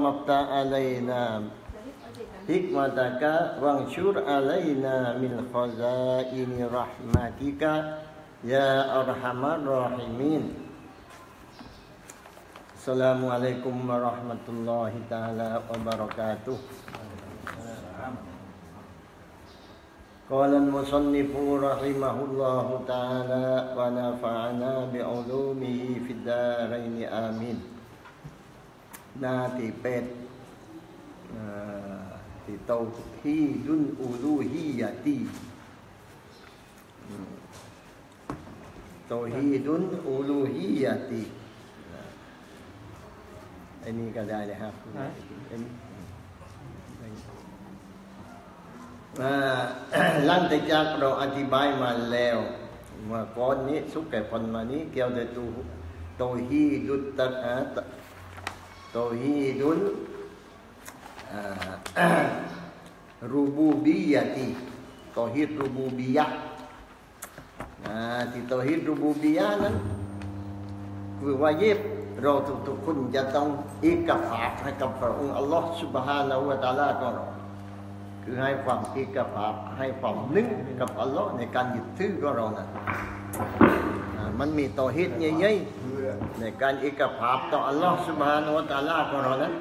mata alaina. Hikmataka wangsur alaina min khazaini rahmatika ya arhamar rahimin. Assalamualaikum warahmatullahi taala wabarakatuh. Qala al-musannifu rahimahullahu taala wa nafa'ana bi ulumihi fid amin. น้าที่เป็ดอ่าที่เตาฮีดุนอูลูฮียาตีอืมเตาฮีดุนอูลูฮียาตีอันนี้ก็ได้นะครับอันนี้อ่าหลังจากเราอธิบายมาแล้วเมื่อก่อนนี้สุกแก่คนมานี้เกี่ยวกับตัวเตาฮีดุตตะ อ่า tauhidul uh, rububiyati tauhid rububiyah ที่ tauhid rububiyah นั้นคือว่าเย็บเราทุกๆคนจะต้องเอกภาพให้กับพระองค์อัลลอฮ์ سبحانه และ تعالى ของเราคือให้ความเอกภาพให้ความนึงกับอัลลอฮ์ในการยึดถือของเรานั้นมันมีตอฮิดใหญ่ๆ ในการเอกภาพต่ออัลลอฮ์สุบฮานาอัลตาลาของเรานั้น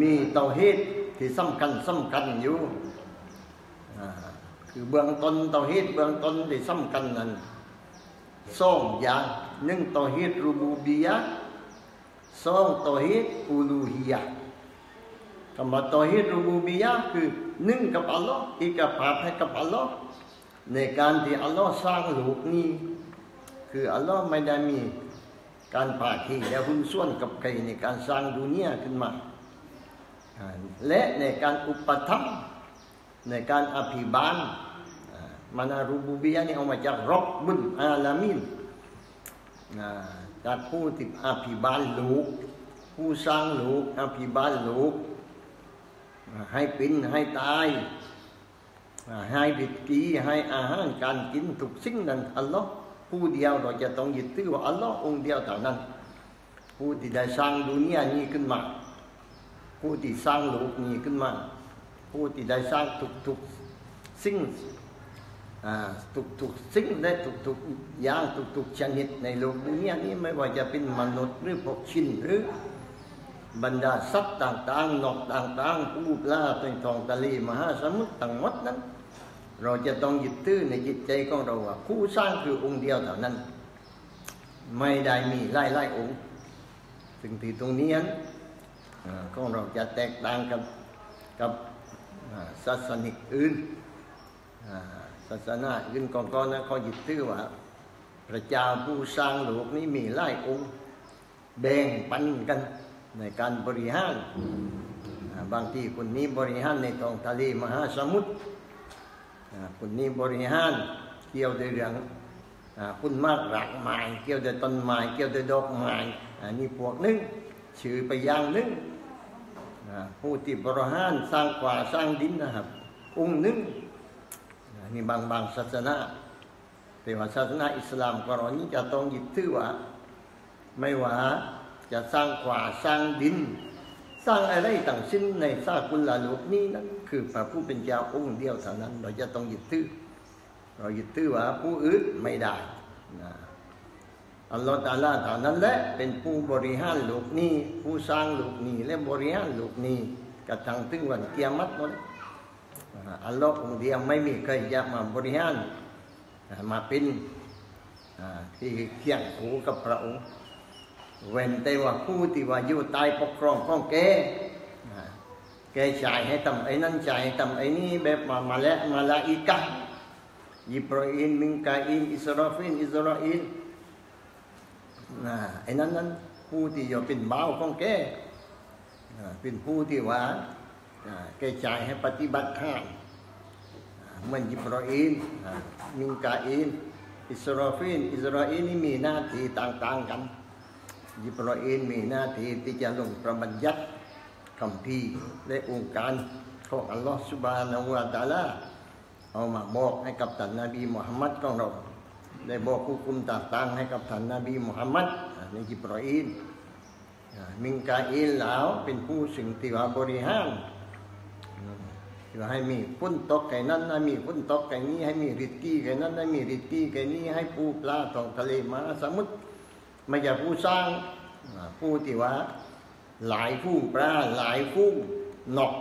มีตอฮิดที่สำคัญสำคัญอยู่คือเบื้องต้นตอฮิดเบื้องต้นที่สำคัญนั้นสองอย่างหนึ่งตอฮิดรูบูบียะสองตอฮิดอูลูฮียะคำว่าตอฮิดรูบูบียะคือหนึ่งกับอัลลอฮ์เอกภาพให้กับอัลลอฮ์ในการที่อัลลอฮ์สร้างโลกนี้คืออัลลอฮ์ไม่ได้มี การปาทีและหุ้นส่วนกับใครในการสร้างดุนียขึ้นมา และในการอุปถัมภ์ในการอภิบาลมานารูบูบียนี่เอามาจากรบบุญอาลามินจากผู้ที่อภิบาลลูก ผู้สร้างลูกอภิบาลลูก ให้เป็นให้ตายให้บิดกีให้อาหารการกินทุกสิ่งนั้นอัลลอฮ์ ผู้เดียวเราจะต้องยึดถือว่าอัลลอฮ์องเดียวเท่านั้น ผู้ที่ได้สร้างดุนยานี้ขึ้นมา ผู้ที่สร้างโลกนี้ขึ้นมา ผู้ที่ได้สร้างทุกๆสิ่งทุกๆสิ่งและทุกๆอย่างทุกๆชนิดในโลกดุนยานี้ไม่ว่าจะเป็นมนุษย์หรือพวกชินหรือบรรดาสัตว์ต่างๆนกต่างๆ ผู้ปลาเป็นทองทะเลมหาสมุทรทั้งหมดนั้น เราจะต้องยึดถือในจิตใจของเราว่าผู้สร้างคือองค์เดียวเท่านั้น ไม่ได้มีไล่ไล่องค์ถึงที่ตรงนี้ของเราจะแตกต่างกับกับศาสนิกอื่นศาสนาอื่นก่อนๆนะเขายึดถือว่าพระเจ้าผู้สร้างโลกนี้มีไล่องค์แบ่งปันกันในการบริหาร บางทีคนนี้บริหารในท้องทะเลมหาสมุทร คุณนี้บริหารเกี่ยวกับเรื่องคุณมากรักไม้เกี่ยวกับต้นไม้เกี่ยวกับดอกไม้อันนี้พวกนึงชื่อไปอย่างนึงผู้ที่บริหารสร้างกว่าสร้างดินนะครับ องค์นึงนี่บางบางศาสนาแต่ว่าศาสนาอิสลามกรานี้จะต้องยึดถือว่า ไม่ว่าจะสร้างกว่าสร้างดิน สร้างอะไรต่างสิ้นในสากุลโลกนี้นั้นคือพระผู้เป็นเจ้าองค์เดียวเท่านั้น เราจะต้องยึดถือเรายึดถือว่าผู้อื่นไม่ได้นะอัลลอฮฺตาลาเท่านั้นแหละเป็นผู้บริหารโลกนี้ ผู้สร้างโลกนี้และบริหารโลกนี้กระทั่งถึงวันเกียรติหมดอัลลอฮ์องเดียวไม่มีใครจะมาบริหารมาเป็นที่เคียงคู่กับพระองค์ เว้นแต่ว่าผู้ที่ว่าอยู่ใต้ปกครองของแกแกจ่ายให้ทำไอ้นั่นจ่ายให้ทำไอ้นี่แบบมามาละมาละอีกะยิบรออินมีกาอีลอิสรอฟีลอิสรออีลนะไอ้นั้นนั้นผู้ที่อยู่เป็นบ่าวของแกเป็นผู้ที่ว่าแกจ่ายให้ปฏิบัติทำเหมือนยิบรออีลมีกาอีลอิสรอฟีลอิสรออีลนี่มีหน้าที่ต่าง ๆ กัน ยิบรออีลมีหน้าที่ที่จะลงพระบัญญัติคัมภีร์และโองการของอัลลอฮฺซุบฮานะฮูวะตะอาลาเอามาบอกให้กับท่านนาบีมุฮัมมัดของเรา ได้บอกผู้คุมต่างๆให้กับท่านนาบีมุฮัมมัดในยิบรออินมิงกาอินเหลาเป็นผู้สิ่งที่ว่าบริหารที่ว่าให้มีฝนตกไก่นั้นให้มีฝนตกไก่นี้ให้มีริตกี้ไก่นั้นให้มีริตกี้ไก่นี้ให้ปูปลาท้องทะเลมาสมุทร ไม่ใช่ผู้สร้างผู้ที่ว่า หลายผู้ปลาหลายผู้นก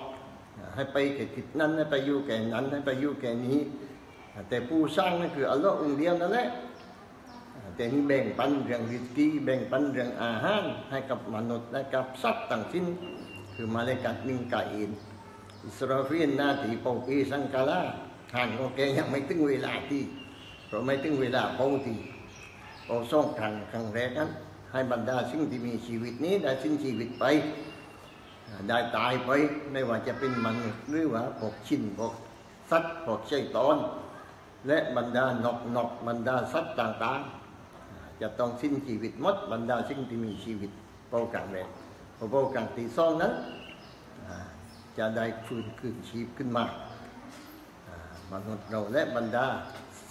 ให้ไปแก่ทิศนั้นให้ไปอยู่แก่นั้นให้ไปอยู่แก่นี้ แต่ผู้สร้างนั่นคืออัลลอฮ์องเดียวนั่นแหละแต่นี้แบ่งปันเรื่องริกีแบ่งปันเรื่องอาหารให้กับมนุษย์และกับสัตว์ต่างสิ้น คือมาเลกัดมิงกาอินอิสราฟีนนาทีปอกีสังกาลาทานของแกยังไม่ถึงเวลาที่เพราะไม่ถึงเวลาปกติ พอส่งทางครั้งแรกนั้น ให้บรรดาสิ่งที่มีชีวิตนี้ได้สิ้นชีวิตไปได้ตายไปไม่ว่าจะเป็นมนุษย์หรือว่าพวกชินพวกสัตว์พวกใชัยตอน และบรรดาหนกหนกบรรดาสัตว์ต่างๆ จะต้องสิ้นชีวิตหมดบรรดาสิ่งที่มีชีวิตโปรกลางแรกพอโปรกลางตีซ่องนั้นจะได้ฟื้นคืนชีพขึ้นมามนุษย์เราและบรรดา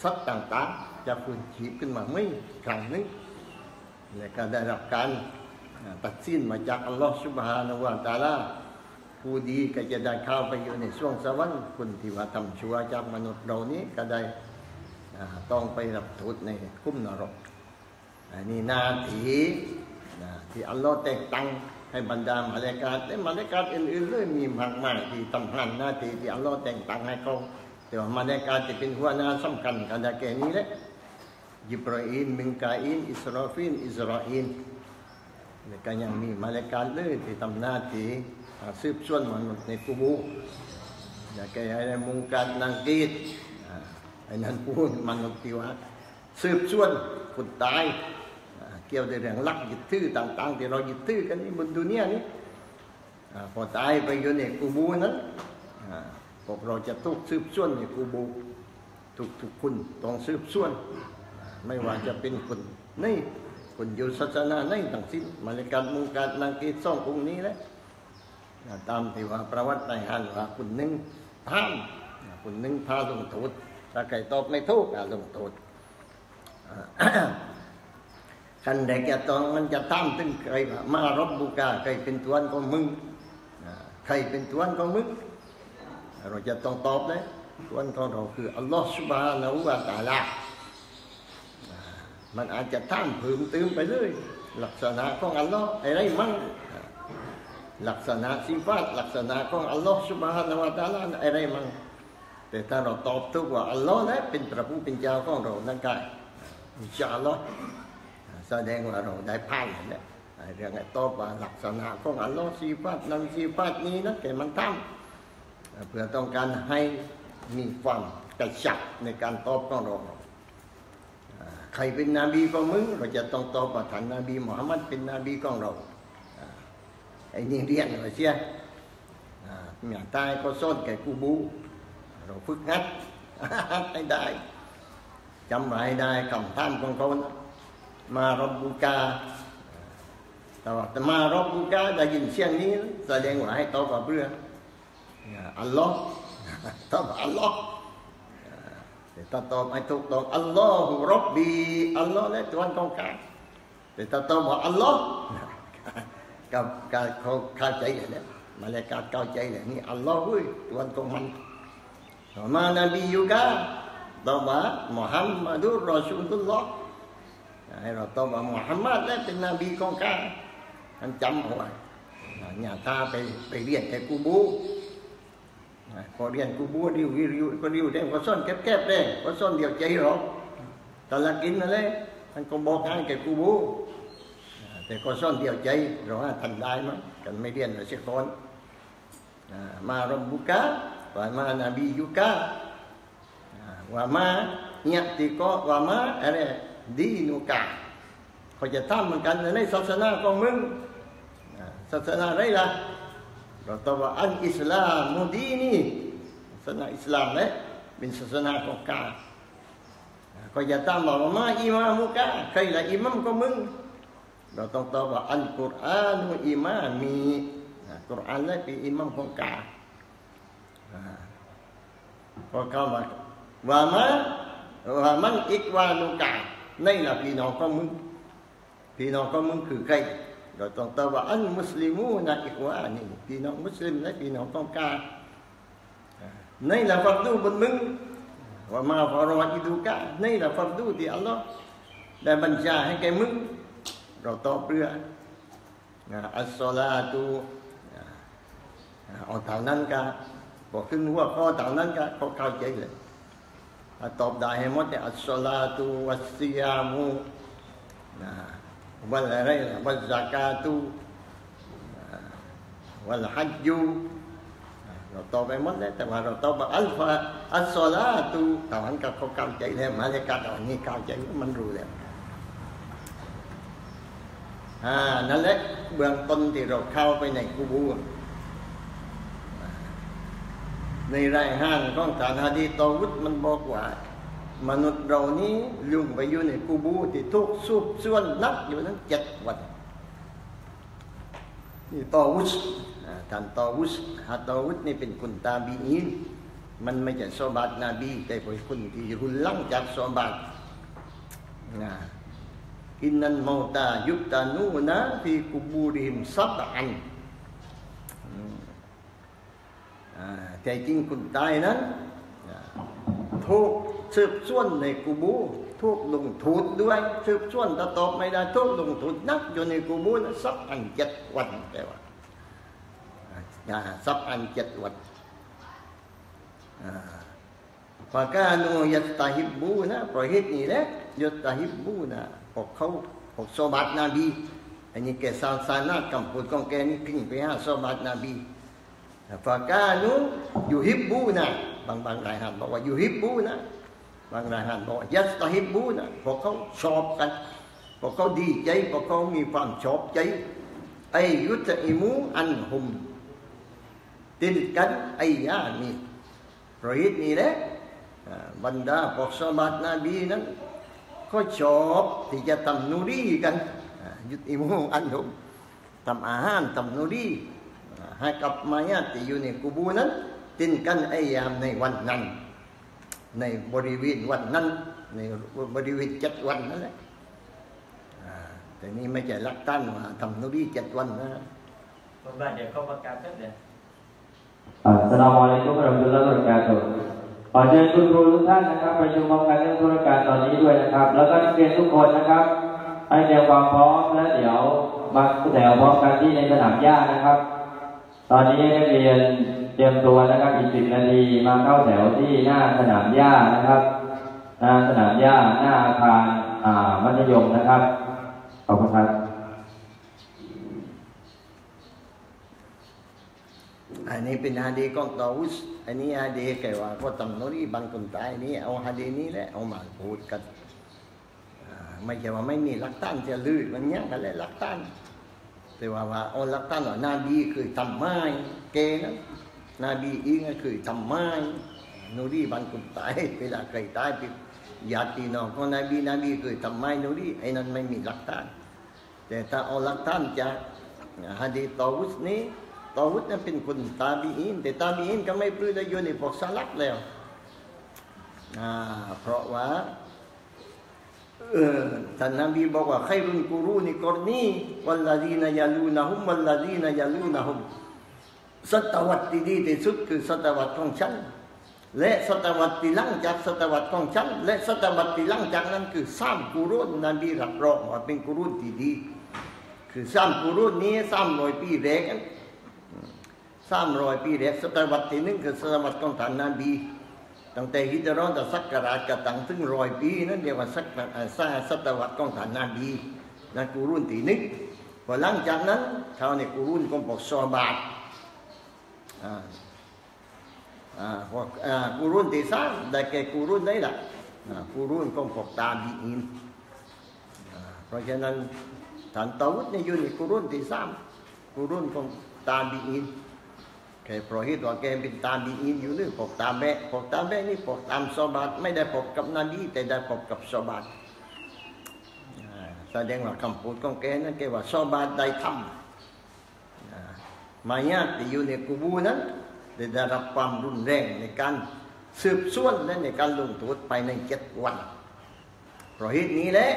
สัตว์ต่างๆ จะฟื้นชีพขึ้นมาไม่ครั้งนึงและก็ได้รับการตัดสินมาจากอัลลอฮฺสุบฮานาวะตาลาผู้ดีก็จะได้เข้าไปอยู่ในช่วงสวรรค์คนที่ว่าทำชั่วจากมนุษย์เรานี้ก็ได้ต้องไปรับโทษในคุ้มนรกอันนี้นาทีที่อัลลอฮฺแต่งตั้งให้บรรดามาเลกาและมาเลกาอื่นๆเลยมีมากมายที่ทำหันหน้าที่ที่อัลลอฮฺแต่งตั้งให้เขาแต่ว่ามาเลกาจะเป็นหัวหน้าสำคัญกันได้แก่นี้แหละ ยิบราอินมิงกาอินอิสราฟินอิสราอินแล้วก็ยังมีมาเลกาเลยที่ทำหน้าที่สืบสวนมนุษย์ในกูโบร์อยากแก้อะไรมุงการนางกีดไอ้นั้นพูดมนุษย์ที่ว่าสืบสวนคนตายเกี่ยวกับเรื่องลักยึดถือต่างๆที่เรายึดถือกันนี่บนดุนียนี้พอตายไปอยู่ในกูบูนั้นพวกเราจะทุกสืบสวนในกูบูทุกทุกคนต้องสืบสวน ไม่ว่าจะเป็นคนในคนอยู่ศาสนาในต่างสิ้นมาเลการมุงการนางกีซ่ององค์นี้แหละตามที่ว่าประวัติในหันว่าคุณนึ่งท่ามคุณนึ่งพาลงโทษถ้าใครตอบไม่ถูกลงโทษคันเด็กจะต้องมันจะตามถึงใครมารบบุกาใครเป็นตัวนของมึงใครเป็นตัวนของมึงเราจะต้องตอบเลยตัวนของเราคืออัลลอฮฺสุบฮานาอูวาตาลา มันอาจจะท่ามเพิ่มเติมไปเลย ลักษณะของอัลลอฮ์อะไรมั่งลักษณะสิฟัตลักษณะของอัลลอฮ์สุบฮานาวะตาลาอะไรมั่งแต่ถ้าเราตอบถูกว่าอัลลอฮ์นั้นเป็นพระผู้เป็นเจ้าของเรานั่นก็อิชาอัลลอฮ์แสดงว่าเราได้ผ่านแล้วเรื่องไอ้ตอบว่าลักษณะของอัลลอฮ์สิฟัตนั้นสิฟัตนี้นะแกมันทำเพื่อต้องการให้มีความกระชับในการตอบของเรา ใครเป็นนบีของมึงเราจะต้องตอบว่าท่านนบีมุฮัมมัดเป็นนบีของเราไอ้นี่เรียนเราเสียเนี่ยตายก็ซ่อนแก่กูบู เราฝึกงัดให้ได้จำไว้ได้คำท่านของเขามารบบูกาแต่ว่าแต่มารบบูกาได้ยินเสียงนี้แสดงว่าให้ตอบว่าเพื่ออัลลอฮ์ตอบอัลลอฮ์ตอบไม่ถูกต้องอัลลอฮ์ รับบีอัลลอฮ์และตัวของข้าแต่ถ้าตอบว่าอัลลอฮ์กับการเขาเข้าใจแล้วมาเลยการเข้าใจแล้วนี่อัล ลอเว้ยนต่อมานบียูกาต่อมามุฮัมมัดุรอชูลุลลอฮ์ให้เราตอบว่ามุฮัมมัดและเป็นนบีของข้าท่านจำเอาไว้อย่าตาไปไปเรียนกูบูพอเรียนกูบัวริวริวก็ริวได้ก็ซ่อนแคบๆได้ก็ซ่อนเดียวใจหรอกแต่ละกินนั่นแหละมันก็บอกงานแกกูบูแต่ก็ซ่อนเดียวใจเราว่าทันได้มั้งกันไม่เรียนเลยเสียก่อนมารบบุกาว่ามานาบียุกาว่ามาเนี่ยติก็ว่ามาอะไรดีนุกาเขาจะทำเหมือนกันในศาสนาของมึงศาสนาไรล่ะ เราตอบว่าอันอิสลามมุดีนี่ศาสนาอิสลามเนี่ยเป็นศาสนาของกาก็อย่าตามบอกว่ามาอิมามุกาใครละอิมามก็มึง เราต้องตอบว่าอันกุรอานุอิมามีกุรอานและเป็นอิมามของกาพอเข้ามาว่ามาว่ามันอิกวานุกาในละพี่น้องของมึงพี่น้องของมึงคือใคร เราต้องตอบว่าอันมุสลิมูนะอีกว่านี่พี่น้องมุสลิมและพี่น้องต้องการในละฟัรดูบนมึงว่ามาฟารวัติดูกะในละฟัรดูที่อัลลอฮ์ได้บัญชาให้แกมึงเราตอบเรืออัสซลาตูเอาทางนั้นกะบอกขึ้นหัวข้อทางนั้นกะเขาเข้าใจเลยตอบได้ให้หมดเนี่ยอัสซลาตูวัสซิยามูนะ ไรวันซากาตูวันฮัจญูเราตอบไปหมดเลยแต่ว่าเราตอบว่าอัลฟาอัสซาลาตูตอนนั้นก็เขาเข้าใจแล้วมาเลยการเอานี้เข้าใจมันรู้แล้วอ่านั่นแหละเบื้องต้นที่เราเข้าไปในกูบูในรายห้านของฐานฮะดีตอวุฒมันบอกว่า มนุษย์เรานี้ลุงไปอยู่ในกูบูที่ทุกสุบส่วนนับอยู่นั้นเจ็ดวันนี่ตอวุฒท่านตอวุฒฮะตอวุฒนี่เป็นคนตาบีอินมันไม่ใช่สอบัตนาบีแต่เป็นคนที่รุนลังจากสอบัตนะอินนันมอตายุตานูนะที่กูบูริมซับอันแต่จริงคนตายนั้นทุก สืบส่วนในกูบูทุกลงทุนด้วย สืบส่วนถ้าตอบไม่ได้ทุกลงทุนนักอยู่ในกูบูนั้นสักอันเจ็ดวันแปลว่าสักอันเจ็ดวันฟากาโนยัตตาฮิบบูนะเพระเหตุนี้แหละยัตตาฮิบบูนะพวกเขาพวกโซบัตนาบีอันนี้แกสร้างสานาคำพูดของแกนี่พิงไปหาโซบัตนาบีฟากานุยูฮิบบูนะบางบางรายหันบอกว่ายูฮิบบูนะบางรายหันบอกว่ายัสตาฮิบบูนะ พวกเขาชอบกันพวกเขาดีใจพวกเขามีความชอบใจไอยุตอิมูอันหุมติดกันไอยานีเพราะ ให้กับมายาที่อยู่ในกูบูนั้นตินกันไอยามในวันนั้นในบริเวณวันนั้น ในบริเวณเจ็ดวันนั่นแหละแต่นี่ไม่ใช่ลักตั้นว่าทำนุรีเจ็ดวันนะคนบ้านเดี๋ยวเขาประกาศกันเดี๋ยวอัสลามุอะลัยกุมวะเราะมะตุลลอฮ์วะบะเราะกาตุฮ์ขอเชิญคุณครูทุกท่านนะครับประชุมพร้อมกันเรื่องธุรการตอนนี้ด้วยนะครับ แล้วก็นักเรียนทุกคนนะครับให้เตรียมความพร้อมและเดี๋ยวมาแถวพร้อมกันที่ในสนามหญ้านะครับ ตอนนี้นักเรียน เตรียมตัวนะครับอีกสิบนาทีมาเข้าแถวที่หน้าสนามหญ้านะครับหน้าสนามหญ้าหน้าอาคารอ่ามัธยมนะครับขอบคุณครับอันนี้เป็นฮะดีของตาวุสอันนี้ฮะดีแกว่าก็ตำนรีบางคนตายนี่เอาฮะดีนี้แหละเอามาพูดกันไม่ใช่ว่าไม่มีหลักฐานจะลือมันยังกันเลยหลักฐานแต่ว่าว่าอัลลอฮ์ตั้งว่านาบีเคยทำไม้เกนะ นบีอิงเคยทำไมนูรีบางคนตายเวลาใครตายไปญาติน้องของนบีนบีเคยทำไมนูรีไอ้นั้นไม่มีหลักฐาน แต่ถ้าเอาหลักฐานจากฮะดีตอวุสนี้ตอวุสนั้นเป็นคนตาบีอินแต่ตาบีอินก็ไม่ปลื้มได้อยู่ในพวกสลักแล้วเพราะว่าท่านนบีบอกว่าใครรุนกูรูนิกรณีวัลลาดีนายาลูนะฮุมวัลลาดีนายาลูนะฮุม ศตวรรษที่ดีที่สุดคือศตวรรษของฉันและศตวรรษที่หลังจากศตวรรษของฉันและศตวรรษที่หลังจากนั้นคือสามกูรูนนบีรับรองว่าเป็นกูรูที่ดี คือสามกูรูนี้สามร้อยปีแรกสามร้อยปีแรกศตวรรษที่หนึ่งคือศตวรรษของท่านนบีตั้งแต่ฮิจรัตสักการะกระตังถึงร้อยปีนั้นเรียกว่าสักสาศตวรรษของฐานนาบีนั่นกูรุนที่หนึ่งพอหลังจากนั้นเขาในกูรุนของพวกซอบาท อ่าอ่าพวกกูรุ่นที่สามได้แก่กูรุ่นไหนล่ะกูรุ่นของพวกตาบีอินเพราะฉะนั้นฐานตาวุฒนี่อยู่ในกูรุ่นที่สามกูรุ่นของตาบีอินแค่เพราะเหตุว่าแกเป็นตามดีอินอยู่หรือพกตามแม่พกตามแม่นี่พกตามสบัตไม่ได้พกกับนาดีแต่ได้พกกับสบัตแสดงว่าคำพูดของแกนั้นแกว่าสบัตได้ทำ มายาที่อยู่ในกูบูนั้นได้รับความรุนแรงในการสืบสวนและในการลงโทษไปในเจ็ดวันเพราะเหตุนี้แหละ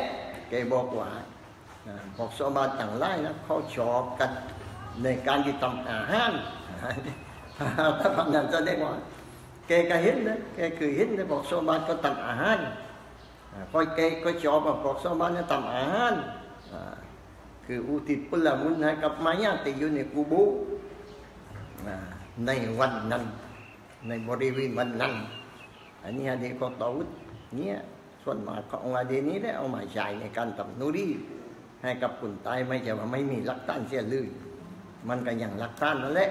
แกบอกว่านะพวกสมบัติต่างไล่นะเขาชอบกันในการที่ทำอาหารถ้าพนันแสดงว่าแกก็เห็นนะแกคือเห็นนะพวกสมบัติก็ทำอาหารอ่าก็แกก็ชอบว่าพวกสมบัติเนี่ยทำอาหารคืออุทิศผลบุญให้กับมายาที่อยู่ในกูบอ่า ในวันนั้น ในบริเวณวันนั้น อันนี้ฮะดีของตาวุฒเนี่ยส่วนมากของฮะดีนี้ได้เอามาใช้ในการทำนูรีให้กับคนตายไม่ใช่ว่าไม่มีหลักฐานเสียเลยมันก็อย่างหลักฐานนั่นแหละ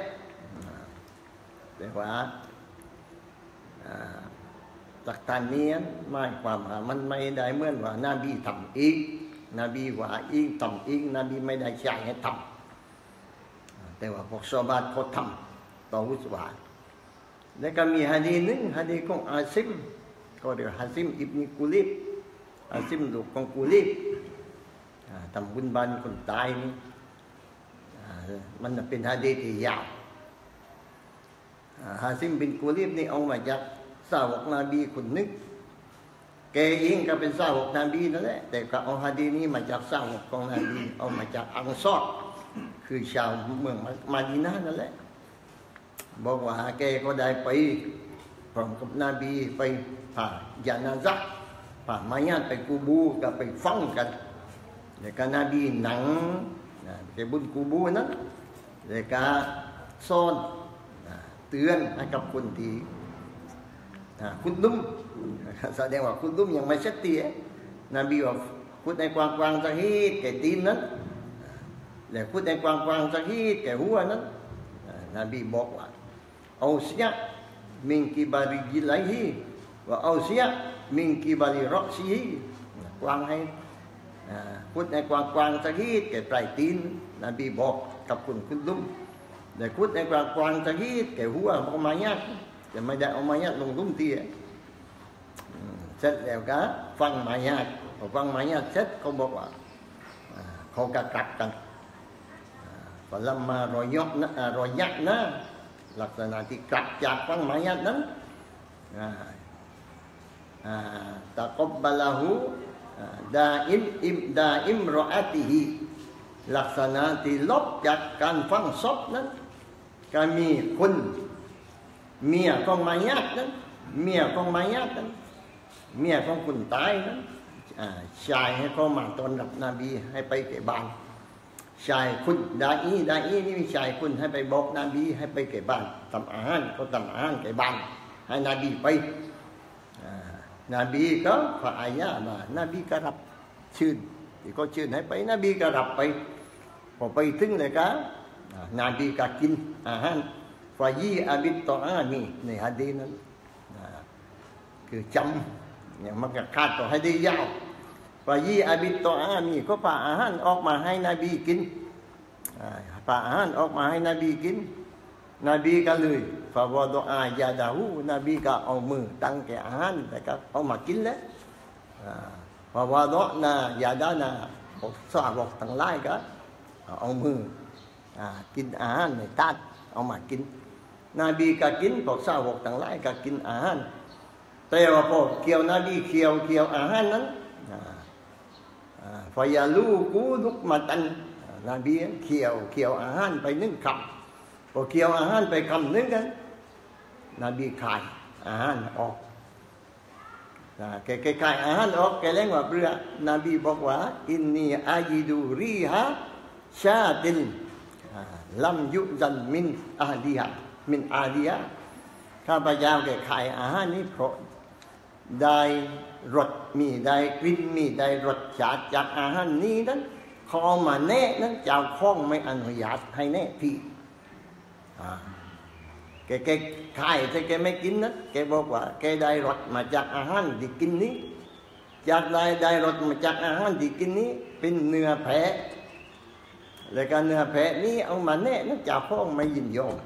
แต่ว่าอ่าหลักฐานนี้หมายความว่ามันไม่ได้เหมือนว่านาบีทำอีกนบีว่าอีกทำอีกนบีไม่ได้ใช้ให้ทำแต่ว่าพวกชาวบ้านเขาทำ ต่อวุฒิว่าแล้วก็มีฮะดีหนึ่งฮะดีของอาซิม ก็เรียกฮาซิมอิบนิกุลิบอาซิมลูกของกุลิบทำบุญบานคนตายนี่มันเป็นฮะดีที่ยาวฮาซิมบินกุลิบนี่เอามาจากสาวกนบีคนนึงแกเองก็เป็นสาวกนบีนั่นแหละแต่ก็เอาฮะดีนี้มาจากสาวกของนบีเอามาจากอังซอรคือชาวเมืองมาดีนานั่นแหละ บอกว่าแกก็ได้ไปพร้อมกับนบีไปผ่ายานาซักผ่ามาญาตไปกูบูก็ไปฟังกันแล้วก็นบีหนังนะไปบุญกูบูนั้นแล้วก็สอนเตือนให้กับคนที่คุณดุมแสดงว่าคุณดุมยังไม่ชัดเจนนบีว่าพูดในกวางกวางสักฮีดแก่ตีนนั้นแล้วพูดในกวางกวางสักฮีดแก่หัวนั้นนบีบอกว่า أوسيع من كبار رجليه وأوسيع من كبار رأسه quang hay à, quất này quan quan ta hít kể trái tim là bị bọc cặp quần quần lum để quất này quan quang ta kể cái hua ông mai nhát để mai đại ông mai nhát lùng lum tia chết đều cá văn mai nhát và văn mai nhát chết không bọc à không cả cặp cần à, và lâm mà rồi nhóc à, rồi nhắc nữa ลักษณะที่กลับจากฟังมายัดนั้นตะกบบลาหูดาอิมอิมดาอิมรออติฮีลักษณะที่ลบจากการฟังศพนั้นก็มีคนเมียของมายัดนั้นเมียของมายัดนั้นเมียของคนตายนั้นชายให้เขามาตอนรับนบีให้ไปเก็บบ้าน ชายคุณดาอีดาอีนี่มีชายคุณให้ไปบอกนบีให้ไปเก็บ้านทำอาหารก็ทำอาหารเก็บ้านให้นบีไปอ่านบีก็ฝ่ายยะมา นบีก็รับชื่นที่ก็ชื่นให้ไป นบีก็รับไปพอไปถึงเลยก็อ่านบีก็กินอาหารฟายีอาบิตตออานีในฮะดีนั้นคือจำเนี่ยมันก็คาดต่อให้ได้ยาว فجيء بالطعامก็ผ่าอาหารออกมาให้นบีกินอ่าผ่าอาหารออกมาให้นบีกิน นบีก็เลยفوضع يدهนบีก็เอามือตั้งแก่อาหารแต่ก็เอามากินแล้วفوضعنا أيدينا บอกสาวกทั้งหลายก็เอามือกินอาหารในตัดเอามากิน นบีก็กินพวกสาวกทั้งหลายก็กินอาหารแต่ว่าพอเคี้ยวนบีเคี้ยวเคี้ยวอาหารนั้น ฟยาลูกูลุกมาตันนบีเคี่ยวเคี่ยวอาหารไปนึ่งคำพอเคี่ยวอาหารไปคำนึ่งกันนบีขายอาหารออกแกแกขายอาหารออกแกเล่นว่าเบื่อนบีบอกว่า อินนีอายิดูรีฮะชาตินลัมยุจันมินอาลีฮะมินอาลีฮะข้าพเจ้าแกขายอาหารนี้เพราะได้ รสมีได้กลิ่นมีได้รสชาติจากอาหารนี้นั้นเขาเอามาแน่นั้นเจ้าข้องไม่อนุญาตให้แน่พี่อ่แกแกขายแต่แกไม่กินนะแกบอกว่า แกได้รสมาจากอาหารที่กินนี้จากได้ได้รสมาจากอาหารที่กินนี้ เป็นเนื้อแพะแล้วก็เนื้อแพะนี้เอามาแน่นั้นเจ้าข้องไม่ยินยอม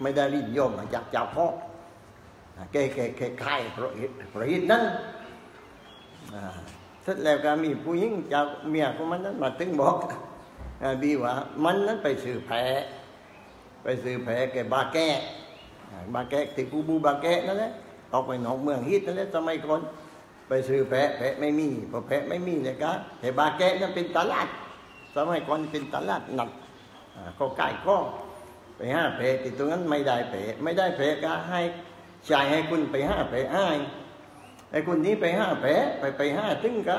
ไม่ได้ยินยอมมาจากเจ้าข้อง แกแกแกขายเพราะเหตุเพราะเหตุนั้นอ่าเสร็จแล้วก็มีผู้หญิงจากเมียของมันนั้นมาถึงบอกบีว่ามันนั้นไปซื้อแพะไปซื้อแพะแกบาแก่บาแกติกูบูบาแกนั่นแหละออกไปนอกเมืองฮิตนั่นแหละสมัยก่อนไปซื้อแพะแพะไม่มีพอแพะไม่มีเลยก็แต่บาแกะนั้นเป็นตลาดสมัยก่อนเป็นตลาดหนักก็ใกล้ก็ไปห้าแพะที่ตรงนั้นไม่ได้แพะไม่ได้แพะก็ให้ ชายให้คุณไปห้าแพะให้ไอ้คนนี้ไปห้าแพะไปไปห้าตึงก็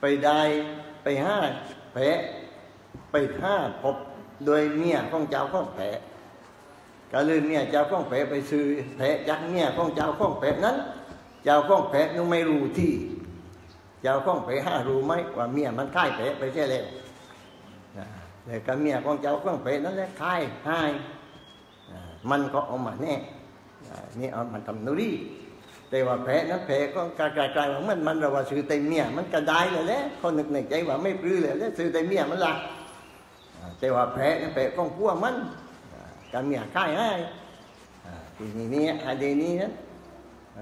ไปได้ไปห้าแพะไปห้าพบโดยเมียของเจ้าของแพะก็เลยเมียเจ้าของแพะไปซื้อแพะจากเมียของเจ้าของแพะนั้น เจ้าของแพะนึกไม่รู้ที่เจ้าของแพะห้ารู้ไหมว่าเมียมันค่ายแพะไปใช่แล้วนะแต่ก็เมียของเจ้าของแพะนั่นแหละค่ายให้ามันก็เอามาแน่ นี่เอามันทำนุรีแต่ว่าแพะนั้นแพะก็กลายๆว่ามันมันเราว่าซื้อแต่เมียมันก็ได้เลยแหละคนนึกในใจว่าไม่ปลื้อเลยแล้วซื้อแต่เมียมันละแต่ว่าแพะนั้นแพะของพวกมันก็เมียค่ายให้ทีนี้เนี่ยอันนี้นั้น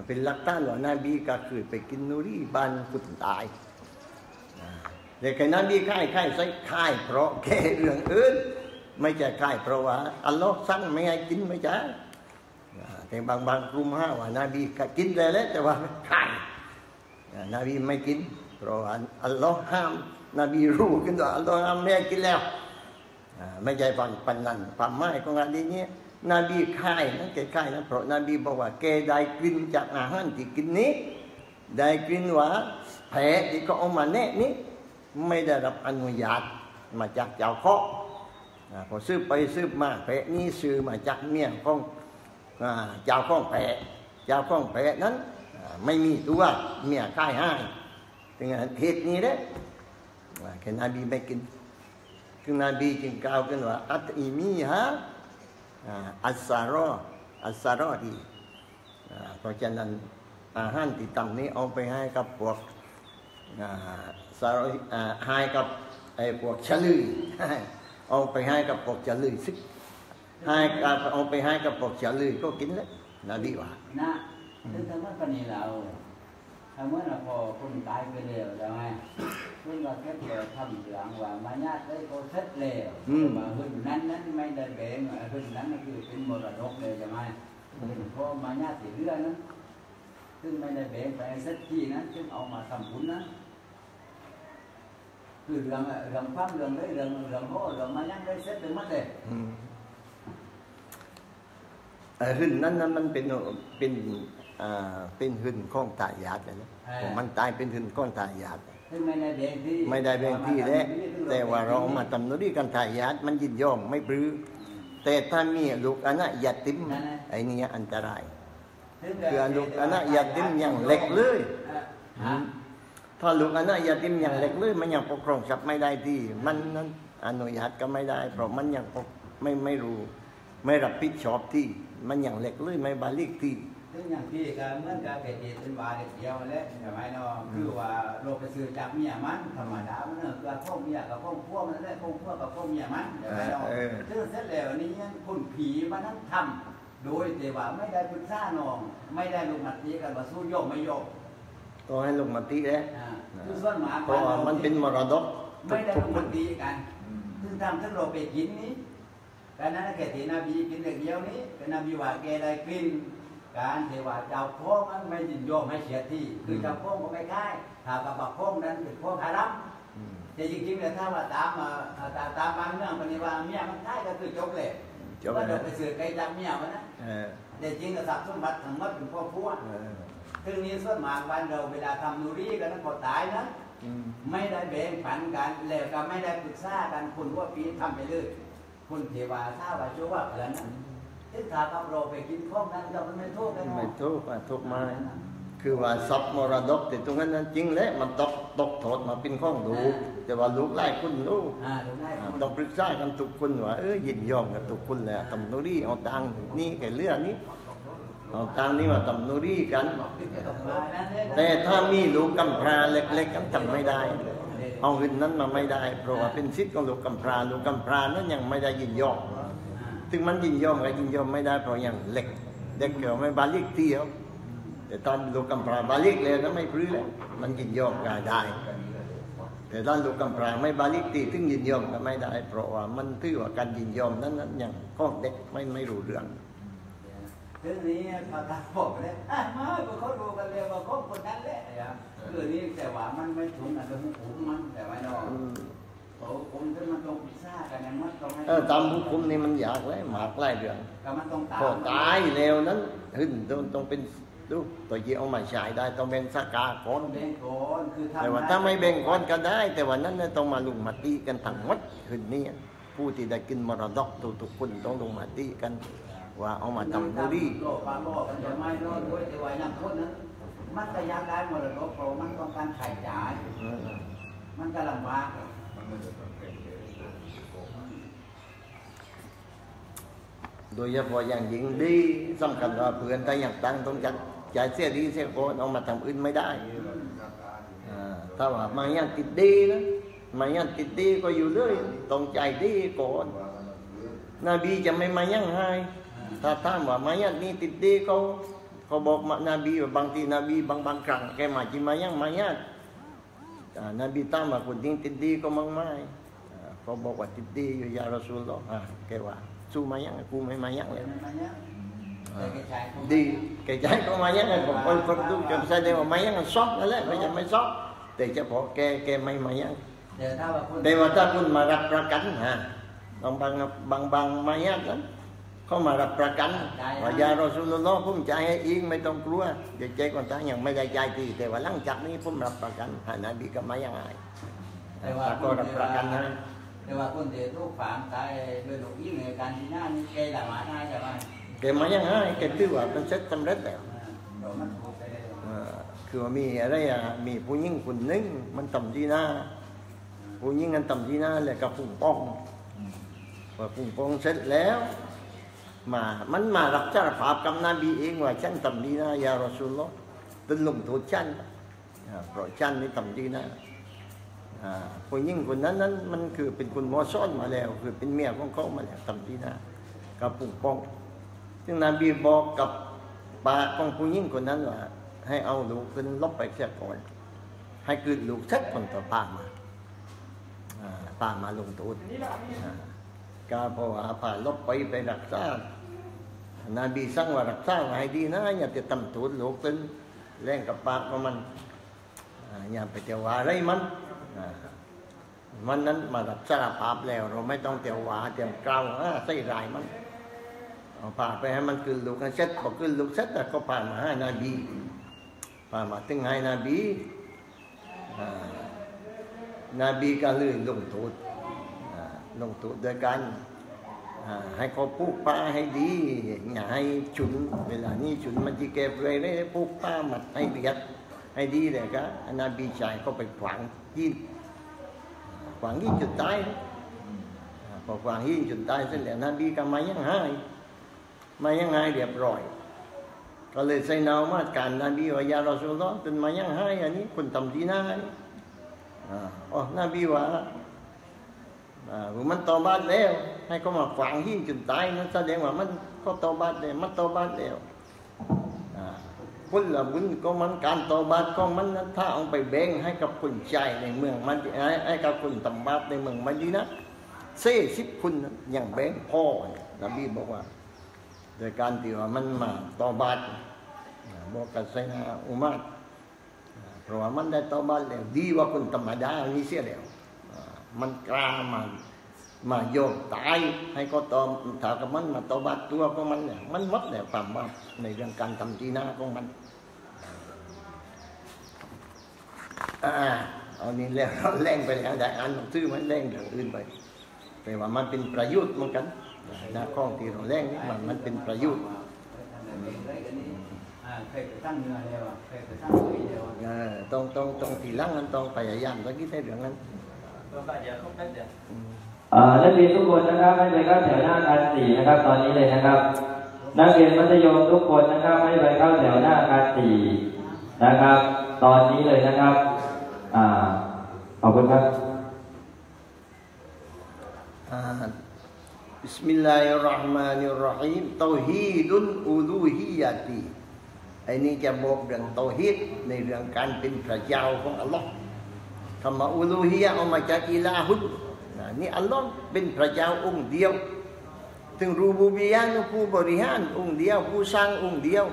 เป็นหลักฐานว่านาบีก็คือไปกินนูรีบ้านคุณตายแต่แค่นาบีค่ายค่ายใส่ค่ายเพราะแค่เรื่องอื่น ไม่ใช่ค่ายเพราะว่าอัลลอฮ์สั่งไม่ให้กินไม่ใช่ แต่บางบางกลุ่มห้าว่านาบีก็กินได้แล้วแต่ว่าค่ายอ่นาบีไม่กิน เพราะว่าอัลลอฮ์ห้าม นบีรู้กันว่าอัลลอฮ์ห้ามไม่กินแล้วไม่ใช่ปันปันนันความหมายของอันนี้เนี่ยนบีค่ายนะแกค่ายนะเพราะนบีบอกว่าแกได้กลิ่นจากอาหารที่กินนี้ ได้กลิ่นว่าแผลที่เขาเอามาแนะนี้ ไม่ได้รับอนุญาตมาจากเจ้าของอ่าพอซื้อไปซื้อมาแผลนี้ซื้อมาจากเมียของ เจ้าของแผลเจ้าข้องแผลนั้นไม่มีตัวเมียค่ายให้ถึงเหตุนี้เด้อ่าแค่นบีไม่กินคือนบีจึงกล่าวกันว่าอัตอิมีฮะอัสซารออัสซารอดีเพราะฉะนั้นอาหารที่ตำนี้เอาไปให้กับพวกอ่าซารอให้กับไอ้พวกชะลือเอาไปให้กับพวกชะลือสิก บเอาไปให้กับพวกชะลือก็กินแล้วนบีว่านะถึงทำว่าปานนี้เราทำว่าเราพอคนตายไปแล้วใช่ไหมคุณก็แค่เดียวทำหลังว่ามาญาติได้ก็เสร็จแล้วมาหึ่นนั้นนั้นไม่ได้แบ่ง หึ่นนั้นก็คือเป็นมรดกเลยใช่ไหมเพราะมาญาติเรื่องนั้นซึ่งไม่ได้แบ่งไปเสร็จที่นั้นซึ่งเอามาทำบุญนั้นคือเรื่องเรื่องความเรื่องได้เรื่องเรื่องโอ้เรื่องมาญาติได้เสร็จถึงมัดเลยอืมเอ่อหุ่นนั้นนั้นมันเป็นเป็นอ่าเป็นหุ่นของตายาทเลยนะผมมันตายเป็นหุ่นของตายาทซึ่งไม่ได้แบ่งที่ไม่ได้แบ่งที่แล้วแต่ว่าเราเอามาทำนุรีกันทายาทมันยินยอมไม่ปรื้อแต่ถ้ามีลูกอนะยาติมไอ้นี่อันตรายคือลูกอนะยาติมยังเล็กเลยฮะถ้าลูกอนะยาติมยังเล็กเลยมันยังปกครองทรัพย์ไม่ได้ที่ มันนั้นอนุญาตก็ไม่ได้ เพราะมันยังปกไม่ไม่รู้ ไม่รับผิดชอบที่ มันอยังเล็กเลยไม่บาลิกที่ซึ่งอย่างที่การเมื่อการเกิดเหตุเป็นวาเด็กเดียวแหละใช่ไหมเนาะคือว่าโลกไปซื้อจากเมียมันธรรมดาเนอะกับพ่อเมียกับพ่อพวกมันแหละพ่อพวกกับพ่อเมียมันใช่ไหมเนาะเออซึ่งเสร็จแล้วนี่ยังคนผีมานั่งทำโดยแต่ว่าไม่ได้ปรึกษาน้อง ไม่ได้ลงมติกันว่าสู้โยกไม่โยกก็ให้ลงมาตีแล้วอ่าคือส่วนหมาเพราะว่ามันเป็นมรดกไม่ได้ลงๆคมนติกันซึ่งทำทั้งเราไปกินนี้ การนั้นแกที่นาบีกินเด็กเดียวนี้เป็นนาบีว่าแกได้กลิ่นการเทว่าเจ้าพ่อมันไม่ยินยอมให้เสียที่ คือเจ้าพ่อก็ไม่ได้ถ้ากับบักพ่อนั้นเป็นพ่อฮารัมอืมแต่จริงๆเนี่ยถ้าว่าตามมาตามตามบ้านเมืองปฏิว่าเมียมันได้ก็คือจบเลยจบว่าแล้เราวไปสืบไกลจากเมียมันนะเออแต่จริงกับทรัพย์สมบัติทั้งหมดเป็นพ่อพัวเออซึ่งนี้ส่วนมากบ้านเราเวลาทำนูรีกันนั้นพอตายนะอืมไม่ได้แบ่งปันกันแล้วก็ไม่ได้ปรึกษากันคนว่าปีทำไปเลย คนเทวาทราบว่าชั่วว่าเกินนะซึ่งถ้ากับเราไปกินข้องนั้นก็มันไม่โทษกันหรไม่อกทุกข์อะทุกข์มาคือว่าทรัพย์มรดกแต่ตรงนั้นนั้นจริงแล้วมันตกตกโทษมาเป็นข้องลูกแต่ว่าลูกไล่คุณลูกอ่าถูกได้อ่าต้องปรึกษากันทุกคนว่าเออยินยอมกันทุกคนแหละทำนุรีเอาตังค์นี่แก่เรื่องนี้เอาตังค์นี้มาทำนุรีกัน แต่ถ้ามีลูกกำพร้าเล็ก ๆกันทำไม่ได้เเอาเงินนั้นมาไม่ได้ เพราะว่าเป็นสิทธิ์ของลูกกำพร้าลูกกำพร้านั้นยังไม่ได้ยินยอมถึงมันยินยอมก็ยินยอมไม่ได้เพราะยังเล็ก เด็กเกี่ยวไม่บาลิกเที่ยวแต่ตอนลูกกำพร้าบาลิกเลยนั้นไม่พรื้แล้วมันยินยอมก็ได้ แต่ตอนลูกกำพร้าไม่บาลิกตีถึงยินยอมก็ไม่ได้ เพราะว่ามันถือว่าการยินยอมนั้นนั้นยังข้อเด็กไม่ไม่รู้เรื่อง ถถึงนี้พอตาบอกเลยอะมาก็เขาดูกันเลยว่าคบคนนั้นแหละนะครับคือนี่แต่ว่ามันไม่ถูกกันเป็นหุมมันแต่ว่าเนาะอืมโอ้ผมจะมันต้องพิซซ่ากันนะมันต้องให้เออตามผู้คุมนี่มันอยากเลยหมากไล่เรื่องก็มันต้องตามพอตายแล้วนั้นหึ่นต้องต้องเป็นดูตัวยี่เอามาฉายได้ต้องเป็นสกาก่อนเบ่งก่อนคือทำแต่ว่าถ้าไม่แบ่งก่อนก็ได้ แต่ว่านั้นเนี่ยต้องมาลุงมาตีกันทั้งหมดหึ่นนี่ผู้ที่ได้กินมรดกทุกๆคนต้องลงมาตีกัน ว่าเอามาทำบุรีโลกปลาโลกมันจะไม่รอดด้วยแต่ว่าย่างคนนั้นมันก็ยากได้มรดกเพราะมันต้องการขายจ่าย มันก็ลำบากโดยเฉพาะอย่างยิ่งดีสำคัญว่าเพื่อนถ้าอยากตังต้องจัดจ่ายเสียดีเสียโอนเอามาทำอื่นไม่ได้ถ้าว่ามายังติดดีนะมายังติดดีก็อยู่เลยต้องใจายดีก่อนนบีจะไม่มายังให้ ถ้าถามว่ามายังนี่ติดดีเขาเขาบอกมานบีว่าบางทีนบีบางบางครั้งแกมาจิมายังมายังอ่านบีตามว่าคนที่ติดดีก็มั่งไม่อ่าเขาบอ กว่าติดดีอยู่ยารอสูลลอฮ์อ่าแกว่าสู้มายังกูไม่มายังเลยมันเนี้ยแต่แกจ่ายเขา đi cái trái của mày nhá còn con con tu cầm sai đây mà mày nhá sót nữa đấy bây giờ mày sót để cho bỏ ke ke mày mày nhá แต่ถ้าว่าคน để mà ta kun mà đặt ra cánh hả bằng bằng bằng bằng mày nhá lắm không mà đặt ra cánh và giờ Rasulullah cũng chạy yên mấy trong cua để chơi con ta nhận mấy đại chạy thì để mà lăng chặt đi cũng đặt ra cánh hả nãy bị cái máy nhá ai แต่ว่า ta ค có น đặt ที่ ra ว่า cánh ha แต่ว่าคนที่ลูกฝางตายด้วยลูกยิ่งในการที่หน้านี่แกด่ามาหน้าจะว่า cái máy nhá hai cái tư ว่าเป็นเซ็ตสำเร็จแล้วเดี๋ยวมันถูกไปเลยอ่าคือว่ามีอะไรอะมีผู้หญิงคนหนึงมันต่ำที่หน้าผู้หญิงกันต่ำที่หน้าเลยกับปุ่งป้องพอปุ่งป้องเสร็จแล้ว มามันมารับสารภาพกับนบีเองว่าฉันต่ำที่หน้ายารอสูลลอฮ์ตึนลงโทษฉันเพราะฉันนี่ต่ำที่หน้าอ่าผู้หญิงคนนั้นนั้นมันคือเป็นคนมอซ้อนมาแล้ว คือเป็นเมียของเขามาแล้วต่ำที่หน้ากับปุ่งป้องซึ่งนบีบอกกับปาของผู้หญิงคนนั้นว่าให้เอาลูกขึ้นลบไปเสียก่อนให้เกิดลูกเซ็ตคนต่อป้ามาอ่าป้ามาลงทุนอ่าก็เพราะว่าป้าลบไปไปรักษา นบีสั่งว่ารักษาไว้ให้ดีนะอย่าจะทำทุนลูกขึ้นแรงกับปากของมันอย่าไปเตียวว่าอะไรมันมันนั้นมารับสารภาพแล้ว เราไม่ต้องเตียวว่าเตียวกล่าวใส่รายมันเอาผ่าไปให้มันขึ้นลูกเสร็จพอขึ้นลูกเสร็จแล้วก็ผ่ามาให้นาบีผ่ามาถึงให้นาบีนาบีก็เลยลงโทษลงโทษโดยการอ่า ให้เขาปลูกป่าให้ดีอย่าให้ฉุนเวลานี้ฉุนมันจะเก็บเลยได้ปลูกป่ามัดให้เรียดให้ดีเลยก็นาบีชายก็ไปขวางยินขวางยินจนตายพอขวางยินจนตายเสร็จแล้วนาบีก็มายังให้มายังไงเรียบร้อยก็เลยใส่นาวมาการนบีว่ายารอสูลลอฮ์เป็นมายังไงอันนี้คนทำดีนะนี่อ่าอ๋อนบีว่า มันตอบาดแล้ว ให้เขามาฝังหิ้งจนตายนั่นแสดงว่ามันเขาตอบาดแล้วมันตอบาดแล้วอ่าคุณละบุญก็มันการตอบาดก็มันนั้นถ้าเอาไปแบ่งให้กับคนใจในเมืองมันให้กับคนทำบาปในเมืองมันดีนะเซ่สิบคุณอย่างแบ่งพ่อนบีบอกว่าโดยการที่ว่ามันมาตอบาดบอกกับไซนาอุมาตเพราะว่ามันได้ตอบาดแล้วดีกว่าคนธรรมดานี่เสียแล้ว มันกล้ามามาโยกตายให้ก็ตอมถ้ากับมันมาตอบาดตัวของมันเนี่ยมันหมดแล้วความว่าในเรื่องการทำจีนาของมันอ่าเอานี่แล้วเราแรงไปแล้วได้อ่านหนังสือมันแรงอย่างอื่นไปแต่ว่ามันเป็นประโยชน์เหมือนกันนะข้องที่เราแรงนี่มันมันเป็นประโยชน์อ่าเคยไปตั้งเนื้อแล้วอะเคยไปตั้งตัวเดียวอะเออต้องต้องต้องทีหลังนั้นต้องพยายามตะกี้ในเรื่องนั้นตัวบ้า นักเรียนทุกคนนะครับให้ไปเข้าแถวหน้ากาคารสี่นะครับ ตอนนี้เลยนะครับ นักเรียนมัธยมทุกคนนะครับให้ไปเข้าแถวหน้ากาคารสี่นะครับ ตอนนี้เลยนะครับอ่าขอบคุณครับ Bismillahirrahmanirrahim Tauhidul Uluhiyati อันนี้จะบอกเรื่องเตอฮิดในเรื่องการเป็นพระเจ้าของอัลลอฮ์ คำว่าอูลูฮียะเอามาจากอิลาฮุนนะนี่อัลลอฮ์เป็นพระเจ้าองค์เดียว ถึงรูบูบียะนผู้บริหารองค์เดียว ผู้สร้างองค์เดียว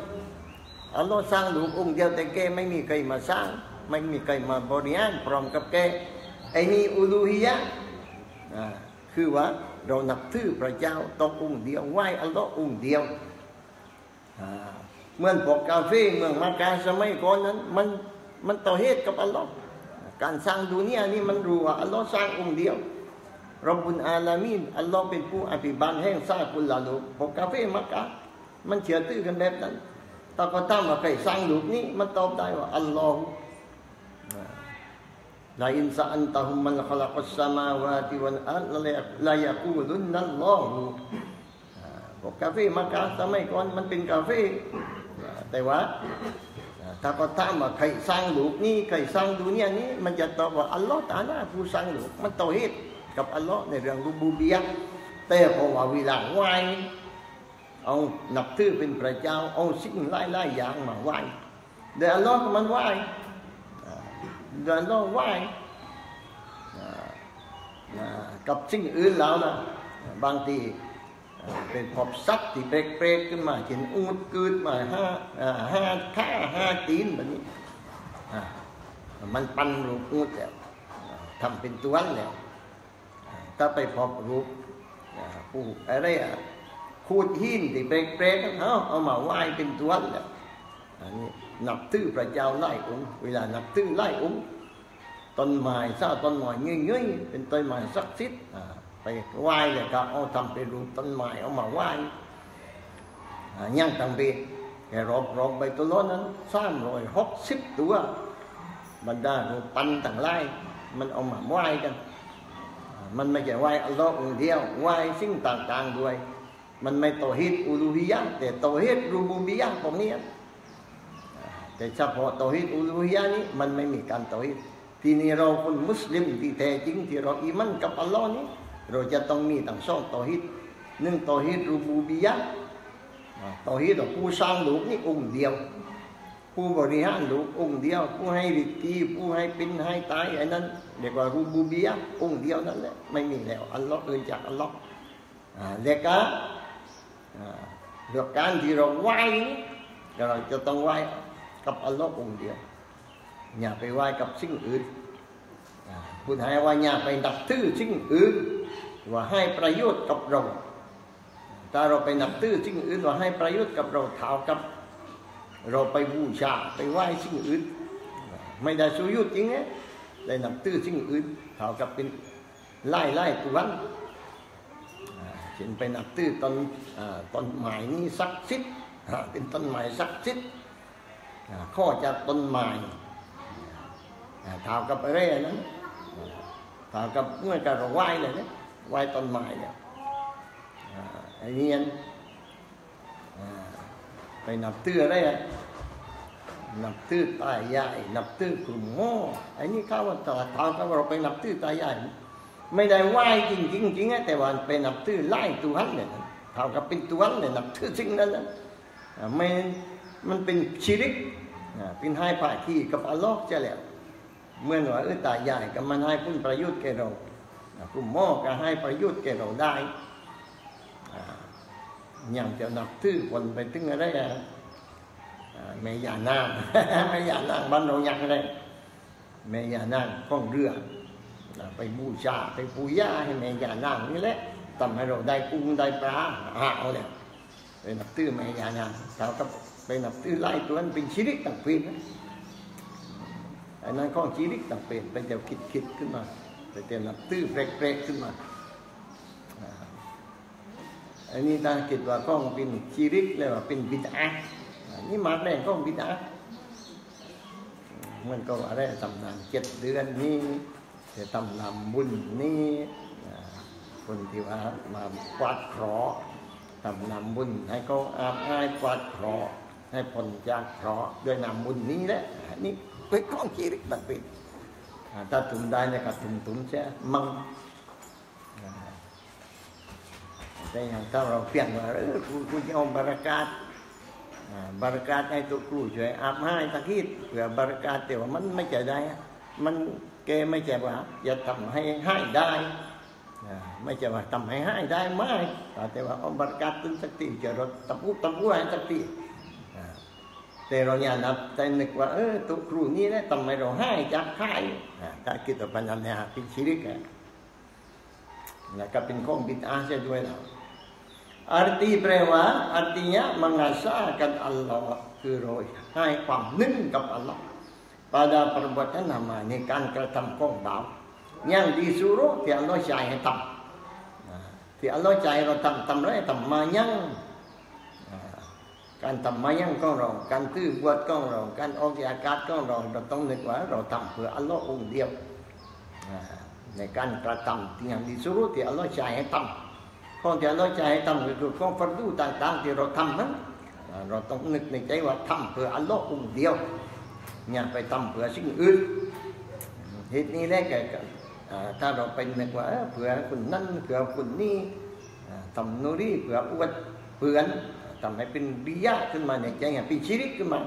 อัลลอฮ์สร้างลูกองค์เดียวแต่แกไม่มีใครมาสร้าง ไม่มีใครมาบริหารพร้อมกับแกไอ้นี่อุลูฮิยะคือว่าเรานับถือพระเจ้าต้ององค์เดียวไหวอัลลอฮ์องค์เดียวเหมือนพวกกาเฟ่เมืองมักกะสมัยก่อนนั้นมันมันต่อเหตุกับอัลลอฮ์ การสร้างดุนยานี่มันรู้ว่าอัลลอฮ์สร้างองค์เดียวรบุญอาลามีนอัลลอฮ์เป็นผู้อภิบาลแห่งสร้างกุลลาลูกพวกกาเฟ่มักกะมันเชื่อถือกันแบบนั้นต่ก็ตามว่าใครสร้างลูกนี้มันตอบได้ว่าอัลลอฮ์ลาอินซาอันตะฮุมมันขลักสมาวาติวันอัลลายากูลุนนัลลอฮ์พวกกาเฟ่มักกะสมัยก่อนมันเป็นกาเฟ่แต่ว่า ถ้าก็ถามว่าใครสร้างลูกนี้ใครสร้างดุนยานี้ มันจะตอบว่าอัลลอฮ์ตาลาผู้สร้างลูกมันต่อเหตุกับอัลลอฮ์ในเรื่องรูบูบียะแต่พอว่าเวลาไหวเอานับถือเป็นพระเจ้าเอาสิ่งหลายๆอย่างมาไหวเดี๋ยวอัลลอฮ์ก็มันไหวเดี๋ยวอัลลอฮ์ไหวกับสิ่งอื่นแล้วนะบางที เป็นพบสัตว์ที่เปรกๆขึ้นมาเช่นอูดกืดมาห้าห้าข้าห้าตีนแบบนี้มันปั้นรูปอูดแล้วทำเป็นตัวแล้วถ้าไปพบรูปผู้อะไรอะคูดหินที่เปรกๆเขาเอามาไหว้เป็นตัวแล้วอันนี้นับถือพระเจ้าไล่องค์เวลานับถือไล่องค์ต้นไม้ซาต้นไม้เงี้ยๆเป็นต้นไม้ศักดิ์สิทธิ์ ไปไหว้เลยก็เอาทำเป็นรูปต้นไม้เอามาไหว้ย่างตังเบแค่รอบรอบใบตัวล้นนั้นสามร้อยหกสิบตัวบรรดารูปปั้นต่างไล่มันเอามาไหว้กัน มันไม่ใช่ไหว้อัลลอฮ์องเดียวไหว้สิ่งต่างๆด้วย มันไม่โตฮิดอูลูฮิยะแต่โตฮิดรูบูบิยะตรงนี้แต่เฉพาะโตฮิดอูลูฮิยะนี้มันไม่มีการโตฮิดทีนี้เราคนมุสลิมที่แท้จริงที่เราอิมันกับอัลลอฮ์นี้ เราจะต้องมีทั้งสองโตฮิดหนึ่งโตฮิดรูบูบิยะโตฮิดผู้สร้างโลกนี่องค์เดียว ผู้บริหารลูกองค์เดียว ผู้ให้ริกีผู้ให้เป็นให้ตายไอ้นั้นเรียกว่ารูบูบียะองค์เดียวนั่นแหละไม่มีแล้วอัลลอฮ์เอื่นจากอัลลอฮ์เรียกว่าเรื่องการที่เราไหว้เราจะต้องไหว้กับอัลลอฮ์องค์เดียวอย่าไปไหว้กับสิ่งอื่นพูดให้ว่าอย่าไปนับถือสิ่งอื่น ว่าให้ประโยชน์กับเราถ้าเราไปนับถือสิ่งอื่นว่าให้ประโยชน์กับเราเท่ากับ เราไปบูชาไปไหว้สิ่งอื่น ไม่ได้สุยุทจริงไงได้นับตื้อสิ่งอื่นเท่ากับเป็นไล่ไล่ตัววันเช่นไปนับตื้อต้นต้นไม้นี้สักสิทธิ์เป็นต้นไม้สักสิทธิ์ข้อจากต้นไม้เท่ากับอะไรนั้นเท่ากับเมื่อการเราไหว้เลยเนี่ย ไหว้ต้นไม้เนี่ยไอ้นี่ไปนับตื้ออะไรนับตื้อตายใหญ่นับตื้อกลุ่มโง่ไอ้นี่ข้าว่าต่อทางเราไปนับตื้อตายใหญ่ไม่ได้ไหวจริงจริงจริงแต่ว่าไปนับตื้อไล่ตัวนั้นเนี่ยเท่ากับเป็นตัวนั้นเนี่ยนับตื้อสิ่งนั้นนะไม่มันเป็นชีริกเป็นให้ผ่าที่กับอัลลอฮ์จะแล้วเมื่อหน่อยเออตายใหญ่ก็มันให้พุ่นประยุทธ์แกเรา กุมม่ก็ให้ประยุทธ์แกเราได้ยังจะนับถือคนไปถึงอะไรอะแม่ยานางแม่ยานางบ้านเรายังอะไรแม่ยานางข้องเรือไปบูชาไปปูย่าให้แม่ยานางนี่แหละทำให้เราได้กุ้งได้ปลาหาเอาเนี่ยไปนับถือแม่ยานางเราก็ไปนับถือไล่ตัวนั้นเป็นชีริกต่างเป็นอันนั้นข้องชีริกต่างเป็นเป็นเดี๋ยวคิดคิดขึ้นมา ไปเดี๋ยวนับถือเปรกๆขึ้นมาอันนี้ถ้าคิดว่าก้องเป็นชีริกเลยว่าเป็นบิดานี่มาแรงก้องบิดามันก็อะไรทำนานเจ็ดเดือนนี้จะทำนำบุญนี้คนที่ว่ามาปวาดเคราะห์ทำนำบุญให้เขาอาบให้ปวาดเคราะห์ให้ผลจากเคราะห์ด้วยนำบุญนี้แหละนี่เป็นก้องชีริกต่างเป็น ถ้าถุมได้เนี่ยก็ถุมถุมใช่มั่งแต่อย่างถ้าเราเปลี่ยนว่าเออครูครูจะเอาบารักาศบารักาศให้ตัวครูช่วยอาบให้ตะคิดเผื่อบารักาศแต่ว่ามันไม่ใช่ได้ มันแกไม่ใช่ว่าจะทำให้ให้ได้ไม่ใช่ว่าทำให้ให้ได้ไหมแต่ว่าเอาบรรกาศตึงสักทีจะรถตะปูตะปูให้สักที แต่เราเนี่ยนับแต่นึกว่าเออตัวครูนี่แหละทำไมเราให้จับค่ายอ่าถ้าคิดว่าปัญญาเนี่ยเป็นชีริกอะแล้วก็เป็นของบิดอาเสียด้วยเรา Arti แปลว่า artinya mengasahkan Allah คือเราให้ความนึ่งกับ Allah pada perbuatan namanya การกระทำของบ่าว yang disuruh ที่ Allah ใช้ให้ทำที่ Allah ใช้ให้เราทำทำไรทำมายัง การทำมายังของเราการตื้อบวชของเราการออกจากอากาศของเราเราต้องนึกว่าเราทำเพื่อ Allah องค์เดียวในการกระทำที่ yang disuruh ที่ Allah ใช้ให้ทำขอที่เราจะให้ทำก็คือขอฟัรดูต่าง ๆ ที่เราทำนั้นเราต้องนึกในใจว่าทำเพื่ออัลลอฮ์องค์เดียวอย่าไปทำเพื่อสิ่งอื่นเหตุนี้แหละแก่ถ้าเราไปนึกว่าเอ้อเผื่อคนนั้นเผื่อคนนี้ทำโนรีเผื่ออวดเผื่อน ทำให้เป็นบียาขึ้นมาเนี่ยจะงเป็นชิริกขึ้นมา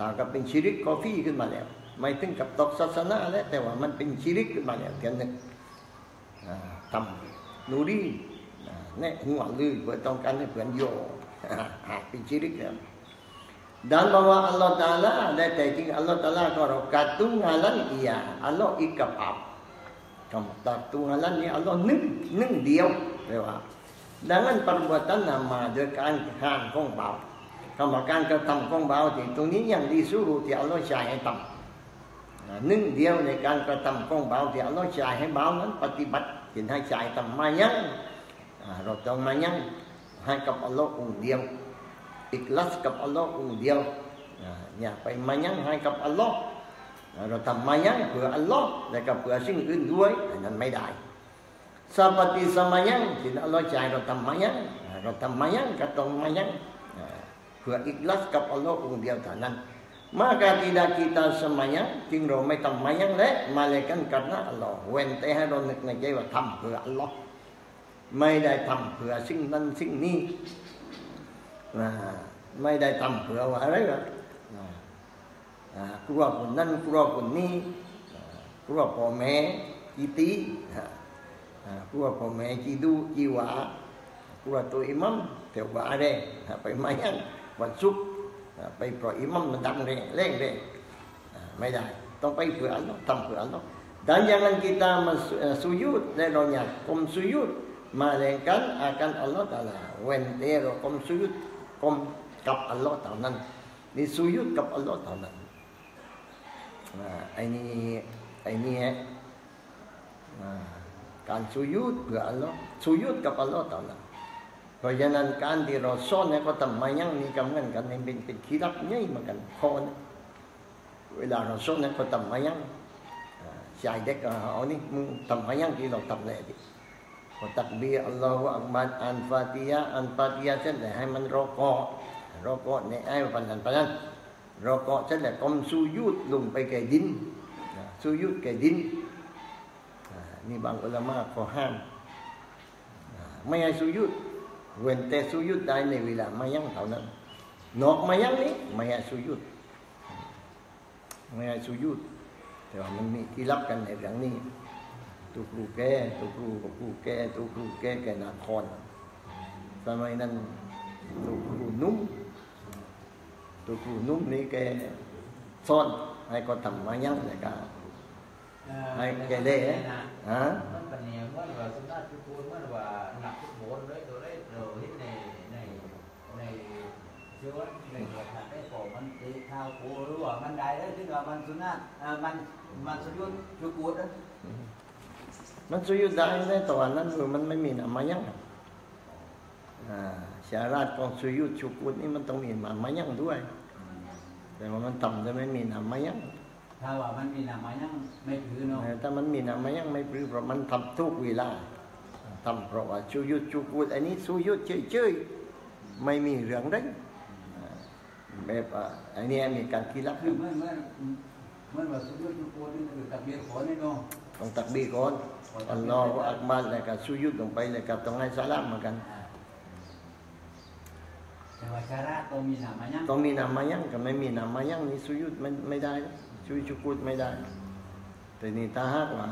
ต่างกับเป็นชิริกกาแฟขึ้นมาแล้ว ไม่ถึงกับตกศาสนาแล้วแต่ว่ามันเป็นชิริกขึ้นมาแล้วเทียนหนึ่งทำนูรีเนี่หัวลือเพื่อต้องการให้เพื่อนโยเป็นชิริกแล้วดันบอกว่าอัลลอฮฺตาลาได้แต่จริงอัลลอฮฺตาลาก็เรากัดตุ้งอาลันเอียอัลลอฮฺอิกกับอับคำตัดตุ้งอาลันนี้อัลลอฮฺนึ่งหนึ่งเดียวเรียกว่า ยังให้กับอัลลอฮ์อ่าเราทำมายังเพื่ออัลลอฮ์และกับเพื่อสิ่งอื่นด้วยอันนั้นไม่ได้ seperti sama yang tidak Allah ใจเราทำมายังอ่าเราทำมายังก็ต้องมายั Sapati samayang Tidak Allah cahaya rotam mayang Rotam mayang katong mayang Gue ikhlas kap Allah Kung dia tanan Maka tidak kita semayang จึงเราไม่ทำมายังและมาเลยกันกับนะอัลลอฮ์เว้นแต่ให้เรานึกในใจว่าทำเพื่ออัลลอฮ์ไม่ได้ทำเพื่อสิ่งนั้นสิ่งนี้นะไม่ได้ทำเพื่อว่าอะไรก็กลัวคนนั้นกลัวคนนี้กลัวพ่อแม่กี่ตี วอิมัมเทวาเร่อ่าไปมายังวันศุกร์อ่าไปปล่อยอิมัมมันดังเร่งเร่งเร่งอ่าไม่ได้ต้องไปเผื่ออัลลอฮ์ทำเผื่ออัลลอฮ์ dan jangan kita mas- eh, sujud dan ronya kum sujud melainkan akan Allah Ta'ala when they are kum sujud kum กับอัลลอฮ์เท่านั้นนี่สุยุด การสุยุดเพื่ออัลลอฮ์สุยุดกับอัลลอฮ์เท่านั้นเพราะฉะนั้นการที่เราสอนเนี่ยก็ทำไมยังนี่ก็เหมือนกันนี่เป็นเป็นคีรับใหญ่เหมือนกันพอนเวลาเราสอนเนี่ยก็ทำไมยังชายเด็กเอานี่มึงทำไมยังที่เราทำเลยดิพอตักบีอัลลอฮฺอักบัรอันฟาติยะอันฟาติยะเสร็จแล้วให้มันรอกอรอกอในไอ้ปันนันปันนั้นรอกอเสร็จแล้วก้มสุยุดลงไปแก่ดินสุยุดแก่ดิน นี่บางอุลามะก็ห้ามไม่ให้สุยุดเว้นแต่สุยุดได้ในเวลามายังเท่านั้นนอกมายังนี้ไม่ให้สุยุดไม่ให้สุยุดแต่ว่ามันมีที่รับกันในเรื่องนี้ตัวครูแก่ตัวครูกับครูแก่ตัวครูแก่แก่นาครสมัยนั้นตัวครูนุ่มตัวครูนุ่มนี่แกสอนให้ก็ทำมายังเลยก็ให้แกเลยเมื่อว่าสุนัขทุกคนเมื่อว่าหนักทุกโบนเลยตัวได้เราเห็นในในในเชื่อว่าในการ อว่ามันได้ได้ถึงว่ามันสุนัขอ่ามันมันสุยุททุกคนนะมันสุยุดได้ในตอนนั้นคือมันไม่มีนามายังอ่าชาราชของสุยุดชุกุดนี่มันต้องมีนามายังด้วย แต่ว่ามันทำจะไม่มีนามายัง ถ้าว่ามันมีหนามายังไม่ถือเนาะแต่ถ้ามันมีนามายังไม่ปรือเพราะมันทำทุกเวลาทำเพราะว่าสุยุดชุกุดอันนี้สุยุดเฉยๆไม่มีเรื่องใดอ่าแบบว่าอันนี้มีการคีรับคือเมื่อเมื่อเมื่อว่าสุยุททุกคนนี่คือตักเบียร์ขอนี่เนาะต้องตักบีรก่อนอัลลอฮฺอักบัรแล้วก็สุยุดลงไปแล้วก็ต้องให้สลามเหมือนกันแต่ว่าชาระต้องมีหนามายังต้องมีนามายังกับไม่มีนามายังนี่สุยุดไม่ไม่ได้ นะสุยุดชุกุดไม่ได้ แต่นี่ถ้าหากว่า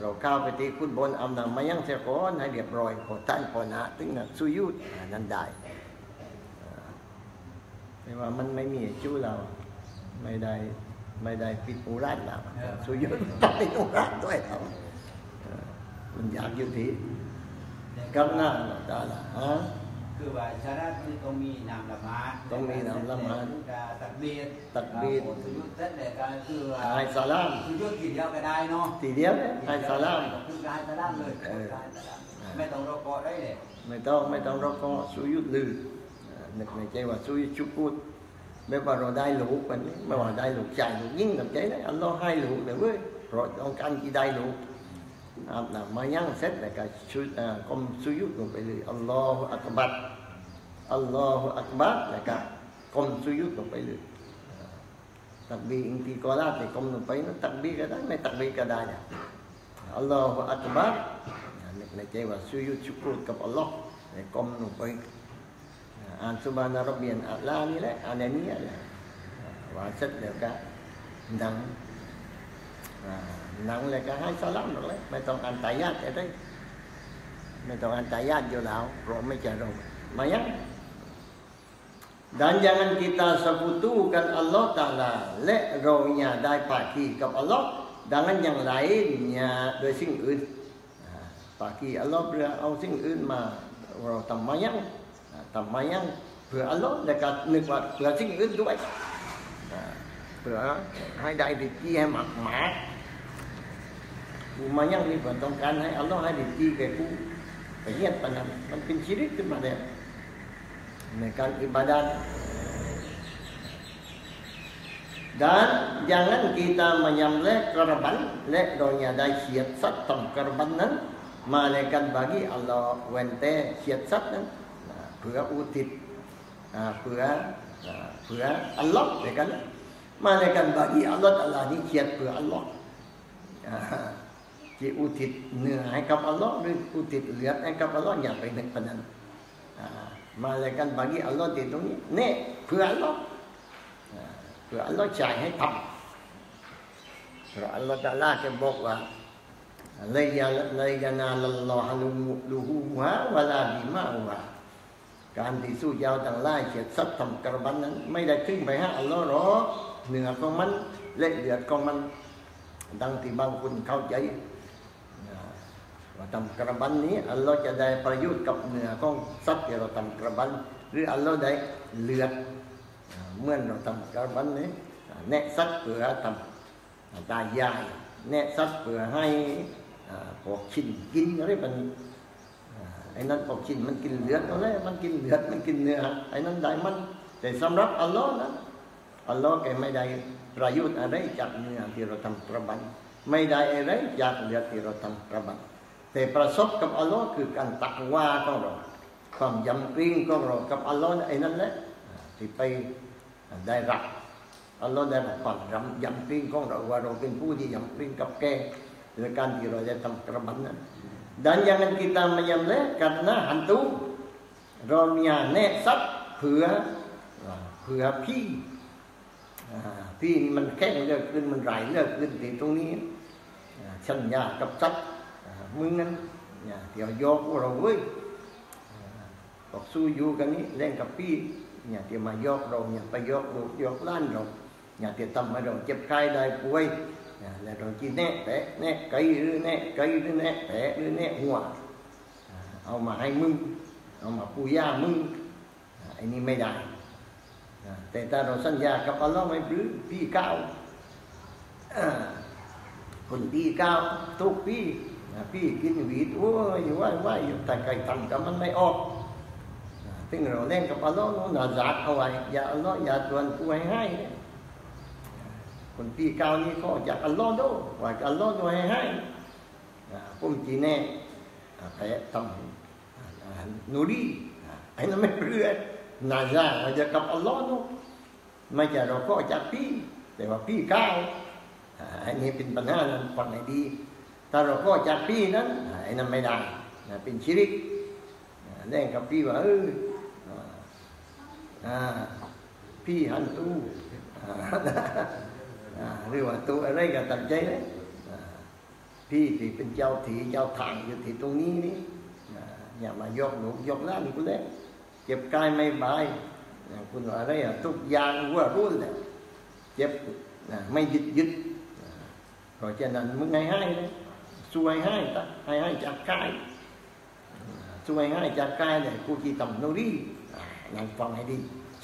เราก้าวไปที่คุณบนอานำมายังเสียก่อนให้เรียบร้อยพอท่านพอนะถึงนั้นสุยุทธนั้นได้แต่ว่ามันไม่มีชู้เราไม่ได้ไม่ได้ปิดอุราชเราสุยุทธต้องปิดอุราชด้วยเราอ่ามันอยากอยู่ที่กับหน้าเราได้ละฮะ คือว่าชาราคือต้องมีนามละหมาดต้องมีนามละหมาดตักเบียดตักบีรสุยุทธ์เสร็จแล้วก็คือว่าให้สลามสุยุทธ์กี่เดียวก็ได้เนาะทีเดียวเนี่ยให้สลามคือการสลามเลยเออการสลามไม่ต้องรอคอได้เลยไม่ต้องไม่ต้องเราก็สุยุทธลืออ่านึกในใจว่าสุยุทธชุกุดไม่ว่าเราได้ลูกวันนี้ไม่ว่าได้ลูกชายลูกยิ่งกับใจเลยอัลลอฮ์ให้ลูกเลยเว้ยเพราะต้องการที่ได้ลูกอาบน้ำมายั่งเสร็จแล้วก็ชุดอ่ากลมสุยุทธลงไปเลยอัลลอฮฺอักบัรอัลลอฮฺอักบัรแล้วก็กลมสุยุทธลงไปเลยอ่าตักบีอิงตีกอลาแต่กลมลงไปนั้นตักบีก็ได้ไม่ตักบีก็ได้เนี่ยอัลลอฮฺอัก บัรนึกในใจว่าสุยุทชุกรุกับอัลลอฮ์ในกลมลงไปอ่านสุบานารับเบียนอัลลานี่แหละอ่านในนี้แหละว่าเสร็จแล้วก็นั่งอ่านั่งแล้วก็ให้สลัมหรอกเลยไม่ต้องอ่านตายาตอะไรไม่ต้องอ่านตายาตอยู่แล้วเพราะไม่ใช่เรามายัง dan jangan kita sekutukan Allah Ta'ala และเราอย่าได้ปากีกับอัลลอฮ์ดังนั้นอย่างไรอย่าโดย umayang li tong kan hai Allah hai di ke ku payat panam pan pin sirik tu made mekan ibadat. Dan jangan kita menyembelih korban lek donya dai siat sat tam korban nan. Malaikat bagi Allah wente siat sat nan. Nah, pura utit. Nah, pura nah, pura Allah ya kan malaikat bagi Allah Allah ni siat pura Allah. ที่อุทิศเนื้อให้กับอัลลอฮ์หรืออุทิศเลือดให้กับอัลลอฮ์อย่าไปนึกปานนั้นอ่ามาในกันบากีอัลลอฮ์ที่ตรงนี้เนี่เพื่ออัลลอฮ์เพื่ออัลลอฮ์จ่ายให้ทำเพราะอัลลอฮ์ตะอาลาจะบอกว่าเลยยาเลยยานาลลอฮะลูลูฮูฮะวะลาบิมาฮวะการที่สู้ยาวต่างล่เฉียดซัดทำกระบันนั้น ไม่ได้ขึ้นไปฮะอัลลอฮ์หรอกเหนือของมันและเดือดของมัน ดังที่บางคนเข้าใจ ว่าทำกระบันนี้อัลลอฮ์จะได้ประโยชน์กับเนื้อของสัตว์ที่เราทำกระบันหรืออัลลอฮ์ได้เลือดเมื่อเราทำกระบันนี้แนะสัตว์เพื่อทำตายายแนะสัตว์เพื่อให้พวกชิ้นกินอะไรแบบนี้ไอ้นั้นพวกชิ้นมันกินเลือดอะไรมันกินเลือดมันกินเนื้อไอ้นั้นได้มันแต่สำหรับอัลลอฮ์นะอัลลอฮ์แกไม่ได้ประโยชน์อะไรจากเนื้อที่เราทำกระบันไม่ได้อะไรจากเลือดที่เราทำกระบัน แต่ประสบกับอัลลอฮ์คือการตักวาของเราความยำเกรงของเรากับอัลลอฮ์ไอ้นั่นแหละที่ไปได้รับอัลลอฮ์ได้รับความยำยำเกรงของเราว่าเราเป็นผู้ที่ยำเกรงกับแกในการที่เราจะทำกระบันนั้น dan jangan kita menyembelih karena hantu เราเนี่ยแน่สัตว์เผื่อเผื่อพี่พี่มันแข็งเลิกขึ้นมันไหลเลิกขึ้นที่ตรงนี้ฉันยากกับสัตว์ มึงนั้นเนี่ยเดี๋ยวโยกเราเว้ยบอกสู้อยู่กันนี้เล่นกับพี่เนี่ยที่มายอกเราเนี่ยไปยกลูกยกล้านเราเนี่ยที่ทำให้เราเจ็บไข้ได้ป่วยเนี่ยแล้วเราจีแน่แผลแน่ไกหรือแน่ไกหรือแน่แผลหรือแน่หัวเอามาให้มึงเอามาปูย่ามึงไอ้นี่ไม่ได้แต่ถ้าเราสัญญากับอัลลอฮ์ไม่ปลื้มพี่ก้าวคนพี่ก้าวทุกพี่ พี่กินหวีดโอ้ยไหวไหวอยู่แต่ไก่ทำกับมันไม่ออกถึงเราเล่นกับอัลลอฮ์เราหนาจัดเอาไว้อย่าอัลลอฮ์อย่าตวนกูให้ให้คนพี่เก้านี่ก็อยากอัลลอฮ์ด้วยว่าอัลลอฮ์ด้วยให้ให้ผมจีแน่แพ้ทำนูรีไอ้นั่นไม่เปลือยนาจาเราจะกับอัลลอฮ์นู้ไม่ใช่เราก็จากพี่ แต่ว่าพี่เก้าอันนี้เป็นปัญหานั้นฟังให้ดี ถ้าเราก็จากพี่นั้นไอ้นั้นไม่ได้เป็นชิริกเล่นกับพี่ว่าเออพี่หันตู้หรือว่าตู้อะไรก็ตัดใจเลยพี่ที่เป็นเจ้าถีเจ้าทางอยู่ที่ตรงนี้นี่อย่ามายกหนูยกล้านกูเลยเจ็บกายไม่บายคุณอะไรอะทุกอย่างว่ารุ่นเลยเจ็บไม่ยึดยึดเพราะฉะนั้นมึงไงให้เลย ช่วยให้ตะให้ให้จากกายช่วยให้จากกายเลยกูจีต่ำโนรีอ่านั่งฟังให้ดี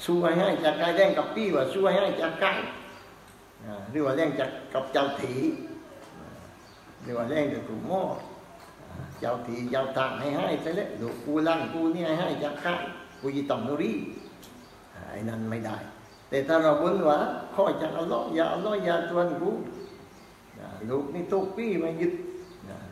ช่วยให้จากกายแรงกับพี่ว่าช่วยให้จากกายหรือว่าแรงจากกับเจ้าถีเรียกว่าแรงกับกลุ่มหม้อเจ้าทีเจ้าทางให้ให้ไปเลยดูกูลั่งกูนี่ให้ให้จากข้ากูยีต่อมนุรีไอ้นั้นไม่ได้ แต่ถ้าเราบุญว่าข้อจากอัลลอฮ์อย่าอัลลอฮ์อย่าตวนกูลูกนี่ตุกปี้มายึด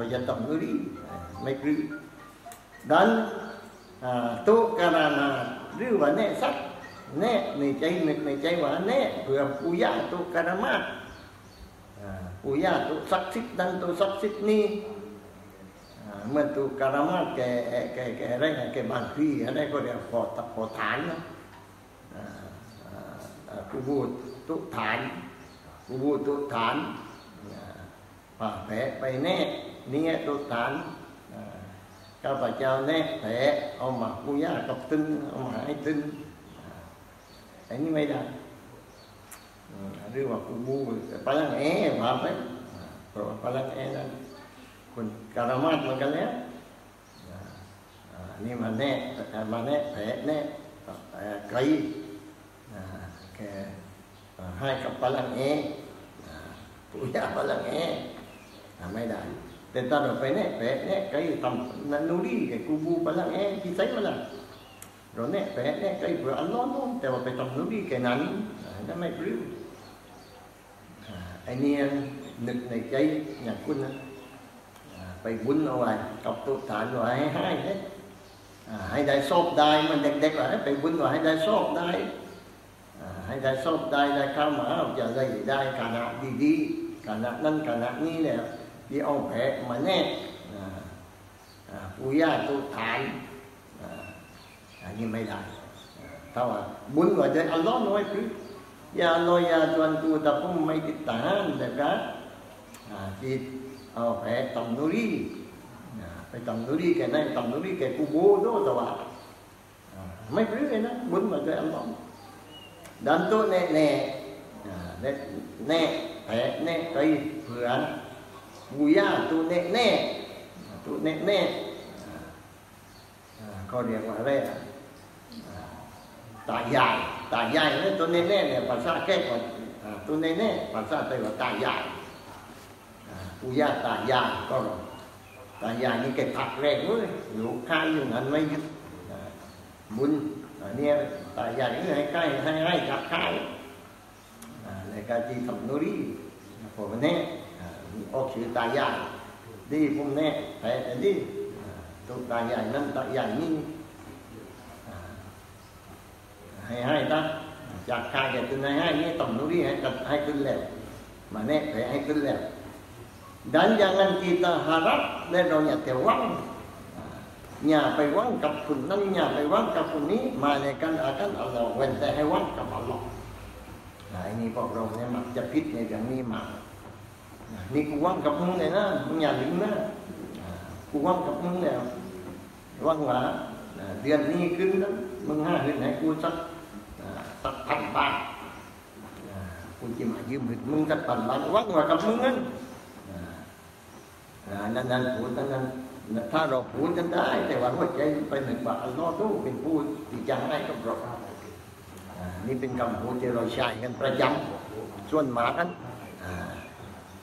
าจะกับอัลลอฮ์ไอ้นั้นไม่ปลื้มเราไม่ใช่เรานาจากับพี่เราบุญหน่วยด้วยกับอัลลอฮ์ด้วยไม่ใช่บุญหน่วยด้วยพออะไรวะเล่นกับพี่ว่าทางมึงไงให้นะกูจะต้องนุรีอันนี้บุญว่าทางอัลลอฮ์ด้วยให้เราจะต้องนุรีไม่คือดันตุการานาหรือว่าแน่สักแน่ในใจนึกในใจว่าแน่เพื่อปูย่าตุการามาปูย่าตุศักดิ์สิทธิ์ดันตุศักดิ์สิทธิ์นี้เมื่อตุการามาแกแกแกอะไรแกบางพี่อะไรก็เรียกพอตะพอฐานนะกูบูตุฐานกูบูตุฐานผ่าแผลไปแน่ เนี่ยตุฐานข้าพเจ้าแน่แผลเอามาปูยากับตึงเอามาให้ตึงอันนี้ไม่ได้หรือว่ากูบูแต่พลังแอว่าไปเพราะพลังแอนั้นคนการามาตมันกันแล้วนี่มาแน่มาแน่แผลแน่ไกลแกให้กับพลังแอปูย่าพลังแอไม่ได้ แต่ตอนเราไปแน่แผลแน่ไกลทำนันนูรีกับกูบูพลังแอที่ใส่มาละเราแน่แผลแน่ไกลเพื่ออัลลอฮ์น้องแต่ว่าไปทำนูรีแกนั้นนั่นไม่ป ที่เอาแผลมาแนบปู่ยาตุฐานอันนี้ไม่ได้ถ้าว่าบุญว่าจะอาล้อน้อยพื่อยาลอยยาจวนตูตะพุ่มไม่ติดตามนะครับจิตเอาแผลตำนุรีไปตำนุรีแกนั่นตำนุรีแกกูโบโดตะวะไม่พริ้เลยนะบุญว่าจะเอาล้อดันตัวแน่แน่แน่แผลแน่ไปเผื่อ บุย่าตูแน่แน่ตูแน่แน่ก็เรียกว่าอะไรตาใหญ่ตาใหญ่เนี่ยตัวแน่แน่เนี่ยภาษาแค่ก่อนตัวแน่แน่ภาษาไทยว่าตาใหญ่ปูย่าตาใหญ่ก็รอตาใหญ่นี่แกผักแรงเว้ยอยู่ข้างอยู่นั้นไม่ยึดบุญเนี่ยตาใหญ่ให้ใกล้ให้ใกล้กับข้าวในการที่ทำนุรีผมเนี่ย ก็คือตายหดีพุ่มแน่แต่แดีตัวตายใหญ่นั่นตายใหญ่นี่ให้ให้ตาจากกาแก่ขึ้นให้ให้นี่ต่อมนุรีให้กับให้ขึ้นแล้วมาแน่แต่ให้ขึ้นแล้วดันยังงั้นกีตาฮารักและเราอย่าที่ยววังอย่าไปหวังกับคนนั้นอย่าไปหวังกับคนนี้ มาในกันอาการอัลลอเว้นแต่ให้หวังกับอัลลอฮ์อันี่พวกเราเนี่ยมักจะพิษในอย่างนี้มาก นี่กูว่างกับมึงเลยนะมึงอย่าลืมนะกูว่างกับมึงแล้วว่างว่าเดือนนี้ขึ้นนะมึงห้าเดือนไหนกูสักสักพันบาทคุณจะมายืมมึงสักพันบาทวัดว่ากับมึงนั้นนั่นนั่นพูดนั่นนั่นถ้าเราพูดกันได้ แต่ว่าหัวใจไปหนึ่งบาทอัลลอฮ์ตู้เป็นผู้ที่จะให้กับเรานี่เป็นคำพูดที่เราใช้กันประจำส่วนหมากัน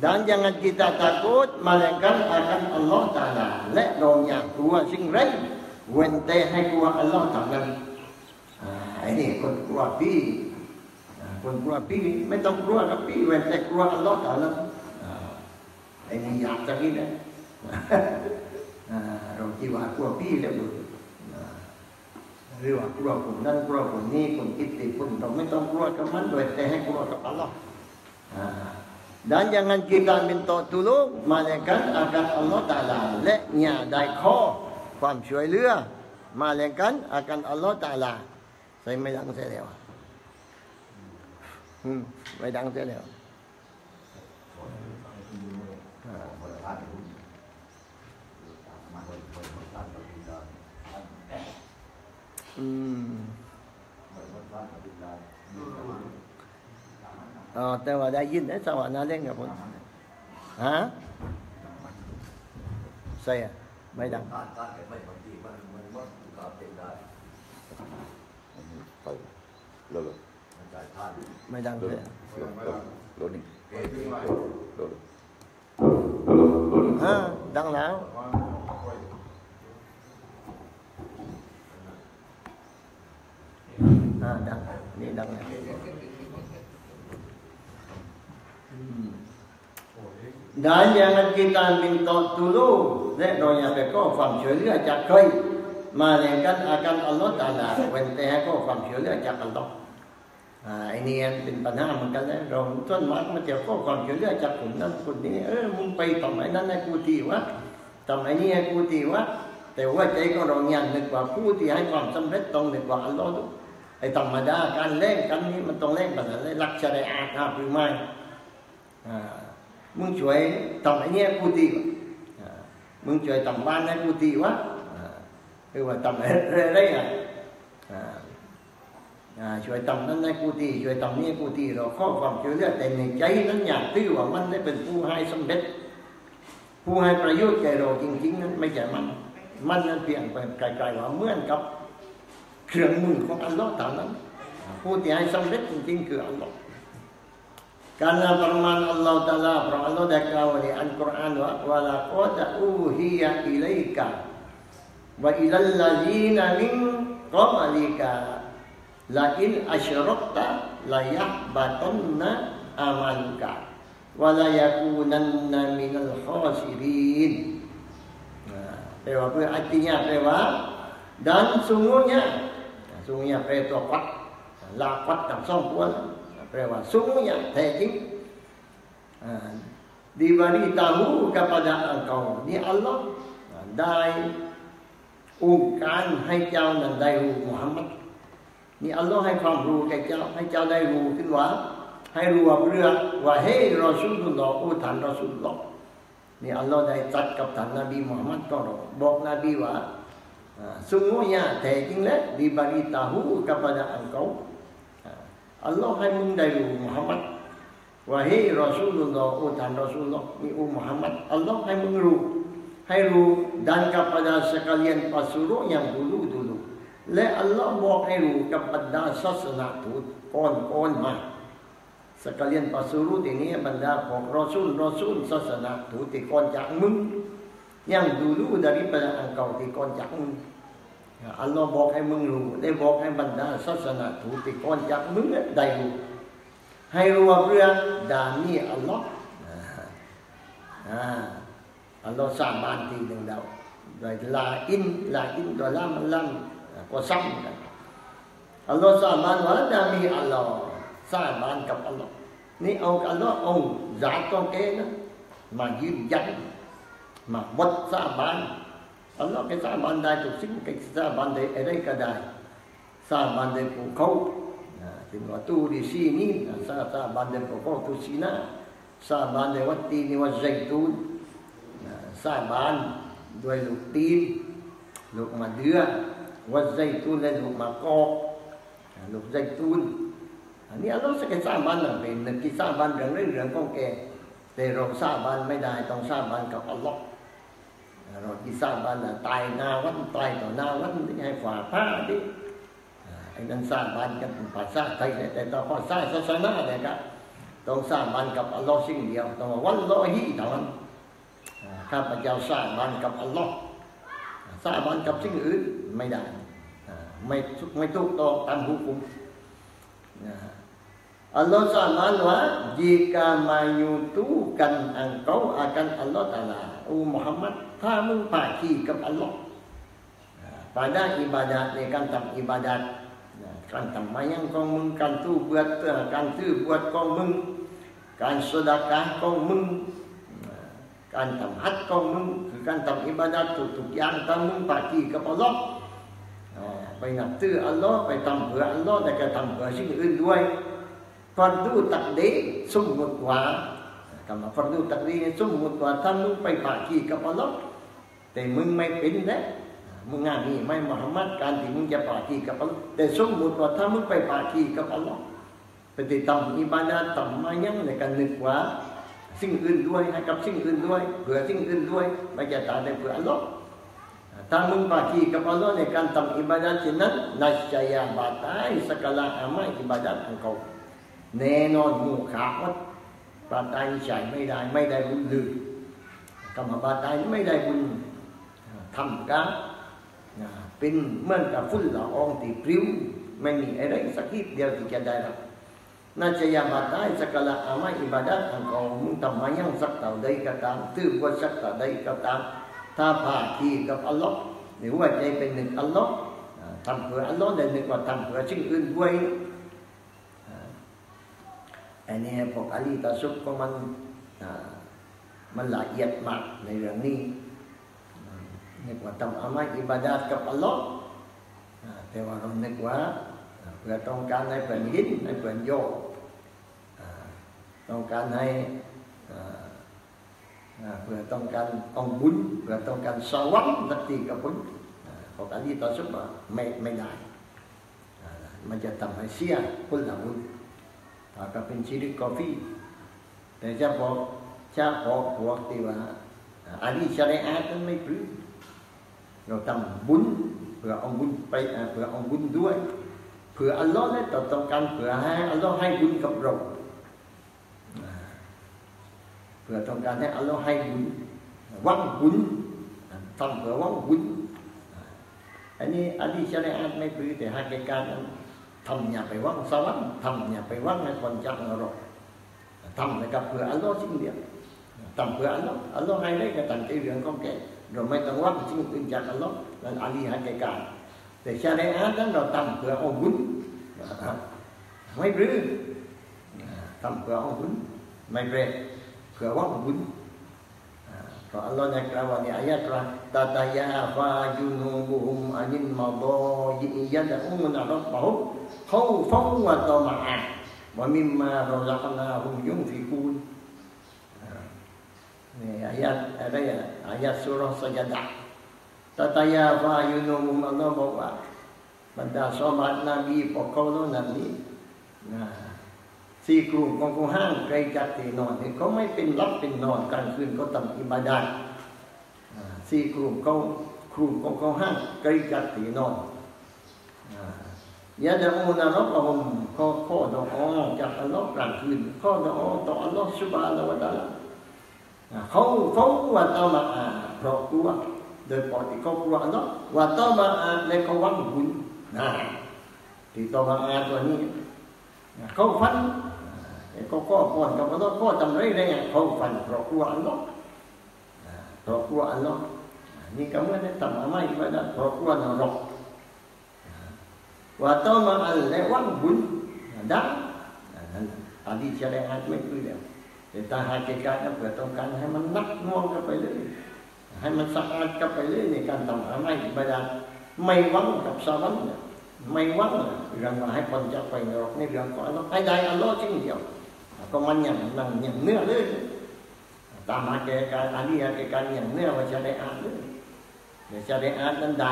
dan jangan kita takut melainkan akan Allah Ta'ala และเราอยากกลัวสิ่งไรเว้นแต่ให้กลัวอัลลอฮ์เท่านั้นอ่าไอ้นี่คนกลัวพี่อ่าคนกลัวพี่ไม่ต้องกลัวกับพี่เว้นแต่กลัวอัลลอฮ์เท่านั้นอ่าไอ้นี่อยาจะกินนะอ่าเราคิดว่ากลัวพี่แล้วดูอ่าหรือว่ากลัวคนนั้นกลัวคนนี้คนคิดติคนเราไม่ต้องกลัวกับมันเว้นแต่ให้กลัวกับอัลลอฮ์อ่า dan jangan kita minta tolong malaikat akan Allah Ta'ala และอย่าได้ขอความช่วยเห ลือมาเลกันอากันอัลลอฮ์ตาลาใส่ไม่ดังเสียแล้วอืม ได้ยังนท่านแกไม่บามันมันมันก็เป็นได้ไปโลโลมันจ่ายท่านไม่ดังโลเลโลยยังแล้วอ่าดังนี่ดังแล้ว dan jangan kita minta tolong และเราอย่าไปขอความช่วยเหลือจากใครมาแลกกันอากันอัลลอฮ์ตาลาเว้นแต่ให้ขอความช่วยเหลือจากอัลลอฮ์ไอ้นี่เป็นปัญหาเหมือนกันนะเราต้นมากมันจะขอความช่วยเหลือจากคนนั้นคนนี้เออมึงไปทำไอ้นั้นให้กูทีวะทำไอ้นี่ให้กูทีวะแต่ว่าใจของเราเนี่ยนึกว่าผู้ที่ให้ความสำเร็จต้องนึกว่าอัลลอฮ์ไอ้ธรรมดาการเล่นกันนี้มันต้องเล่นแบบนั้นรักชะไดอาหาหรือไม่อ่า มึงช่วยทำไอ้เนี่ยกูตีวะอ่มึงช่วยทำบ้านให้กูตีวะอ่าหรือว่าทำอะไรอะไรอะอ่าอ่าช่วยทำนั้นให้กูตีช่วยทำนี่กูตีเราขอความช่วยเหลือแต่ในใจนั้นอยากตื้อว่ามันได้เป็นผู้ให้สำเร็จ ผู้ให้ประโยชน์แก่เราจริง ๆ นั้นไม่ใช่มัน มันนั้นเพียงเป็นไกลๆว่าเหมือนกับ เครื่องมือของอัลลอฮ์เท่านั้น ผู้ที่ให้สำเร็จจริงๆคืออัลลอฮ์ Karena firman Allah Ta'ala Allah dah kau di Al-Quran wa walaqad uhiya ilaika wa ilal ladzina min qablika la in asyrakta la yahbatanna amaluka wa la yakunanna minal khasirin. Nah, แปลว่าเพื่อ artinya แปลว่าสองตัวแปลว่า sungguhnya แท้จริง Ah, diberitahu kepada engkau ni Allah ah, ได้องค์การให้เจ้านั้นได้รู้มุฮัมมัดนี่อัลลอฮ์ให้ความรู้แก่เจ้าให้เจ้าได้รู้ขึ้นว่า ให้รู้ว่าเรื่องว่าเฮ้ยรอซูลุลลออุทานรอซูลุลลอนี่อัลลอฮ์ได้ตัดกับท่านนบีมุฮัมมัดก็บอกนบีว่า ah, sungguhnya แท้จริงแล้ว diberitahu kepada engkau Allah hai mendayu Muhammad. Wahai Rasulullah, oh dan Rasulullah, ni oh Muhammad. Allah hai mengeru. Hai ru dan kepada sekalian pasuruh yang dulu-dulu. Le Allah mau hai ru kepada sasana tu, kon-kon mah. Sekalian pasuruh ini benda pok Rasul-Rasul sasana tu, di konjak mung. Yang dulu daripada engkau di konjak mung. Allah บอกให้มึงรู้ได้บอกให้บรรดาศาสนาทูตที่ก่อนจากมึงได้รู้ให้รู้ว่าเรื่องดานี่อัลลอฮ์อ่าอัลลอฮ์สร้างบ้านทีหนึ่งเราโดยลาอินลาอินตัวล่ามันล่ำก็ซ้ำกันอัลลอฮ์สร้างบ้านว่าดามีอัลลอฮ์สร้างบ้านกับอัลลอฮ์นี่เอาอัลลอฮ์องค์จาตองเกนะมายืนยันมาวัดสร้างบ้าน อัลลอฮ์แกสร้างบ้านได้ทุกสิ่งแกสร้างบ้านไดอะไรก็ได้สร้างบ้านได้ภูเขา Tin waktu di sini sa sa bandar pokok tu Sina sa bandar wati ni wa zaitun sa ban dua luk tin luk ma đưa wa zaitun le luk ma ko luk zaitun ni Allah สักสร้างบ้านน่ะเป็นนึกที่สร้างบ้านเรื่องเรื่องของแกแต่เราสร้างบ้านไม่ได้ต้องสร้างบ้านกับอัลลอฮ์ เราที่สร้างบ้านน่ะตายนาวันตายต่อหน้าวันที่ให้ฝ่าผ้าดิไอ้นั้นสร้างบ้านกันภาษาไทยเนี่ยแต่ต่อพอสร้างศาสนาเนี่ยครับต้องสร้างบ้านกับอัลลอฮ์สิ่งเดียวต้องวันลอฮีเท่านั้นข้าพเจ้าสร้างบ้านกับอัลลอฮ์สร้างบ้านกับสิ่งอื่นไม่ได้ไม่ไม่ถูกต้องตาม hukum นะ Allah SWT jika menyutukan engkau akan Allah Ta'ala Oh Muhammad ถ้ามึงปากีกับอัลลอฮ์ pada ibadat ในการทำอิบาดัตการทำมายังของมึงการตู้เบือดการตื้อบวดของมึงการสดากาของมึงการทำฮัดของมึงคือการทำอิบาดัตทุกๆอย่างถ้ามึงปากีกับอัลลอฮ์ไปนับถืออัลลอฮ์ไปทำเพื่ออัลลอฮ์แต่ก็ทำเพื่อสิ่งอื่นด้วย fardu takdir สมมติว่า คำว่า fardu takdir สมมติว่าถ้ามึงไปปากีกับอัลลอฮ์แต่มึงไม่เป็นนะมึงงานนี้ไม่มุฮัมมัดการที่มึงจะปากีกับอัลลอฮ์แต่สมมติว่าถ้ามึงไปปากีกับอัลลอฮ์ปติตามอิบาดะทำมายังในการนึกว่าสิ่งอื่นด้วยให้กับสิ่งอื่นด้วยเผื่อสิ่งอื่นด้วยไม่จะตายได้เผื่ออัลลอฮ์ถ้ามึงปากีกับอัลลอฮ์ในการทำอิบาดะเช่นนั้นนัชชัยบาตายสกลาอามัยอิบาดะของเขาแน่นอนหมู่ขาวัด ปาตายใช่ไม่ได้ไม่ได้บุญเลยกรรมบาตายไม่ได้บุญทำกันเป็นเหมือนกับฝุ่นละอองที่ปลิวไม่มีอะไรสักทีเดียวที่จะได้รับน่าจะยาบาตายสักละอามาอิบาดัตของเขามึงทำมายังสักเท่าใดก็ตามตื้อบวชสักเท่าใดก็ตามถ้าพาทีกับอัลลอฮ์หรือว่าใจเป็นหนึ่งอัลลอฮ์ทำเพื่ออัลลอฮ์ได้หนึ่งว่าทำเพื่อสิ่งอื่นด้วย อันนี้พวกอาลีตาซุปก็มันมันละเอียดมากในเรื่องนี้นึกว่าทำอามัยอิบาดาตกับอัลลอฮ์แต่ว่าเรานึกว่าเพื่อต้องการให้เป็นหินให้เป็นโยกต้องการให้เพื่อต้องการองบุญเพื่อต้องการสวรรค์สักทีกับบุญพวกอาลีตาซุปไม่ไม่ได้มันจะทำให้เสียผลบุญ ถ้าก็เป็นชีริกกาแฟแต่จะบอกจะบอกพวกที่ว่าอันนี้ชริอาตันไม่พลื้เราทำบุญเพื่อเอาบุญไปเพื่อเอาบุญด้วยเพื่ออัลลอฮ์เนี่ยต้องการเพื่อให้อัลลอฮ์ให้บุญกับเราเพื่อต้องการให้อัลลอฮ์ให้บุญวังบุญทำเพื่อวังบุญอันนี้อันนี้ชริอาตไม่พลื้แต่หากการนั้น ทำอย่าไปว่างสวรรค์ทำอย่าไปว่างในคนจักนรกทำนะครับเพื่ออัลลอฮ์สิ่งเดียวทำเพื่ออัลลอฮ์อัลล อฮ์ให้ได้ก็ตั้งใจเรื่องของแกเราไม่ต้องว่างสิ่งอื่นจากอัลลอฮ์นั่นอาลีให้แกการแต่ชาในอานั้นเราทำเพื่อเอาบุญไม่รื้อทำเพื่อเอาบุญไม่เร่เพื่อว่างบุญเพราะอัลลอฮ์ในกล่าวในอายะห์ว่าตาตายาฟาจุนูบุฮุมอานินมาดอยิยะดะอุมนะรับบะฮุ خوفا وطمعا ومما رزقناهم ينفقون นี่อายะอะไรอ่ะอายะสุรสยดะตตายาฟายุนุมุมอัลลอฮ์บอกว่าบรรดาสมัตนบีพวกเขาเหล่านั้นนี่นะสี่กลุ่มของกูห้างไกลจากที่นอนเขาไม่เป็นรับเป็นนอนกลางคืนเขาทำอิบาดาตสี่กลุ่มเขากลุ่มของเขาห้างไกลจากที่นอน ยาดะอูนารบอุมข้อข้อดออจากอัลลอฮ์กลางคืนข้อดอต่ออัลลอฮ์ซุบานะวะตาลาเขาเขาว่าตามาอาเพราะกลัวโดยปกติเขากลัวอัลลอฮ์ว่าตามาอาในเขาวังบุญนะที่ตามาอาตัวนี้เขาฟันเขาก็ก่อนกับอัลลอฮ์ก็ทำไรได้เขาฟันเพราะกลัวอัลลอฮ์เพราะกลัวอัลลอฮ์นี่ก็ไม่ได้ทำอะไรไม่ได้เพราะกลัวนรก ในเรื่องของอัลลอฮ์ให้ได้อัลลอฮ์จริงเดียวก็มันอย่างนั่งอย่างเนื้อเลยตามหาเกการอันนี้หาเกการอย่างเนื้อว่าจะได้อ่านเลยแต่จะได้อ่านนั้นไ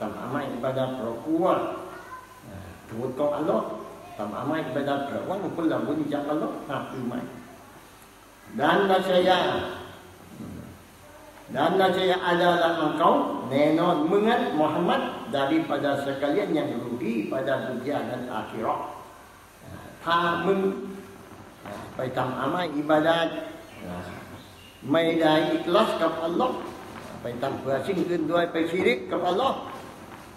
ด้แน่อ่านคือไม่ tầm amal ibadah perempuan Tuhan kau Allah Tầm amal ibadah perempuan pun lah bunyi jangan Allah Tak iman Dan saya Dan saya adalah engkau Nenon mengat Muhammad Daripada sekalian yang rugi Pada dunia dan akhirat Ah, ถ้ามึงอ่าไปทำอามัลอิบาดาตอ่าไม่ได้อิคลัสกับอัลลอฮ์ไปทำเพื่อสิ่งอื่นด้วยไปชิริกกับอัลลอฮ์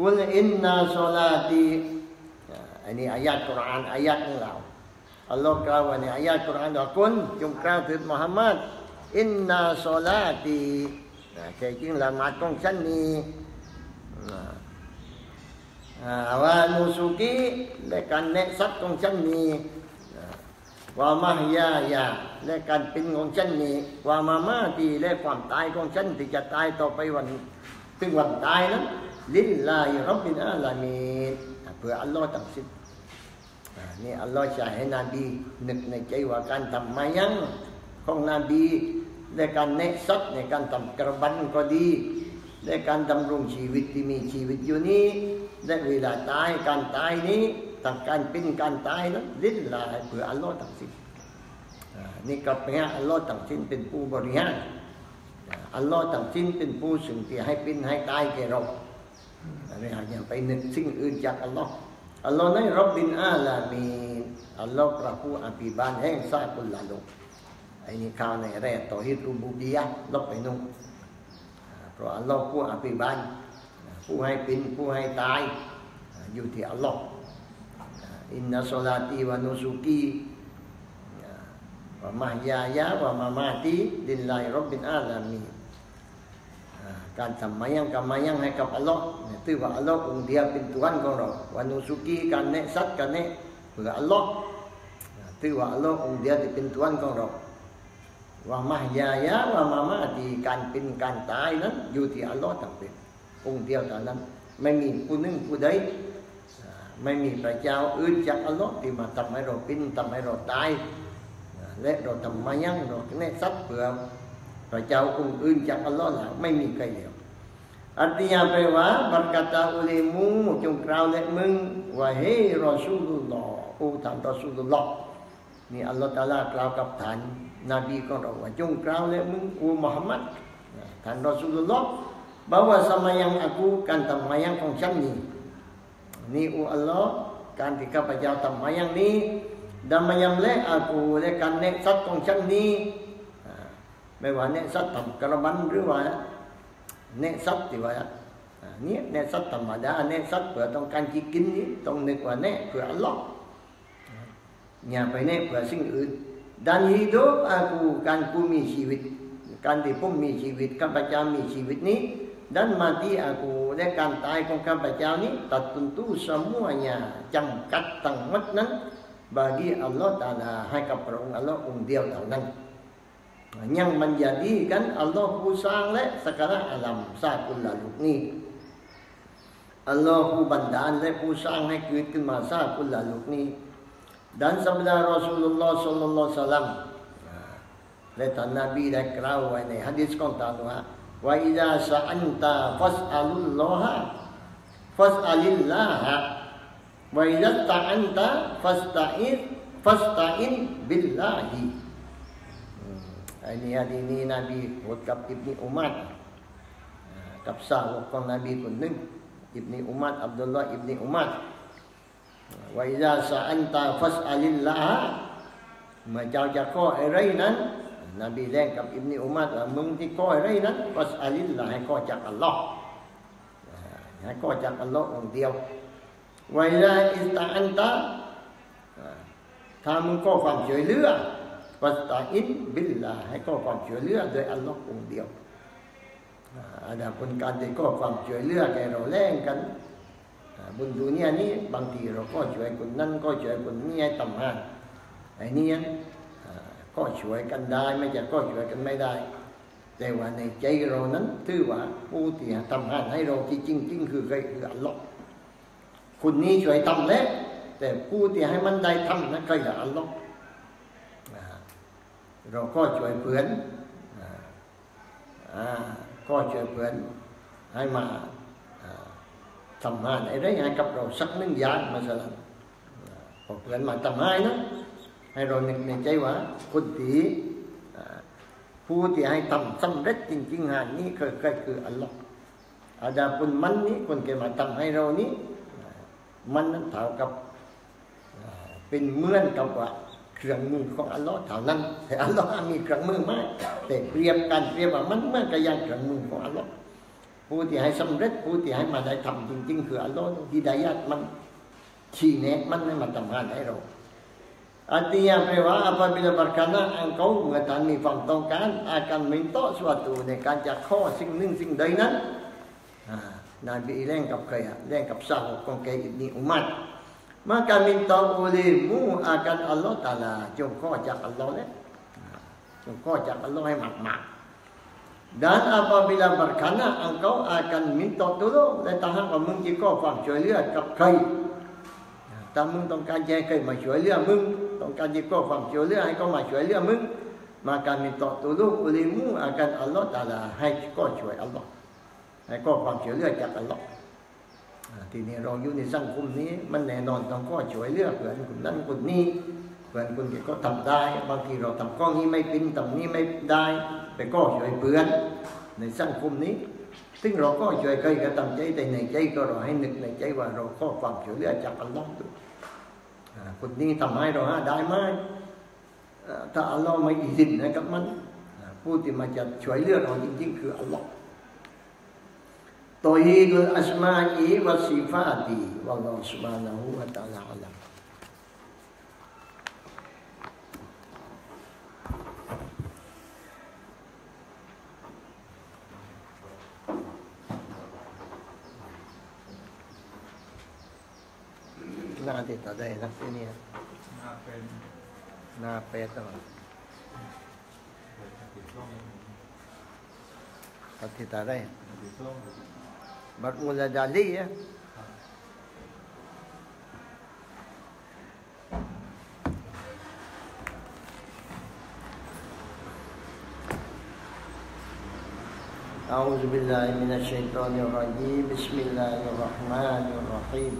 กุลอินนาโซลาตีอันนี้อายัดกุรานอายัดของเราอัลลอฮ์กล่าวว่าในอายัดกุรานดอกกุลจงกล่าวถึงมุฮัมมัดอินนาโซลาตีแต่จริงละหมาดของฉันนี้ว่านูสุกีและการแนะสัตของฉันนี้ว่ามายายาและการเป็นของฉันนี้ว่ามามาตีและความตายของฉันที่จะตายต่อไปวัน ถึงวันตายนั้น ลิลลาฮิรับบินอาลามีนเพื่ออัลลอฮ์ตั้งสิ้นอ่านี่อัลลอฮ์จะให้นบีนึกในใจว่าการทำมายังของนบีและการแนะสัตว์ในการทำกระบันก็ดีและการดำรงชีวิตที่มีชีวิตอยู่นี้และเวลาตายการตายนี้ต่างการเป็นการตายนั้นลิ้นลายเพื่ออัลลอฮ์ทั้งสิ้นอ่านี่ก็เป็นอัลลอฮ์ทั้งสิ้นเป็นผู้บริหารอัลลอฮ์ทั้งสิ้นเป็นผู้สิ่งที่ให้เป็นให้ตายแก่เรา อันนี้อย่างไปนึกสิ่งอื่นจากอัลลอฮ์อัลลอฮ์นั้นรับบินอาลามีอัลลอฮ์พระผู้อภิบาลแห่งสากุลโลกไอ้นี่ข่าวในแรกต่อฮิตรูบูบียะลบไปนู่นเพราะอัลลอฮ์ผู้อภิบาลผู้ให้เป็นผู้ให้ตายอยู่ที่อัลลอฮ์อินนัสลาตีวานุสุกีวะมายายาวะมามาตีดินลายรบบินอาลามีการทำมายังกับบินอัลลอฮ์ถือว่าอัลลอฮ์องค์เดียวที่เป็นตัวของเราว่ามาหยายะว่ามามาดีการเป็นการตายนั้นอยู่ที่อัลลอฮ์ทั้งเป็นองค์เดียวเท่านั้นไม่มีผู้หนึ่งผู้ใดอ่าไม่มีพระเจ้าอื่นจากอัลลอฮ์ที่มาทำให้เราเป็นทำให้เราตายอ่าและเราทำมายังเราแน่สัตว์เปลือกพระเจ้าองค์อื่นจากอัลลอฮ์แล้วไม่มีใครเดียว Artinya apa ya? Berkata olehmu jom kau lek meng wahai Rasulullah, oh tan Rasulullah. Ni Allah Taala kau กับท่านนบีของเราว่าจงกล่าวและมึงอูมุฮัมมัดท่านรอสูลุลลอฮ์ bahwa semayang aku kan temayang ของฉันนี่นี่อูอัลลอฮ์การที่ข้าพเจ้าทำมาอ และอากูและการเนสัตว์ของฉันนี้อ่าไม่ว่าเนสัตว์ทำกระบันหรือว่าเนสัตว์ที่ว่าอ่าเนี่ยเนสัตว์ธรรมดาเนสัตว์เพื่อต้องการกินนี้ต้องนึกว่าเนเพื่ออัลลอฮ์อย่าไปเนเพื่อสิ่งอื่น dan hidup aku kan ku mi ชีวิตการที่ผมมีชีวิตข้าพเจ้ามีชีวิตนี้ dan mati aku และการตายของข้าพเจ้านี้ tertentu semuanya จำกัดทั้งหมดนั้น bagi Allah Taala ให้กับพระองค์ Allah องค์ yang menjadikan Allah ผู้สร้างและ sekarang alam สากุลละลุกนี้ Allah ผู้บันดาลและผู้สร้างให้เกิดขึ้นมาสากุลละลุกนี้ dan sabda Rasulullah sallallahu alaihi wasallam Leta Nabi dah kerau ini hadis kau tahu ha wa idza sa'anta fas'alullaha fas'alillah wa idza ta'anta fasta'in fasta'in billahi hmm. Ini hadis ini Nabi wakab Ibni Umar กับสาวกของนบีคนหนึ่งอิบนอุมัดอับดุลลาห์อิบนอุมัด Wa idza sa'anta fas'alillah เมื่อเจ้าจะข้ออะไรนั้นนบีแรงกับอิบนีอุมัดว่ามึงที่ข้ออะไรนั้นฟัสอัลิลลาให้ข้อจากอัลลอฮ์ให้ข้อจากอัลลอฮ์องเดียวوإذا استعنتถ้ามึงขอความช่วยเหลือ فاستعن باللهให้ขอความช่วยเหลือโดยอัลลอฮ์องเดียวอาดาคนการที่ขอความช่วยเหลือแก่เราแรงกันบนดุนยานี้บางทีเราก็ช่วยคนนั้นก็ช่วยคนนี้ให้ทำงานไอ้นี่ก็ช่วยกันได้ไม่จะก็ช่วยกันไม่ได้ แต่ว่าในใจเรานั้นถือว่าผู้ที่ทำงานให้เราที่จริงจริงคือใครคืออัลลอฮ์คุณนี้ช่วยทำแล้วแต่ผู้ที่ให้มันได้ทำนั้นก็คืออัลลอฮ์ เราก็ช่วยเพื่อนอ่าก็ช่วยเพื่อนให้มาทำงานอะไรให้กับเราสักหนึ่งอย่างมาสลันพอเพื่อนมาทำให้นะให้เราหนึกในใจว่าคนที่ผู้ที่ให้ทำสำเร็จจริงๆงานนี้คือก็คืออัลลอฮ์อาดาปุนมันนี้คนที่มาทำให้เรานี้มันนั้นเท่ากับเป็นเหมือนกับว่า เครื่องมือของอัลลอฮ์เท่านั้น แต่อัลลอฮ์มีเครื่องมือมากแต่เปรียบกันเปรียบว่ามันมือนกับอย่างเครื่องมือของอัลลอฮ์ผู้ที่ให้สำเร็จผู้ที่ให้มาได้ทำจริง ๆ คืออัลลอฮ์ฮิดายัดมันชี้แนะมันให้มาทำงานให้เรา Artinya bahwa apabila berkana engkau mengetahui faham tongkan akan minta suatu ในการจะข้อสิ่งหนึ่งสิ่งใ maka minta olehmu akan Allah Ta'ala จงข้อจากอัลลอฮ์แล้วจงข้อจากอัลลอฮ์ให้มากๆ dan apabila berkana engkau akan minta tolong และถ้าหากว่ามึงจะข้อความช่วยเหลือกับใครถ้ามึงต้องการจะให้ใครมาช่วยเหลือมึงต้องการจะขอความช่วยเหลือให้เขามาช่วยเหลือมึง maka minta tolong olehmu akan Allah Taala ให้ก็ช่วยอัลลอฮ์ให้ก็ความช่วยเหลือจากอัลลอฮ์ ทีนี้เราอยู่ในสังคมนี้ มันแน่นอนต้องก็ช่วยเหลือเพื่อนคนนั้นคนนี้เพื่อนคนที่ก็ทำได้ บางทีเราทำข้อนี้ไม่เป็นทำนี้ไม่ได้ไปก็ช่วยเพื่อนในสังคมนี้ ซึ่งเราก็ช่วยใครก็ทำใจแต่ในใจก็เราให้นึกในใจว่าเราก็ความช่วยเหลือจากอัลลอฮ์ด้วยคนนี้ทำให้เราหาได้ไหมถ้าอัลลอฮ์ไม่อิสินให้กับมันผู้ที่มาจะช่วยเหลือเราจริงๆ คืออัลลอฮ์ Tauhidul asma'i wa sifati Wallahu subhanahu wa ta'ala alam Kailangan dito dahil lang sini yan. Napet. Napet naman. Pati bermula dari ya. أعوذ بالله من الشيطان الرجيم بسم الله الرحمن الرحيم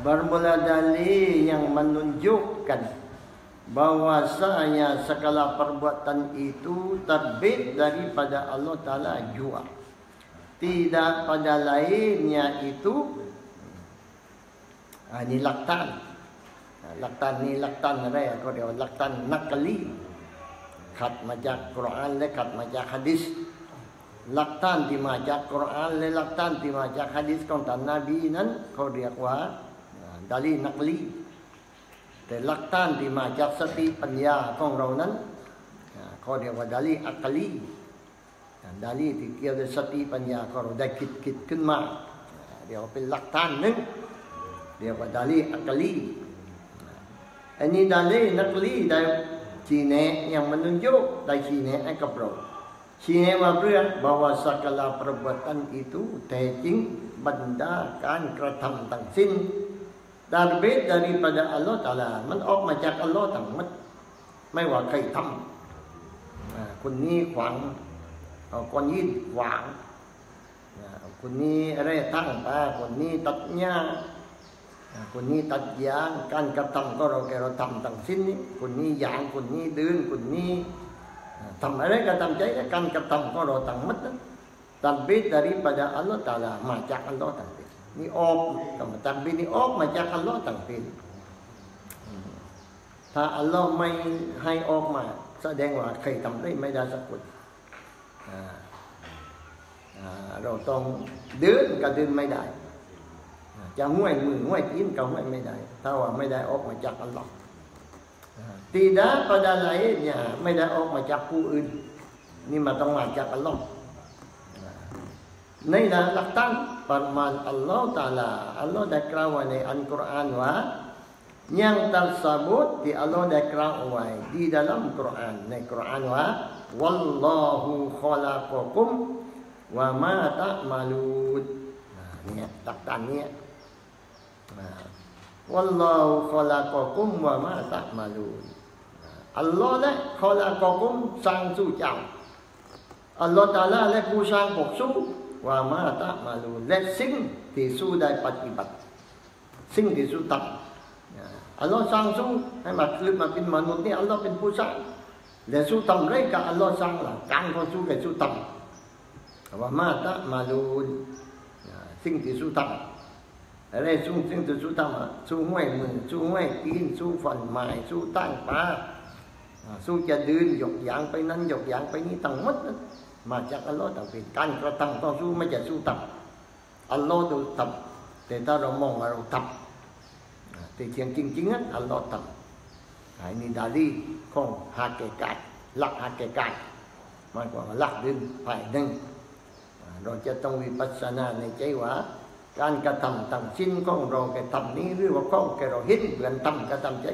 Bermula dari yang menunjukkan bahawa saya segala perbuatan itu terbit daripada Allah Ta'ala jua. Tidak pada lainnya itu ah, ini laktan. Ah, Laktan ni laktan apa ya? Kau dia laktan nakli. Khat มาจากกุรอานและขัดมาจากฮะดิษหลักฐานที่มาจากกุรอานและหลักฐานที่มาจากฮะดิษของท่านนบีนั้นเขาเรียกว่าอ่าดาลีนักลีแต่หลักฐานที่มาจากสติปัญญาของเรานั้นอ่าเขาเรียกว่าดาลีอักลี อ่าดาลีที่เกี่ยวกับสติปัญญาของเราได้คิดคิดขึ้นมาอ่าเรียกว่าเป็นหลักฐานหนึ่งเรียกว่าดาลีอักลีอ่าอันนี้ดาลีนักลีได้ชี้แนะyang menunjuk ได้ชี้แนะให้กับเราชี้แนะว่าเพื่อ bahwa segala perbuatan itu แท้จริงบรรดาการกระทำทั้งสิ้น terbit daripada Allah Ta'ala มันออกมาจากอัลลอฮ์ทั้งหมดไม่ว่าใครทำอ่าคนนี้ขวาง เอาคนนี้ขวางคนนี้อะไรตั้งปาคนนี้ตัดหญ้าอ่าคนนี้ตัดยางการกระทำก็เราแกเราทำทั้งสิ้นนี้คนนี้ยางคนนี้เดินคนนี้ทำอะไรก็ทำใจการกระทำก็เราทั้งหมดนั้น terbit daripada Allah Ta'ala มาจากอัลลอฮ์ทั้งสิ้นนี่ออกคำว่า terbit นี่ออกมาจากอัลลอฮ์ทั้งสิ้นถ้าอัลลอฮ์ไม่ให้ออกมา แสดงว่าใครทำได้ไม่ได้สักคน เราต้องเดินก็เดินไม่ได้ จะห้วยมือห้วยตีนก็ห้วยไม่ได้ถ้าว่าไม่ได้ออกมาจากอัลลอฮ์อ่า tidak pada lainnya ไม่ได้ออกมาจากผู้อื่น นี่มาต้องมาจากอัลลอฮ์ในหลักตั้งประมาณอัลลอฮ์ตาลาอัลลอฮ์ได้กล่าวไว้ในอัลกุรอานว่า yang tersebut di Allah dah kerauai di dalam Quran. ใน Quran ว่า Wallahu khalaqakum wa ma ta'malun. Nah, ni taktan ni. Nah. Wallahu khalaqakum wa ma ta'malun. Allah และ khalaqakum สร้างสู้เจ้าอัลลอฮฺตาลาและผู้สร้างปกสู้ว่ามาตะมาลูและสิ่งที่สู้ได้ปฏิบัติสิ่งที่สู้ทำอัลลอฮ์สร้างสู้ให้มาเกิดมาเป็นมนุษย์นี่อัลลอฮ์เป็นผู้สร้าง และสู้ทำไรกับอัลลอฮ์สร้างหลักการของสู้กับสู้ทำว่ามาตะมาลูสิ่งที่สู้ทำอะไรสู้สิ่งที่สู้ทำสู้ห้วยมือสู้ห้วยตีนสู้ฟันไม้สู้ตั้งปลาสู้จะดินหยกยางไปนั้นหยกยางไปนี้ทั้งหมดนั้นมาจากอัลลอฮ์ต่างเป็นการกระทำต้องสู้ไม่จะสู้ต่ำอัลลอฮ์ดูต่ำแต่ถ้าเรามองว่าเราต่ำแต่จริงจริงๆนั้นอัลลอฮ์ต่ำ นนี้ดาลีของฮาเกกาดหลักฮาเกกาดมันกว่าหลักดินภายหนึ่งเราจะต้องวิปัสสนาในใจว่า การกระทำต่างชิ้นของเราแกทำนี้หรือว่าของแกเราเห็นเหมือนทำกระทำใจ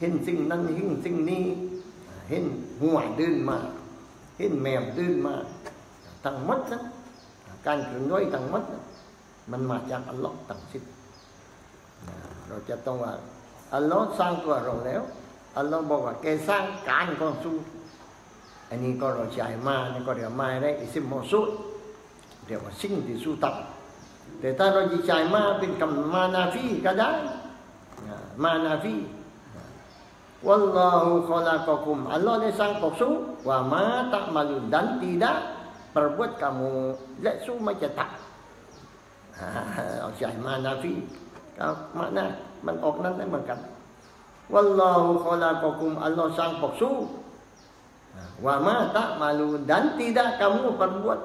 เห็นสิ่งนั้นเห็นสิ่งนี้เห็นหัวเดินมาเห็นแมวเดินมาทั้งหมดนะการเคลื่อนไหวทั้งหมดนะมันมาจากอัลลอฮ์ตั้งสิ้นเราจะต้องว่า อัลลอฮ์สร้างตัวเราแล้วอัลลอฮ์บอกว่าแกสร้างการของสู้อันนี้ก็เราใช้มานี่ก็เรียกมาได้อิสิมโมสุเรี มันออกนั้นได้เหมือนกันวัลลอฮุคอลาปกุมอัลลอฮ์สร้างปกสู้ว่ามาตะมาลูดันตีดะกามูปันบวช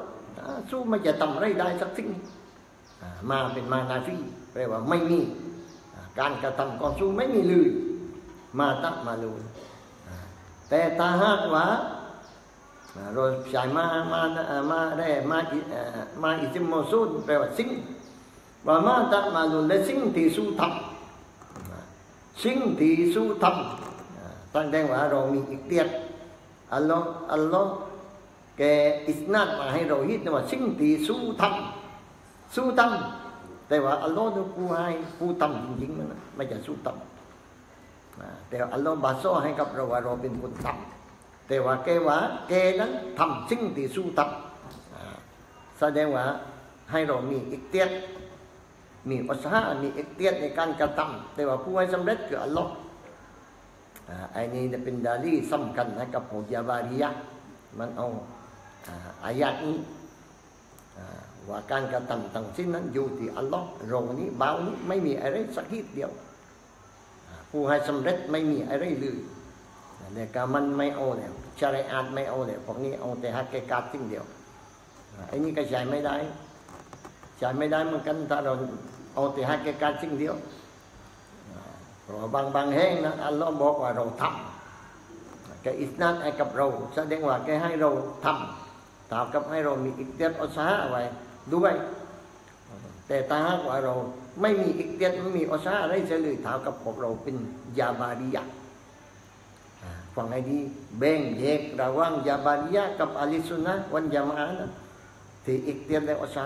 สู้ไม่จะทำไรได้สักสิ่งมาเป็นมานาฟีแปลว่าไม่มีการกระทำกองสู้ไม่มีเลยมาตะมาลูแต่ตาหากว่าเราใช้มามามาได้มามาอิจิมโมซูนแปลว่าสิ่งว่ามาตะมาลูและสิ่งที่สู้ทำ สิ่งที่สู้ทำตั้งแต่ว่าเรามีอีกเดียดอัลลอฮ์อัลลอฮ์แกอิสนาดมาให้เราเห็นว่าสิ่งที่สู้ทำสู้ทำแต่ว่าอัลลอฮ์ดูผู้ให้ผู้ทำจริงๆมันไม่ใช่สู้ทำแต่อัลลอฮ์บาโซให้กับเราว่าเราเป็นคนทำแต่ว่าแกว่าแกนั้นทำสิ่งที่สู้ทำแสดงว่าให้เรามีอิกเตียด มีอุตสาหะมีเอกเตียดในการกระทำแต่ว่าผู้ให้สำเร็จคืออัลลอฮ์อันนี้จะเป็นดาลีสำคัญนะกับโหยาบาริยะมันเอาอายาตนี้ว่าการกระทำต่างสิ้นนั้นอยู่ที่อัลลอฮ์รานี้เบานี้ไม่มีอะไรสักทีเดียว ผู้ให้สำเร็จไม่มีอะไรเลยแต่กามันไม่เอาแล้วชาริอาตไม่เอาแล้วพวกนี้เอาแต่ฮักเกกาสิ่งเดียวอ้นี่ก็ใช้ไม่ได้ ใช้ไม่ได้เหมือนกันถ้าเราเอาแต่ฮักเกกาสิ่งเดียวเพราะบางบางแห่งนะอัลลอฮ์บอกว่าเราทำแกอิสนาให้กับเราแสดงว่าแกให้เราทำถามกับให้เรามีอิกเตียนอุตสาหะไว้ด้วยแต่ถ้าหากว่าเราไม่มีอิกเตียนไม่มีอสาอะไรเลยถามกับพวกเราเป็นยาบาริยะฟังให้ดีแบ่งแยกระหว่างยาบาริยะกับอาลิสุนนะวันยามานะที่อิกเตียนและอสา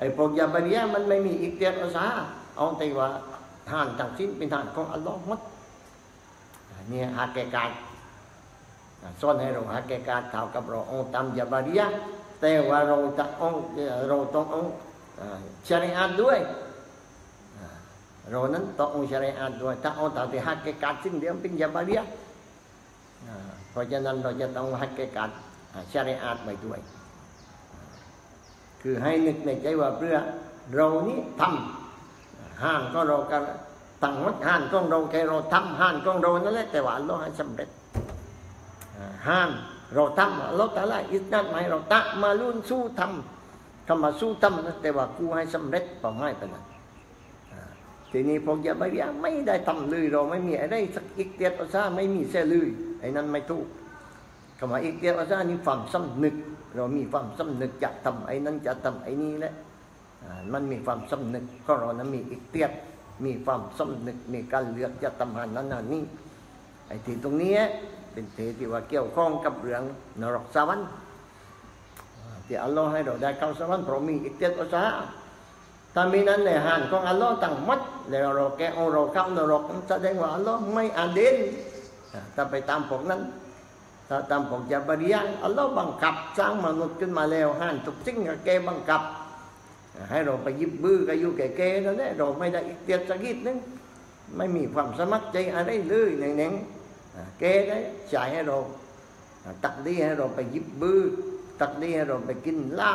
ไอ้พวกยาบาริยะมันไม่มีอิกเตียนอสาเอาแต่ว่าทานต่างสิ้นเป็นทานของอัลลอฮ์มัดเนี่ยหาแก่การสอนให้เราหาแก่การเท่ากับเราอาตามยาบาริยะแต่ว่าเราจะอาเราต้องเอาชริอัตด้วยเรานั้นต้องเอาชริอัตด้วยถ้าเอาแต่หักเกกัดสิ่งเดียวเป็นยาบาเรียเพราะฉะนั้นเราจะต้องหักเกกัดชริอัตไปด้วย คือให้นึกในใจว่าเพื่อเรานี้ทำห้านก็เรากันตั้งมัดห้านของเราแค่เราทำห้านของเรานั่นแหละแต่ว่าเราให้สำเร็จห้านเราทำเราแต่ละอิสนัดหมายเราตะมาลุ่นสู้ทำคำว่าสู้ทำนะแต่ว่ากูให้สำเร็จเปล่าไม่เป็นไรทีนี้พวกยาบายาไม่ได้ทำเลยเราไม่มีอะไรสักอีกเตียตอซาไม่มีเสเลยไอ้นั้นไม่ถูกคำว่าอีกเตียตอซานี่ความสำนึก เรามีความสำนึกจะทำไอ้นั้นจะทำไอ้นี้แหละมันมีความสำนึกของเรานั้นมีอีกเตียบมีความสำนึกมีการเลือกจะทำงานนั้นนนนี่ไอ้ที่ตรงนี้เป็นเทที่ว่าเกี่ยวข้องกับเรื่องนรกสวรรค์ที่อัลลอฮ์ให้เราได้เข้าสวรรค์เพราะมีอีกเตียบอุตสาหะถ้ามีนั้นในหานของอัลลอฮ์ตั้งมัดแล้วเราแกเอาเราเข้านรกแสดงว่าอัลลอฮ์ไม่อาเดนอ่าถ้าไปตามพวกนั้น ถ้าตามพวกจาบริยังอัลลอฮ์บังคับสร้างมนุษย์ขึ้นมาแล้วห้านทุกสิ่งก็แกบังคับ ให้เราไปยิบบื้อกับอยู่แก่ๆนั่นแหละเราไม่ได้อีกเตียดสักนิดนึงไม่มีความสมัครใจอะไรเลยในนั้นแกได้จ่ายให้เราตักดีให้เราไปยิบบื้อตักดีให้เราไปกินเหล้า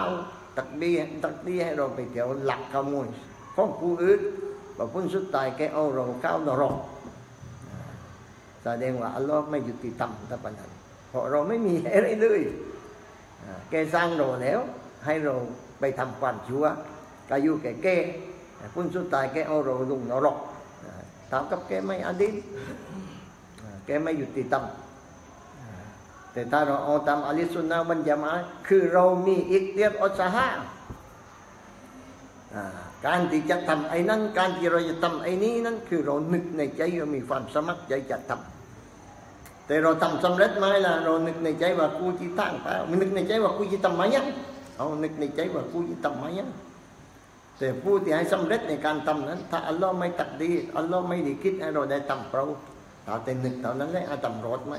ตักดีตักดีให้เราไปเที่ยวหลักขโมยของผู้อื่นพอพ้นสุดท้ายแกเอาเราเข้านรกแสดงว่าอัลลอฮ์ไม่ยุติธรรมต่ปานนั้น ราะเราไม่มีอะไรเลยแกสร้างเราแล้ว ให้เราไปทำความชั่วก็อยู่แก่แก่พุ่นสุดท้ายแกเอาเราลงนรกถามกับแกไม่อดินแกไม่ยุติธรรมแต่ถ้าเราเอาตามอลิสุนนะวันยามาคือเรามีอีกเดียบอัสหะการที่จะทำไอ้นั้น การที่เราจะทำไอ้นี้นั้นคือเรานึกในใจเรามีความสมัครใจจะทำ แต่เราทำสำเร็จไหมล่ะเรานึกในใจว่ากูจีตั้งไปมันนึกในใจว่ากูจีทำไหมยังเอานึกในใจว่ากูจะทำไหมยังแต่ผู้ที่ให้สำเร็จในการทำนั้น ถ้าอัลลอฮ์ไม่ตักดีอัลลอฮ์ไม่ได้คิดให้เราได้ทำเราถ้าแต่นึกเท่านั้นแหละอาทำรอดไหม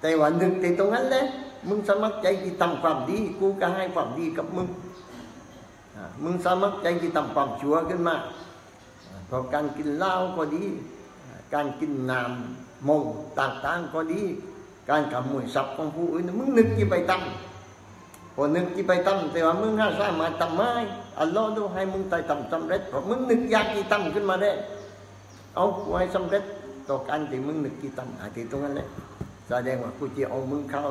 แต่ว่านึกแต่ตรงนั้นแหละมึงสมัครใจที่ทำความดี กูก็ให้ความดีกับมึงมึงสมัครใจที่ทำความชั่วขึ้นมาเพราะการกินเหล้าก็ดี การกินน้ำ มงต่างๆก็ดี การขโมยทรัพย์ของผู้อื่นมึงนึกที่ไปทำพอนึกที่ไปทำแต่ว่ามึงห้าสร้ามาทำไม่อัลลอฮ์ดูให้มึงไต่ทำสำเร็จเพราะมึงนึกอยากที่ทำขึ้นมาได้เอากูให้สำเร็จต่อการที่มึงนึกที่ทำอาทิตรงนั้นเลยแสดงว่ากูจะเอามึงเข้า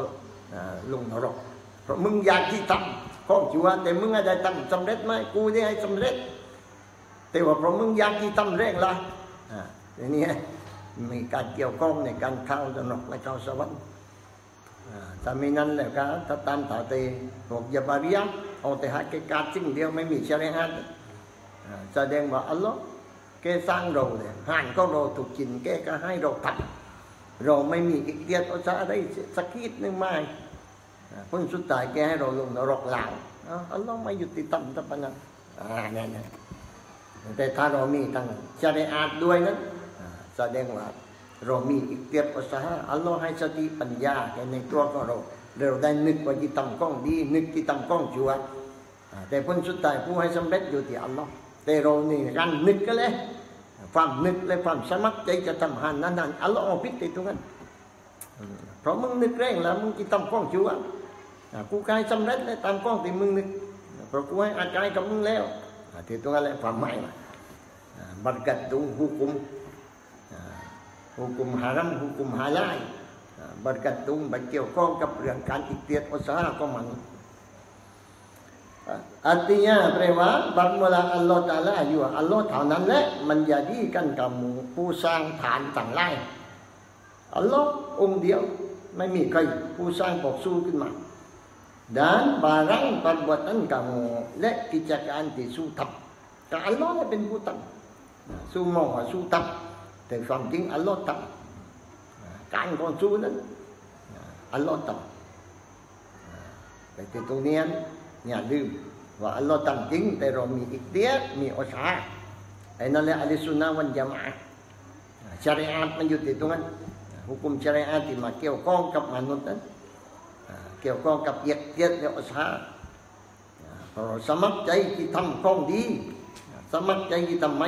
ลงนรกเพราะมึงอยากที่ทำข้องชัวแต่มึงได้ทำสำเร็จไหมกูได้ให้สำเร็จ แต่ว่าเพราะมึงอยากที่ทำเร่งละทีนี้ มีการเกี่ยวข้องในการเข้านกและเข้าสวรรค์ถ้ามีนั้นแล้วก็ถ้าตามถาเตพวกยาบาริยะเอาแต่หักกการสิ่งเดียวไม่มีเชริฮัตแสดงว่าอัลลอฮ์แกสร้างเราเนี่ยห่านก็เราถูกกินแกก็ให้เราทำเราไม่มีอีกเดียดเอาซะได้สักขีดหนึ่งไม่พ้นสุดท้ายแกให้เราลงนรกหลังอัลลอฮ์ไม่ยุติธรรมทัพนั้นอ่านี่นแต่ถ้าเรามีทั้งชริอาตด้วยนั้น แสดงว่าเรามีอีกเตียบอุตสาหะอัลลอฮ์ให้สติปัญญาในตัวของเราเราได้นึกว่าที่ทำกล้องดี นึกที่ทำกล้องชัวแต่ผลสุดท้ายผู้ให้สำเร็จอยู่ที่อัลลอฮ์แต่เรานี่การนึกก็เลยความนึกและความสมัครใจจะทำหันนั้นนั้นอัลลอฮ์เอาพิษติดตรงนั้นเพราะมึงนึกแรงแล้วมึงที่ทำกล้องชัวกูกายสำเร็จแล้วตามกล้องที่มึงนึกเพราะกูให้อาการกับมึงแล้วที่ตรงนั้นแหละความหมายบัตรกัดตรงหุกุม hukum haram hukum halal bergantung ไปเกี่ยวข้องกับเรื่องการอิกเตียดอุตสาหะของมัน Artinya prema bermula Allah Ta'ala juga Allah Ta'ala lah menjadikan kamu pusang ฐานต่างไล่ Allah องเดียวไม่มีใครผู้สร้างบอกสู้ขึ้นมา dan barang perbuatan kamu และกิจการที่สู้ทำแต่ Allah เป็นผู้ทำสู้มองว่าสู้ทำแต่ความจริง Allah ทำการของสู้นั้น Allah ทำแต่ตรงนี้อย่าลืมว่าอัลลอฮ์ทำจริงแต่เรามีอิกเดียมีอุสาไอ้นั่นและสู้ที่ตรงนั้น hukum syariat ที่มาเกี่ยวข้องกับมนุษย์นั้นเกี่ยวข้องกับเอียดเทียดและอุสาเราสมัครใจที่ทำข้องดีสมัครใจที่ทำม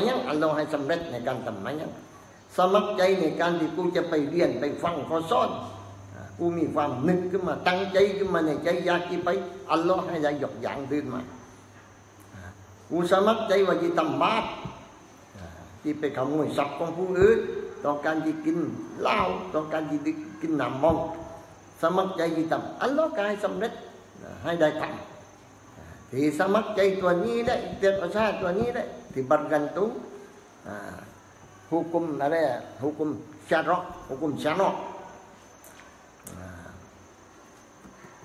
สามายัครใจในการที่กูจะไปเรียนไปฟังขอสอนกูมีความนึกขึ้นมาตั้งใจขึ้นมาในใจอยากที่ไปอัลลอฮ์ให้ได้ยกอย่างเดินมากูสมัครใจว่าจะทำบาปที่ไปขโมยทรัพย์ของผู้อื่นต้องการที่กินเหล้าต้องการที่กินน้ำมอง สมัครใจที่ทำอัลลอฮ์กายสำเร็จให้ได้ทำที่สมัครใจตัวนี้ได้เตียนประชาตัวนี้ได้ที่บัรกันตุง ฮุกุมอะไรฮุกุมชาระฮุกุมชาระ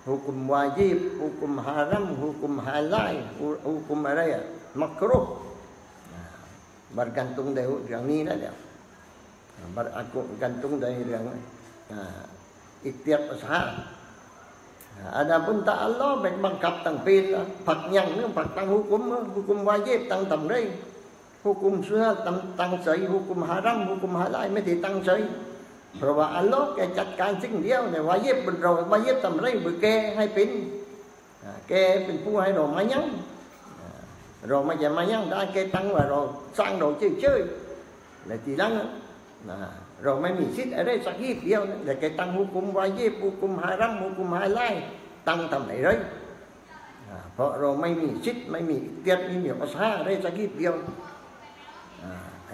hukum wajib hukum haram hukum halal hu- hukum อะไรอะมักรุอ่า bergantung dari เรื่องนี้นะเดี๋ยว bergantung dari เรื่องอ่า ikhtiar usaha Adapun tak Allah baik bangkap tang pil pak yang ni pak tang hukum hukum wajib tang tamrai hukum sunat tang tang sai hukum haram hukum halal ไม่ได้ตั้งใจเพราะว่าอัลลอฮ์แกจัดการสิ่งเดียวในวายิบเป็นเราวายิบทำไรบือแกให้เป็นอ่าแกเป็นผู้ให้เรามายังอ่าเราไม่จะ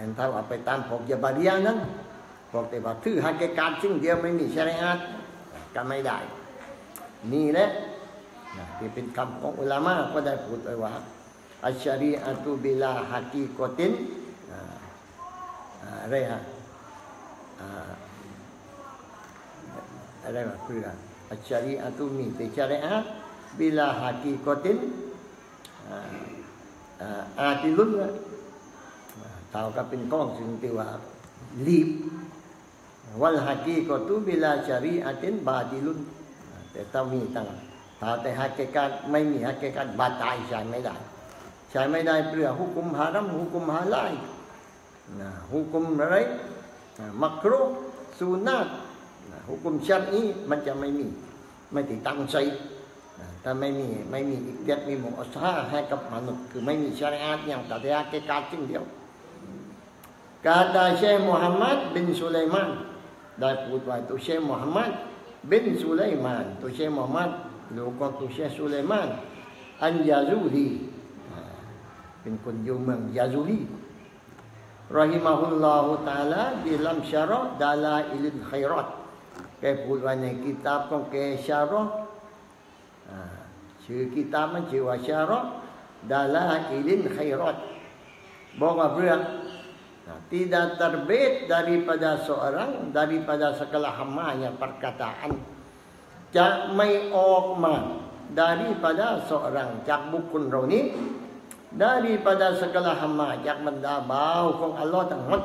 หลังนะเราไม่มีสิทธิ์อะไรสักนิดเดียวนะแต่แกตั้งหุกุมวายิบหุกุมฮารัมหุกุมฮาไลายตั้งทำไหนเลยอ่าเพราะเราไม่มีสิทธิ์ไม่มีเตียดไม่มีภาษาอะไรสักนิดเดียวอ่าเห็นถ้าว่าไปตามพวกยาบาดียนั้นพวกแต่ว่าถือหักการสิ่งเดียวไม่มีชริอะห์ก็ไม่ได้ นี่แหละนะที่เป็นคำของอุลามะก็ได้พูดไว้ว่าอัชชรีอะตุบิลาฮักีกอตินอ่าอ่าอะไรฮะอ่าอะไรวะเพื่ออัชชรีอะตุมีแต่ชริอะห์บิลาฮักีกอตินอ่าอ่าอาติลุนนะอ่า เท่ากับเป็นก้องสิ่งที่ว่าลีบ wal haqiqatu bila syari'atin batilun แต่ต้องมีตังถ้าแต่ฮักเกการไม่มีฮักเกการบาตายใช้ไม่ได้ ใช้ไม่ได้เปลือหุกุมฮารัมหุกุมฮาลายนะหุกุมอะไรมักรุสุนัตนะหุกุมชัรอีมันจะไม่มีไม่ติดตั้งใจนะถ้าไม่มีไม่มีอิกเดียดมีมุอัสฮาให้กับมนุษย์คือไม่มีชริอะห์อย่างแต่ฮักเกการจริงเดียว Kata Syekh Muhammad bin Sulaiman Dah put wa tu Syekh Muhammad bin Sulaiman Tu Syekh Muhammad Luka tu Syekh Sulaiman An Yazuli Ha, เป็นคนอยู่เมืองยาซูลีรอฮิมาฮุลลอฮุตะอาลา di dalam syarah dalailul khairat แกพูดไว้ในกิตาบของแกชาระอ่าชื่อกิตาบมันชื่อว่าชาระดาลาอิลินไครัตบอกว่าเพื่อ Nah, tidak terbit daripada seorang daripada segala hamanya perkataan. Cak mai okma daripada seorang. Cak bukun roni daripada segala hama cak mendabau kong Allah tangut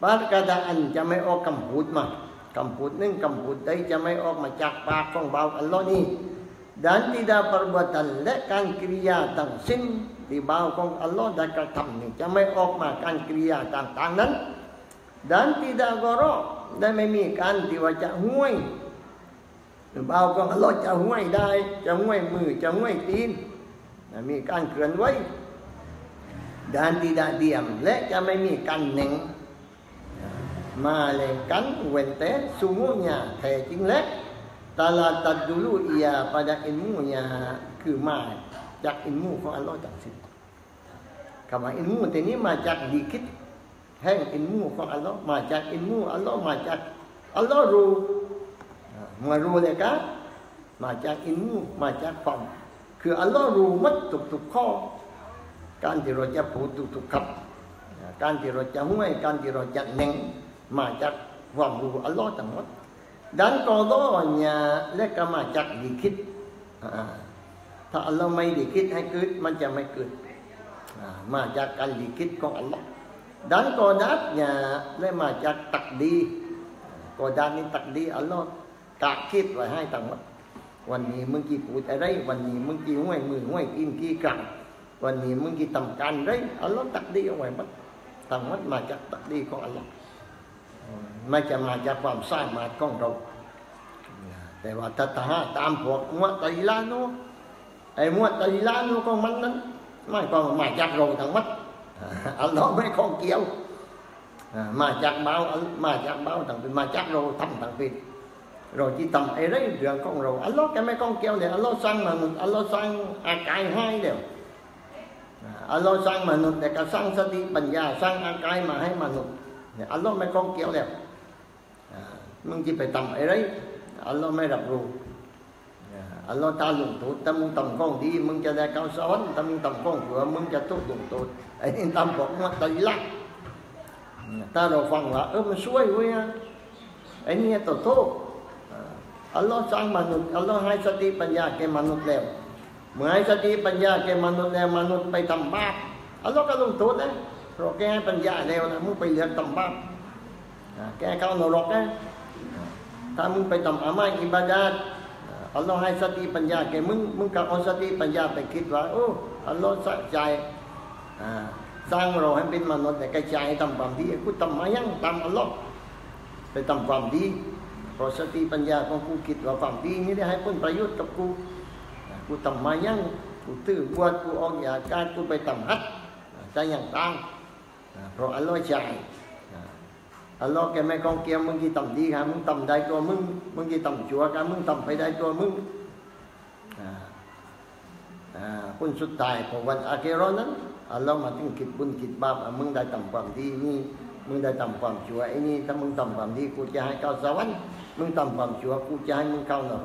perkataan cak mai ok kamput mah kamput ning kamput dai cak mai ok ma. Cak pak kong bau Allah ni. Dan tidak perbuatan lekan kriya tang sin ที่บ่าวของอัลลอฮ์ได้กระทำนี่จะไม่ออกมาการกริยาต่างๆนั้น dan tidak gorok และไม่มีการที่ว่าจะห้วยบ่าวของอัลลอฮ์จะห้วยได้ จะห้วยมือจะห้วยตีนมีการเคลื่อนไหว dan tidak diam และจะไม่มีการหนึ่ง Malaikat wente sungguhnya แท้จริงและ Tala tadulu ia pada ilmunya คือมา จากอิลมูของอัลลอฮ์จากสิทธิ์คำว่าอิลมูทีนี้มาจากดีคิดแห่งอิลมูของอัลลอฮ์มาจากอิลมูอัลลอฮ์มาจากอัลลอฮ์รู้มารู้เลยกันมาจากอิลมูมาจากความคืออัลลอฮ์รู้มัดทุกๆข้อ การที่เราจะพูดทุกๆคำการที่เราจะห้วยการที่เราจะเน่งมาจากความรู้อัลลอฮ์ทั้งหมด dan qadanya และก็มาจากดีคิดอ่า ถ้าอัลลอฮ์ไม่ลิขิตให้เกิดมันจะไม่เกิดมาจากการลิขิตของอัลลอฮ์ดันกอดัตเนี่ยและมาจากตักดีกอดัตนี่ตักดีอัลลอฮ์กะคิดไว้ให้ตั้งหมดวันนี้มึงกี่พูดอะไร วันนี้มึงกี่ห้วยมือห้วยกินกี่กลางวันนี้มึงกี่ทำการไรอัลลอฮ์ตักดีเอาไว้หมดตั้งหมดมาจากตักดีของอัลลอฮ์ไม่จะมาจากความสร้างมาของเราแต่ว่าถ้าถ้าตามพวกมัวตะลิลานไตะลิลาโน ของมันนั้นไม่ก็มาจากเราทั้งหมดอัลลอฮ์ไม่ข้องเกี่ยวอ่ามาจากเบามาจากเบาทั้งเป็นมาจากเราทำทั้งเป็นเราที่ทำไอ้เรื่องของเราอัลล อัลลอฮ์สร้างมนุษย์อัลลอฮ์สร้างอาลงมนุษแต่ก็สร้างสติปัญญาสร้างอากายมาให้มนุษย์เนี่ยอัลงเกี่ยวแล้วอ่ามึงที่ไปทำไอ้ไรอัลลอฮ์ไม่รับรู้อัลลอฮ์ตาลงโทษถ้ามึงทำของดีมึงจะได้เข้าสวรรค์ถ้ามึงทำของเผือมึงจะทุกข์ลงโทษไอ้นี่ทำบอกมาตีละถ้าเราฟังว่าเออมันช่วยเว้ยไอ้นี่ตัวโทษอัลลอฮ์สร้างมนุษย์อัลลอฮ์ให้สติปัญญาแก่มนุษย์แล้วเมื่อให้สติปัญญาแก่มนุษย์แล้วมนุษย์ไปทำบาปอัลลอฮ์ก็ลงโทษนะเพราะแก้ปัญญาแล้วนะมึงไปเลือกทำบาปแกเข้านรกนะถ้ามึงไปทำอามัลอิบาดาต อัลลอฮ์ให้สติปัญญาแก่มึงมึงก็เอาสติปัญญาไปคิดว่าโอ้อัลลอฮ์สะใจอ่าสร้างเราให้เป็นมนุษย์แต่กระจายทำความดีกูทำมายังตามอัลลอฮ์ไปทำความดีเพราะสติปัญญาของกูคิดว่าความดีนี้ได้ให้ผลประโยชน์กับกูกูทำมายังกูตื้อบวชกูออกอยากการกูไปทำฮัทอ่าใจอย่างต่างเพราะอัลลอฮ์ใจอ่ อัลลอฮ์แกไม่กองเกียมมึงที่ทำดีครับมึงทำได้ตัวมึงมึงที่ทำชั่วครับมึงทำไปได้ตัวมึงอ่าอ่าผลสุดท้ายของวันอาเกโรนั้นอัลลอฮ์มาถึงคิดบุญคิดบาปมึงได้ทำความดีนี่มึงได้ทำความชั่วไอ้นี่ถ้ามึงทำความดีกูจะให้เข้าสวรรค์มึงทำความชั่วกูจะให้มึงเข้านรก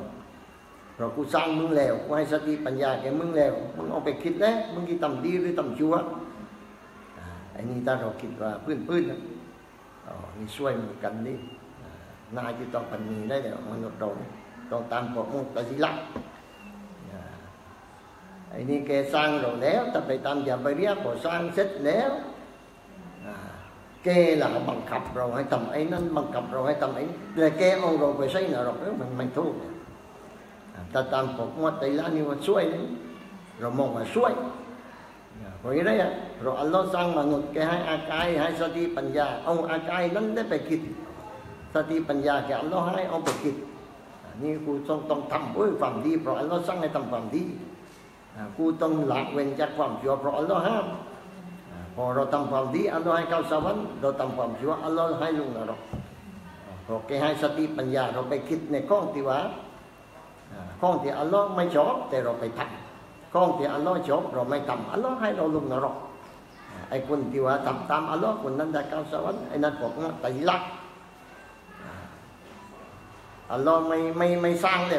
เพราะกูสร้างมึงแล้วกูให้สติปัญญาแกมึงแล้วมึงเอาไปคิดแล้วมึงกี่ทำดีหรือทำชั่วอ่าไอ้นี่ถ้าเราคิดว่าพื้นพื้นๆ นะอ๋อนี่ช่วยมือกันนี่อ่านายที่ต้องปันนีได้แล้วมนุษย์เราเนี่ยต้องตามพวกมุตสิละอ่าไอ้นี่แกสร้างเราแล้วแต่ไปตาม อย่าไปเรียกพรางเสร็จแล้วอ่าแกล่ะบังคับเราให้ทำไอ้นั้นบังคับเราให้ทำไอ้นี่แต่แกเอาเราไปใช้นรกแล้วมันไม่ถูกถ้าตามผมว่าแต่ละนี่ว่าช่วยนี่เพราะอะไรอะเพราะอัลลอฮ์สร้างมนุษย์แกให้อากายให้สติปัญญา เอาอากายนั้นได้ไปคิด สติปัญญาแกอัลลอฮ์ให้เอาไปคิดนี่กูต้องต้องทำเอ้ยความดีเพราะอัลลอฮ์สร้างให้ทำความดีกูต้องละเว้นจากความชั่วเพราะอัลลอฮ์ห้ามพอเราทำความดีอัลลอฮ์ให้เข้าสวรรค์เราทำความชั่วอัลลอฮ์ให้ลงนรกเพราะแกให้สติปัญญาเราไปคิดในข้องที่ว่าข้องที่อัลลอฮ์ไม่ชอบแต่เราไปทำ ข้องที่อัลลอฮ์ชอบเราไม่ทำอัลลอฮ์ให้เราลงนรกไอ้คนที่ว่าทำตามอัลลอฮ์คนนั้นได้เข้าสวรรค์ไอ้นั้นพวกนั้นตีลักอัลลอฮ์ไม่ไม่ไม่สร้างแ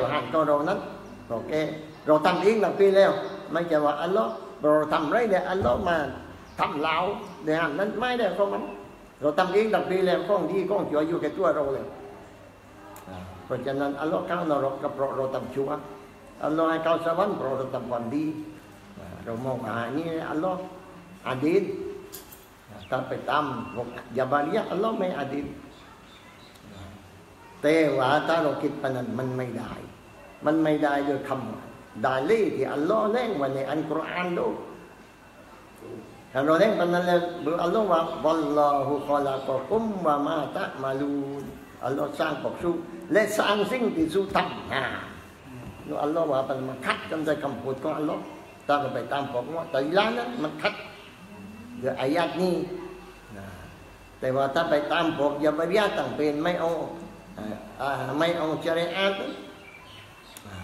อัลลอฮ์เราทำไรเขาสั่งหลังปีแล้วข้องดีข้องชั่วอยู่แก่ตัวเราเลยเพราะฉะนั้นอัลลอฮ์เข้านรกก็เพราะเราทำชั่วอัลลอฮ์ให้เขาสวรรค์เพราะวามดีอ่าเรามองว่าอันนี้อัลลอฮ์อดิลถ้าไปตามวกยาบาลีอัลลอฮ์ไม่อดิลแต่ว่าถ้าเราคิดปนนั้นมันไม่ได้ มันไม่ได้โดยคำดาลีที่อัลลอฮ์เล่งไว้ในอัลกุรอานโลกถ้าเราเล่งปนนั้นแล้วอัลลอฮ์ว่าวัลลอฮุขอลากกุมวะมาตะมาลูนอัลลอฮ์สร้างพวกสู้และสร้างสิ่งที่สู้ทำ อัลลอฮ์ว่ามันมาคัดกันในคำพูดของอัลลอฮ์ถ้าเราไปตามผมว่าแต่ละนั้นมันคัดเดี๋ยวอายัดนี้แต่ว่าถ้าไปตามพวกยาบริยาต่างเป็นไม่เอาไม่เอาจริยาตอ่า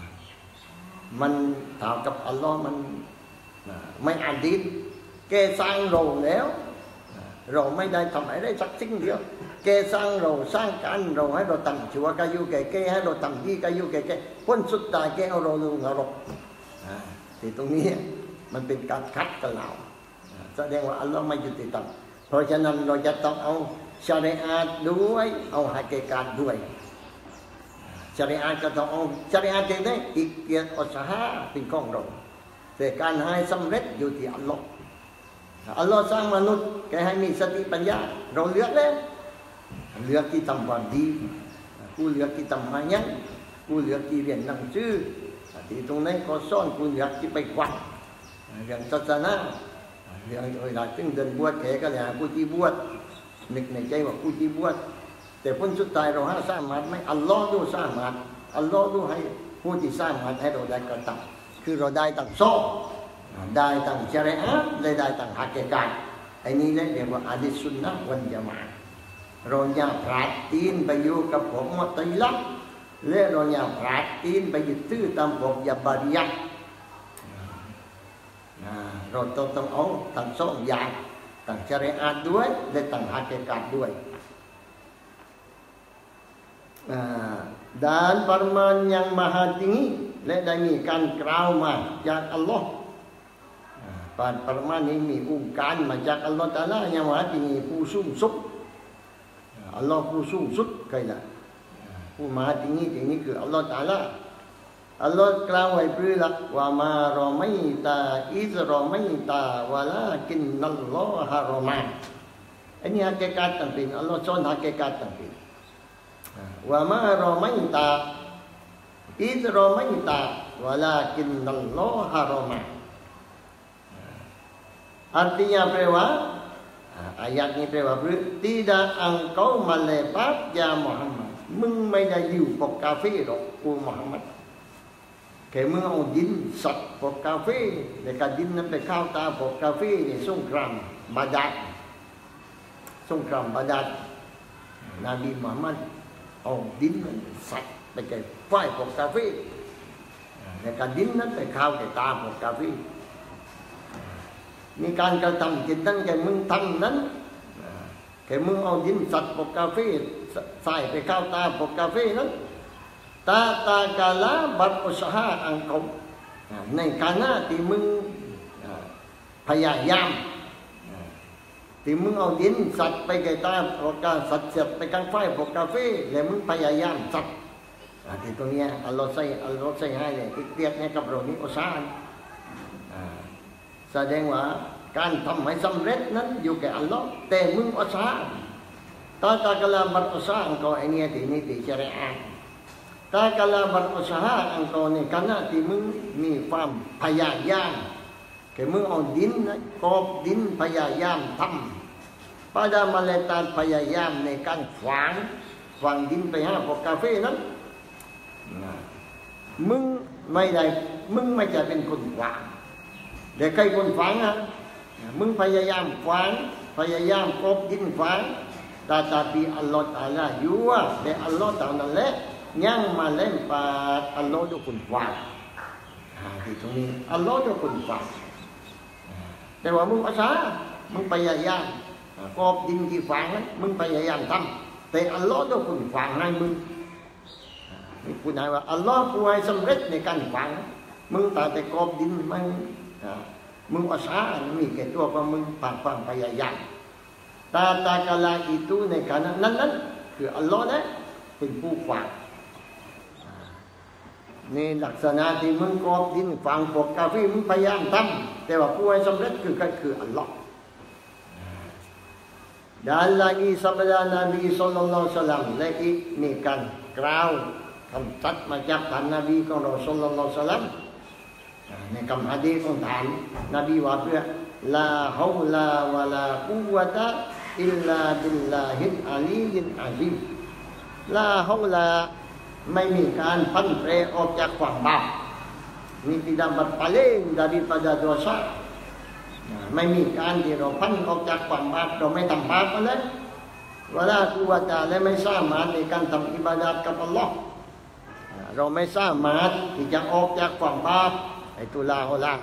มันเท่ากับอัลลอฮ์มันไม่อาดิลแกสร้างเราแล้ว เราไม่ได้ทำอะไรสักสิ่งเดียว แกสร้างเราสร้างกันเราให้เราทำชั่วก็อยู่แก่แกให้เราทำดีก็อยู่แก่แกพ้นสุดท้ายแกเอาเราลงนรกอ่าที่ตรงนี้มันเป็นการคัดกันเราแสดงว่าอัลลอฮ์ไม่ยุติธรรมเพราะฉะนั้นเราจะต้องเอาชาริอาตด้วยเอาฮักเกการด้วยชาริอาตก็ต้องเอาชาริอาตเองได้อีกเกียรติอัสฮาเป็นของเราแต่การให้สำเร็จอยู่ที่อัลลอฮ์อัลลอฮ์สร้างมนุษย์แกให้มีสติปัญญา เราเลือกแล้ว เลือกที่ทำความดีกูเลือกที่ทำมายังกูเลือกที่เรียนหนังสือที่ตรงนั้นก็สอนกูเลือกที่ไปกวัดเรื่องศาสนาเรื่องเวลาถึงเดินบวชแขก็เลยหากูที่บวชนึกในใจว่ากูที่บวชแต่ผลสุดท้ายเราห้าสร้างมาไม่อัลลอฮ์ดูสร้างมาอัลลอฮ์ดูให้ผู้ที่สร้างมาให้เราได้กระทำคือเราได้ตังโซ่ได้ตังเจริญได้ได้ตังหักเกการไอ้นี้เรียกว่าอาดิสุนนะวันยามา เราอย่าพลาดตีนไปอยู่กับผมมัตยลักและเราอย่าพลาดตีนไปยึดถือตามผมอย่าบริยักเราต้องต้องเอาทั้งสองอย่างตั้งจริยาด้วยและตั้งหักการด้วยด้านปรมาณ yang maha tinggi และได้มีการกล่าวมาจากอัลลอฮ์ปานปรมาณนี้มีองค์การมาจากอัลลอฮ์ตาลา yang maha tinggi ผู้สูงสุด อัลลอฮ์ผู้สูงสุดใครล่ะผู้มาที่นี่ที่นี่คืออัลลอฮฺตาลาอัลลอฮฺกล่าวไว้เพื่อละว่ามารอไม่ตาอิสรอไม่ตาวะลากินนัลลอฮะรอมาอันนี้ฮักเกกัดต่างเป็นอัลลอฮฺสอนฮักเกกัดต่างเป็นว่ามารอไม่ตาอิสรอไม่ตาวะลากินนัลลอฮะรอมา Artinya apa? Ayat ni apa? Tidak engkau melepas ya Muhammad. มึงไม่ได้อยู่กับกาเฟ่หรอกกูมุฮัมมัดแค่มึงเอาดินสัตว์กับกาเฟ่ในการดินนั้นไปเข้าตากับกาเฟ่ในสงครา มีการกระทำจิตนั้นแก่มึงทำนั้นแค่มึงเอาดินสัตว์กับกาเฟ่ใส่ไปเข้าตากับกาเฟ่นั้นตาตากาลาบัตอุสหาอังกมในขณะที่มึงพยายามที่มึงเอาดินสัตว์ไปแก่ตาพกกาสัตว์เสียบไปกลางไฟพกกาเฟ่แล้วมึงพยายามสัตว์ที่ตรงนี้อัลลอฮ์ใส่อัลลอฮ์ใส่ให้เลยเทียบเนี่ยกับเรานี้อุสหา แสดงว่าการทำให้สำเร็จนั้นอยู่แก่อัลลอฮ์แต่มึงอุสาถ้าตากลาบัตอุสาอังกอไอเนี้ยที่นี่ที่เชริอะถ้ากลาบัตอุสาอังกอเนี่ยขณะที่มึงมีความพยายามแค่มึงเอาดินนะกอบดินพยายามทำ pada meletak พยายามในการฝังฝังดินไปหาพวกกาเฟ่นั้นมึงไม่ได้มึงไม่จะเป็นคนฝัง เด็กใครคนฟังนะมึงพยายามฟังพยายามกบดินฟังตาตาปีอัลลอฮ์ตาลาอยู่ว่าแต่อัลลอฮ์ตานั่นแหละยังมาเล่นปาอัลลอฮ์ทุคนฟังที่ตรงนี้อัลลอฮ์ทุคนฟังแต่ว่ามึงภาษามึงพยายามกอบดินที่ฝังนั้มึงพยายามทำแต่อัลลอฮ์ต้อคนฟังให้มึงนี่คุณนายว่าอัลลอฮ์ผู้ให้สำเร็จในการฟัง มึงแต่แต่กอบดินมัน มึงอาสามีแก่ตัวก็มึงฟังนความพยายามตาตากาลาอีตูในขณะนั้นนั้นคืออัลลอฮ์นะเป็นผู้ฟังในลักษณะที่มึงกอบดินฟังปกกาฟีมึงพยายามทำแต่ว่าผู้ให้สำเร็จคือก็คืออัลลอฮ์ดันลาอีสัมดานบีสุลลัลสลัมและอีกมีการกล่าวคำตัดมาจากท่านนบีของเราสุลลัลสลัมาฮิลอาลียินอาซิมลาฮาวลาไม่มีการพันเปรออกจากความบาปนี่ tidak berpaling daripada dosa ไม่มีการที่เราพันออกจากความบาปเราไม่ทำบาปมาแล้วเวลากุวะตะและไม่สามารถในการทำอิบาดาตกับอัลลอฮ์เราไม่สามารถที่จะออกจากความบาป itulah olah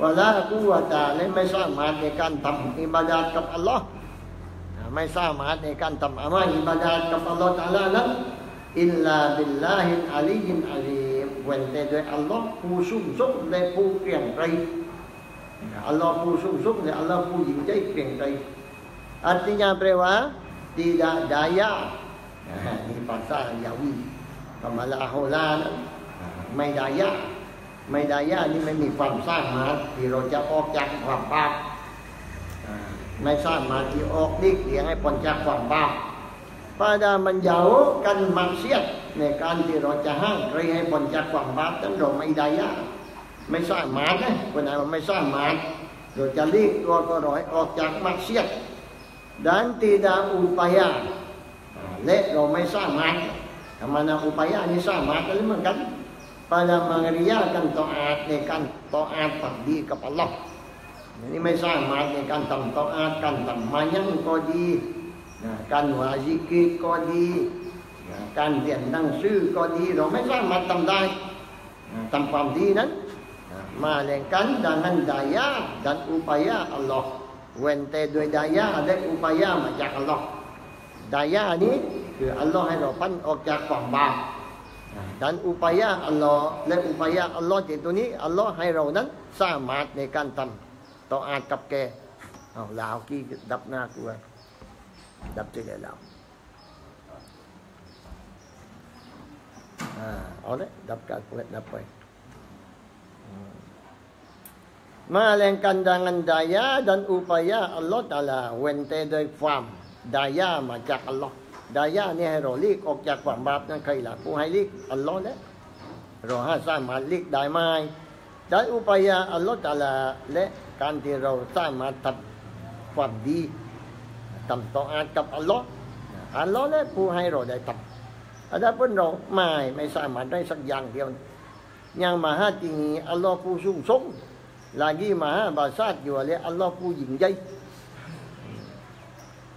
wala quwata และไม่สามารถในการทำอิบาดาตกับอัลลอฮ์ไม่สามารถในการทำอามัลอิบาดาตกับอัลลอฮ์ตาลานั้นอิลลาบิลลาฮิอาลียินอาลีเว้นแต่ด้วยอัลลอฮ์ผู้สูงสุดและผู้เกรียงไกรอัลลอฮ์ผู้สูงสุดและอัลลอฮ์ผู้ยิ่งใหญ่เกรียงไกร artinya berapa tidak daya ini bahasa Yahudi kamalah holan ไม่ดายะ ไม่ได้ยานี่ไม่มีความสร้างมาที่เราจะออกจากความบาปไม่สร้างมาที่ออกนิกเลียงให้พ้นจากความบาป pada menjauhkan maksiat ในการที่เราจะห้ามใครให้พ้นจากความบาปนั้นเราไม่ได้ยาไม่สร้างมานะคนไหนว่าไม่สร้างมาเราจะลีกตัวก็ร้อยออกจากมักเสียด dan tidak upaya และเราไม่สร้างมาทำไมนะอุปยานี่สร้างมากันเหมือนกัน pada mengerjakan taat ในการ taat ปฏิดีกับ Allah นี่ไม่สร้างมาในการทำ taat การทำมายังก็ดีการวาซิกิก็ดีการเรียนหนังสือก็ดีเราไม่สร้างมาทำได้ทำความดีนั้น melainkan dengan daya dan upaya Allah เว้นแต่ด้วยดายาและอุปยามาจาก Allah ดายานี้คือ Allah ให้เราพันออกจากความบาป dan upaya Allah และอุปยาอัลลอฮ์ที่ตัวนี้อัลลอฮ์ให้เรานั้นสามารถในการทำต่ออาจกับแกเอาลาวกี้ดับหน้ากูดับที่ไหนแล้วอ่าเอาเลยดับการเปิดดับไปอืมมาแรงกันดังอันดายา dan upaya Allah Taala เว้นแต่โดายาเนี่ยเราลีกออกจากความบาปนั่นใครล่ะผู้ให้ลีกอัลลอฮ์เนี่ยเราห้าสร้างมาลีกได้ไหมได้อุปยาอัลลอฮ์จัลาและการที่เราสร้างมาทำความดีทำต่ออากับอัลลอฮ์อัลลอฮ์และผู้ให้เราได้ทำอาจารย์พื่นเราไม่ไม่สร้างมาได้สักอย่างเดียวยังมาห้าจริงอัลลอฮ์ผู้สูงส่งลากีมาห้าบาซาดอยู่เลยอัลลอฮ์ผู้หญิงใหญ่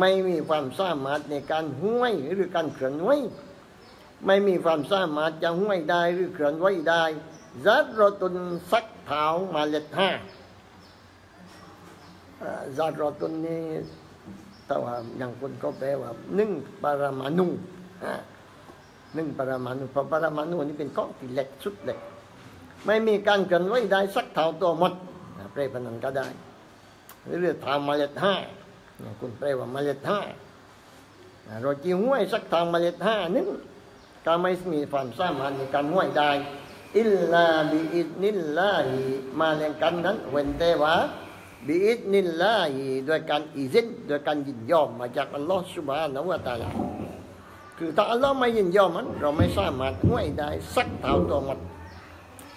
ไม่มีความสามารถในการห้วยหรือการเคลื่อนไหวไม่มีความสามารถจะห้วยได้หรือเคลื่อนไหวได้ซัดรตุนสักเท้ามาเล็ดห้าอ่าซัดรตุนนี่แต่ว่าอย่างคนก็แปลว่าหนึ่งปรมาณูหนึ่งปรมาณูเพราะปรมาณูนี่เป็นก้อนที่เล็กสุดเล็กไม่มีการเคลื่อนไหวได้สักเท่าตัวหมดอ่าแปลพนันก็ได้ หรือเรื่องทามาเล็ดห้า คุณแปลว่าเมล็ดห้าเราจีห้วยสักทางเมล็ดห้านึงก็ไม่มีความสามารถในการห้วยได้อิลลาบิอิดนิลลาฮิมาเรียงกันนั้นเว้นแต่ว่าบิอิดนิลลาฮิด้วยการอิซินด้วยการยินยอมมาจากอัลลอฮฺสุบฮานะวะตาลาคือถ้าอัลลอฮ์ไม่ยินยอมมัน เราไม่สามารถห้วยได้สักเท่าตัวหมด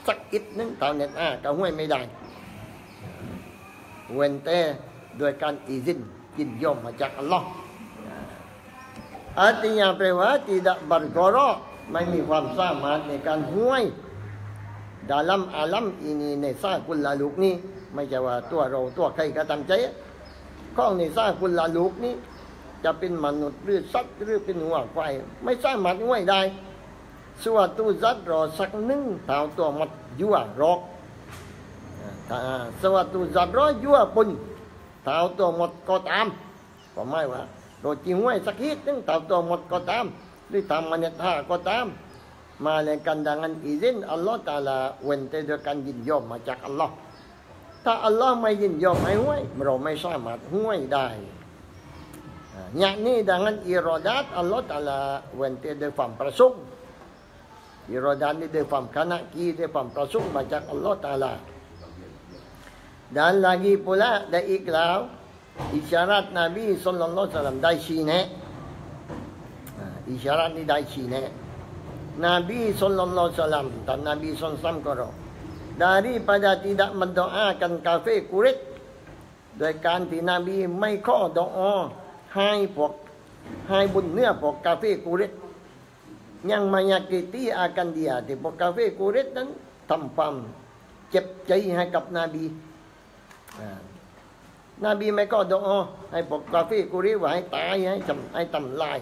สักอิดนึงเท่าเน็ตอ่าก็ห้วยไม่ได้เว้นแต่ด้วยการอิซิน ยินยอมมาจากอัลลอฮ์ Artinya แปลว่า tidak bergorok ไม่มีความสามารถในการห้วย dalam alam ini ในซากุลลาลูกนี้ ไม่ใช่ว่าตัวเราตัวใครก็ตามใจข้องในซากุลลาลูกนี้ จะเป็นมนุษย์หรือสัตว์หรือเป็นหัวควายไม่สามารถห้วยได้สวนตัวสัตว์รอสักหนึ่งเท่าตัวมัดยั่วรอกสวัสตัวสัตว์รอยั่วปุ่น เท่าตัวหมดก็ตามก็ไม่ว่าเราจิงไว้สักฮิตนึงเท่าตัวหมดก็ตามหรือทำมันท่าก็ตาม มาในกันดังนั้นอีซินอัลลอฮ์ตาลาเว้นแต่ด้วยการยินยอมมาจากอัลลอฮ์ถ้าอัลลอฮ์ไม่ยินยอมให้ห้วยเราไม่สามารถห้วยได้อย่างนี้ดังนั้นอิรอดัตอัลลอฮ์ตาลาเว้นแต่ด้วยความประสงค์อิรอดัตนี่ด้วยความขณะกีด้วยความประสงค์มาจากอัลลอฮ์ตาลา Dan lagi pula ada iklau isyarat Nabi sallallahu alaihi wasallam dai sini. Isyarat ni dai sini. Nabi sallallahu alaihi wasallam dan Nabi sallallahu alaihi wasallam daripada tidak mendoakan kafir kurit โดยการที่นบีไม่ข้อดอให้พวกให้บุญเนื้อพวกกาเฟกูริตยังมายากิตีอากันเดียที่พวกกาเฟกูริตนั้นทำความเจ็บใจให้กับนบี นบีไม่ก็ดอให้พวกกาเฟกุริว่าให้ตายให้ทำให้ทำลาย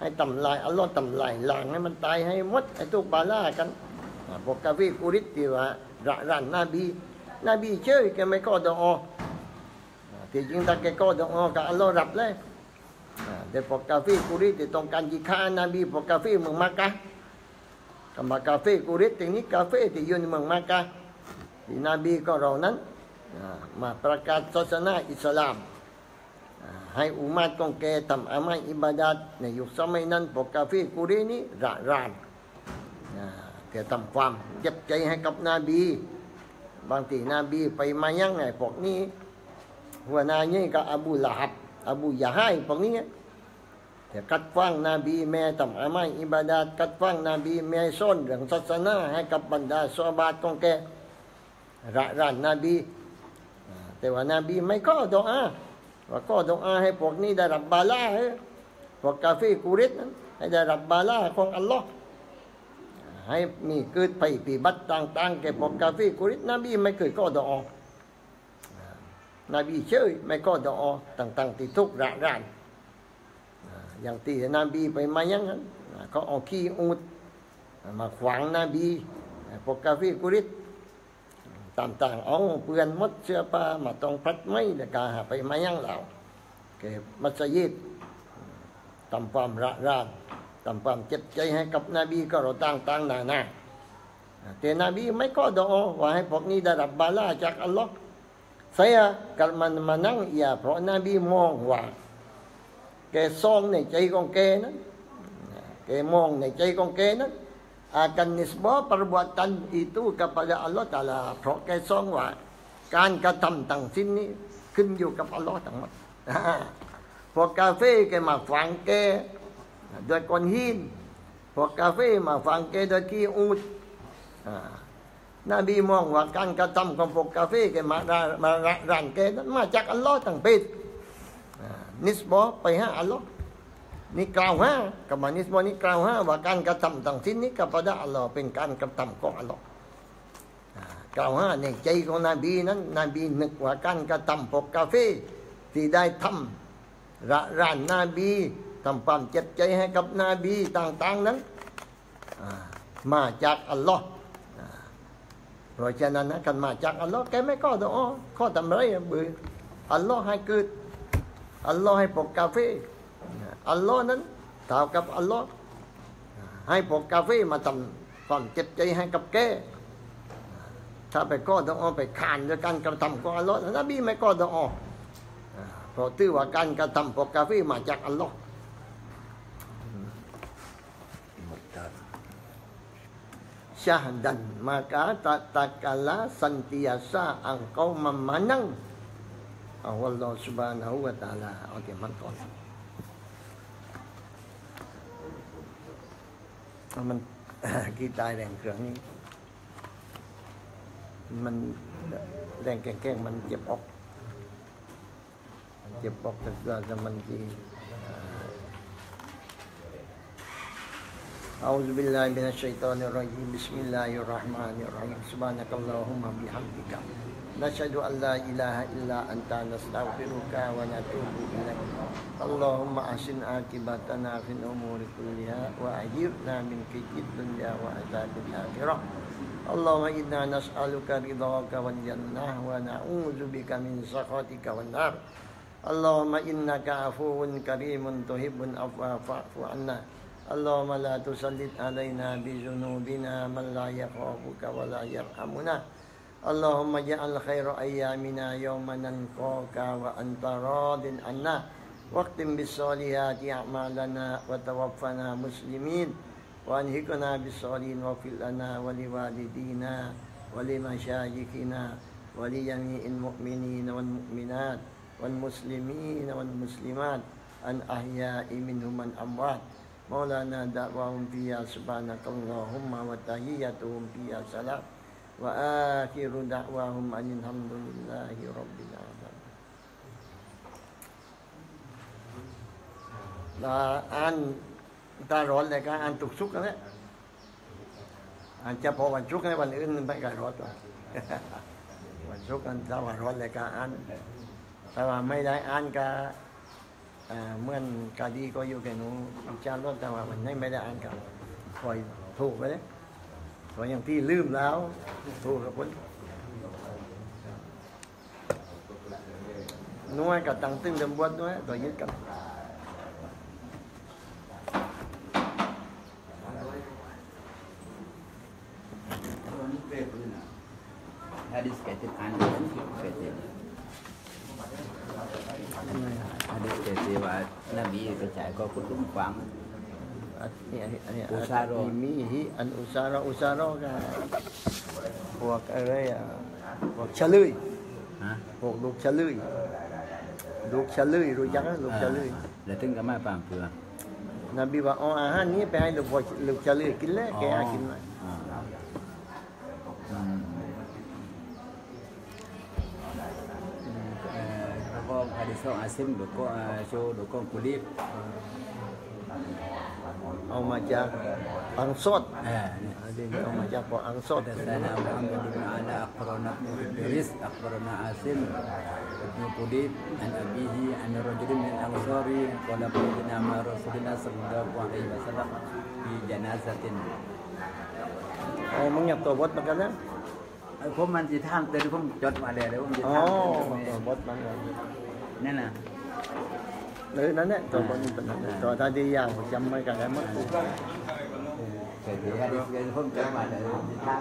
ให้ทำลายอัลลอฮ์ทำลายหล้างให้มันตายให้หมดให้ทุกบาล่ากันพวกกาเฟกุริที่ว่าระรันนบีนบีเชื่อแกไม่ก็ดอที่จริงถ้าแกก็ดอกับอัลลอฮ์รับเลยแต่พวกกาเฟกุริที่ต้องการยิฆ่านบีพวกกาเฟเมืองมักกะกับมากาเฟกุริที่นี้กาเฟที่อยู่ในเมืองมักกะที่นบีก็เรานั้น มาประกาศศาสนาอิสลาม ให้อุมาตของแกทำอามัยอิบาดัดในยุคสมัยนั้นพวกกาเฟกุรีนี้ระรานแกทำความเจ็บใจให้กับนบี บางทีนบีไปมายังไงพวกนี้ หัวหน้านี่ก็อบูละฮับอบูยาให้พวกนี้แต่กัดฟังนบีแม่ทำอามัยอิบาดัดกัดฟังนบีแม่ซ่อนเรื่องศาสนาให้กับบรรดาสวบาตของแกระรานนบี แต่ว่านาบีไม่ก็ดอาว่าก็ดอาให้พวกนี้ได้รับบาลาพวกกาเฟกูริตนั้นให้ได้รับบาลาของอัลลอฮ์ให้มีเกิดไปปีบัติต่างๆแก่พวกกาเฟกูริตนบีไม่เคยก็ดอานบีเชื่อไม่ก็ดอต่าง ๆ ที่ทุกระรานอย่างที่นบีไปมาย่างนั้นเขาเอาขี้อูดมาขวางนบีพวกกาแฟกุริต tantang ong puyan mot siapa matong patmay dakaha pay mayang lao ke masayit tampam ra ra tampam chết cháy hay cặp nabi có rồi tăng tăng nà nà. Thì nabi mấy có đồ, và hay phật ni đã đập bà la chắc Allah saya kalman manang ia pro nabi mong wa cái son này chạy con kê nó cái mong này chạy con kê nó นใจของแกนั้นแกมองในใจของแกนั้น akan nisbah perbuatan itu kepada Allah Taala เพราะแกซองว่าการกระทำต่างสิ้นนี้ขึ้นอยู่กับอัลลอฮ์ทั้งหมดพวกกาเฟ่แกมาฟังแกโดยก้อนหินพวกกาเฟ่มาฟังแกโดยขี้อูดอ่านบีมองว่าการกระทำของพวกกาเฟ่แกมารามาราร้านแกนั้นมาจากอัลลอฮ์ทั้งเป็นอ่านิสบอไปหาอัลลอฮ์ นี่กล่าวหากับมนิสบอนี่กล่าวหาว่าการกระทำต่างสิ้นนี้กับพระอัลลอฮ์เป็นการกระทำของอัลลอฮ์กล่าวหาในใจของนบีนั้นนบีนึกว่าการกระทำพวกกาเฟ่ที่ได้ทำระรานนบีทำความเจ็บใจให้กับนบีต่าง ๆนั้นมาจากอัลลอฮ์เพราะฉะนั้นนะกันมาจากอัลลอฮ์แกไม่ก็ดอข้อทำไรบืออัลลอฮ์ให้เกิดอัลลอฮ์ให้ปกกาเฟ่ อัลลอฮ์นั้นเท่ากับอัลลอฮ์ให้ปกกาเฟ่มาทำความเจ็บใจให้กับแกถ้าไปก็ดอไปขานด้วยการกระทำของอัลลอฮ์นบีไม่ก็ดอเพราะถือว่าการกระทำปกกาเฟ่มาจากอัลลอฮ์ syahdan maka tak takala sentiasa engkau memandang Allah subhanahu wa ta'ala okey mantap มันกี ตายแรงเครื่องนี้ มันแรงแกล้งๆมันเจ็บอกมันเจ็บออกแต่ว่ามันที أعوذ بالله من الشيطان الرجيم بسم الله الرحمن الرحيم سبحانك اللهم بحمدك نشهد أن لا إله إلا أنت نستغفرك ونتوب إليك. اللهم أحسن عاقبتنا في الأمور كلها وأجرنا من خزي الدنيا وعذاب الآخرة. اللهم إنا نسألك رضاك والجنة ونعوذ بك من سخطك والنار. اللهم إنك عفو كريم تحب العفو فاعف عنا. اللهم لا تسلط علينا بذنوبنا من لا يخافك ولا يرحمنا. اللهم اجعل خير أيامنا يوم نلقاك وأنت راض عنا. واختم بالصالحات أعمالنا وتوفنا مسلمين. وأنهكنا بالصالحين واغفر لنا ولوالدينا ولمشايخنا ولجميع المؤمنين والمؤمنات والمسلمين والمسلمات. الأحياء منهم الأموات مولانا دعواهم فيها سبحانك اللهم وتحيتهم فيها سلام. وآخر دعواهم أن الحمد لله رب العالمين เราอ่านตาร้อนเลยก็อ่านตุกซุกกันแหละอ่านเฉพาะวันซุกให้วันอื่นไม่กันร้อนหรอก วันซุกกันถ้าวันร้อนเลยก็อ่านแต่ว่าไม่ได้อ่านก็ อ่าเหมื่อนกาดีก็อยู่แค่หนูอาจารย์รถแต่ว่าวันนี้ไม่ได้อ่านกับคอยถูกไปเลย เพราะอย่างที่ลืมแล้วถูกกับคนน้อยกับตังตึงเดิมบวชน้อยตัวยึดกัน hadis kaitan anda kaitan hadis kaitan wa nabi ke cai ko kutung pang อันนี้อันนี้อันนี้อุซาโรมีฮิอันอุซาโรอุซาโรก็พวกอะไรอะพ วกชะลุย ha พวกลูกชะลุยลูกชะลุยรู้จักไหมลูกชะลุย là từng cái mai bằng vừa นบีว่าเอาอาหารนี้ไปให้ลูกพ่อลูกชะลุยกินแล้วแกหากินไหม có hadis so asim được có show được con kulip Al-Majah ya, ya. Angsot. Ada di Al-Majah Pak Angsot. Sana Muhammad bin Ala akhbarana Idris akhbarana Asim bin Qudid an abihi an rajulin min al-Ansari qala qulna ma Rasulullah sallallahu alaihi wasallam fi janazatin. Oh, menyabat makanan? Nana. หรือนั่นแหละตัวบดนี่เป็นนั่นแหละตัวถ้าดีอย่างผมจำไม่กันได้หมดแต่เดี๋ยวเดี๋ยวผมจดมาแล้วผมจะทาง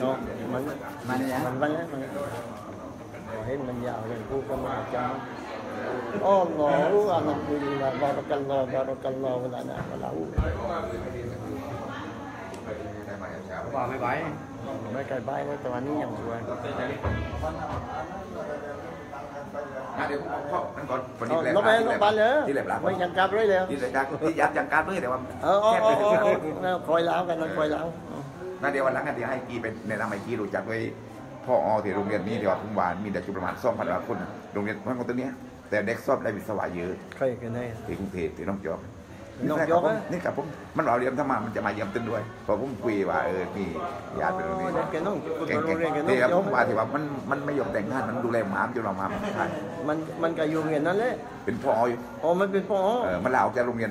เนาะมันมันเนี่ยมันมันมันเห็นมันยาวเลยพูดก็ไม่จำอ๋อหลอรู้อะมั นคุยละบารักันรอบารักันรอเวลาน่ะเวลาอู้ว่าไม่ไหวไม่ไกลบ้านเลยแต่วันนี้ยังสวยอะเดี๋ยวผมเอาเข้านั่นก่อนวันนี้เอาแหลมลบไปลบไปเลยที่แหลมหลังไม่ยังกลับเลยเลยที่แหลมหลังที่ยัดยังการด้วยแต่ว่าเออเออแค่เอไปอถึงเออเออคอยแล้วกันนะคอยแล้วนั่นเดี๋ยววันหลังกันเดี๋ยวให้กีเป็นแนะนำให้กีรู้จักไว้พ่ออที่โรงเรียนนี้ที่ว่าทุ่งหวานมีเด็กอยู่ประมาณสองพันกว่าคนโรงเรียนพังคนตัวเนี้ยแต่เด็กสอบได้วิศวะเยอะเคยกันได้ที่กรุงเทพที่น้องจอก น้องจอกนี่อะนี่กับผมมันเราเรียนถ้ามามันจะมาเยี่ยมตึ้นด้วยพอผมคุยว่าเออมีญาติเป็นตรงนี้เด็กแกน้องคุณเก่งโรเก่งงเรียนแกน้เดี๋องยวยผอมมว่าที่ว่ามันมันไม่ยอมแต่งงานมันดูแลหมาจนเรามาใช่มันมันก็อยู่เรียนนั่นแหละเป็นพ่ออยู่อ๋อมันเป็นพ่อเออมันลาออกจากโรงเรียน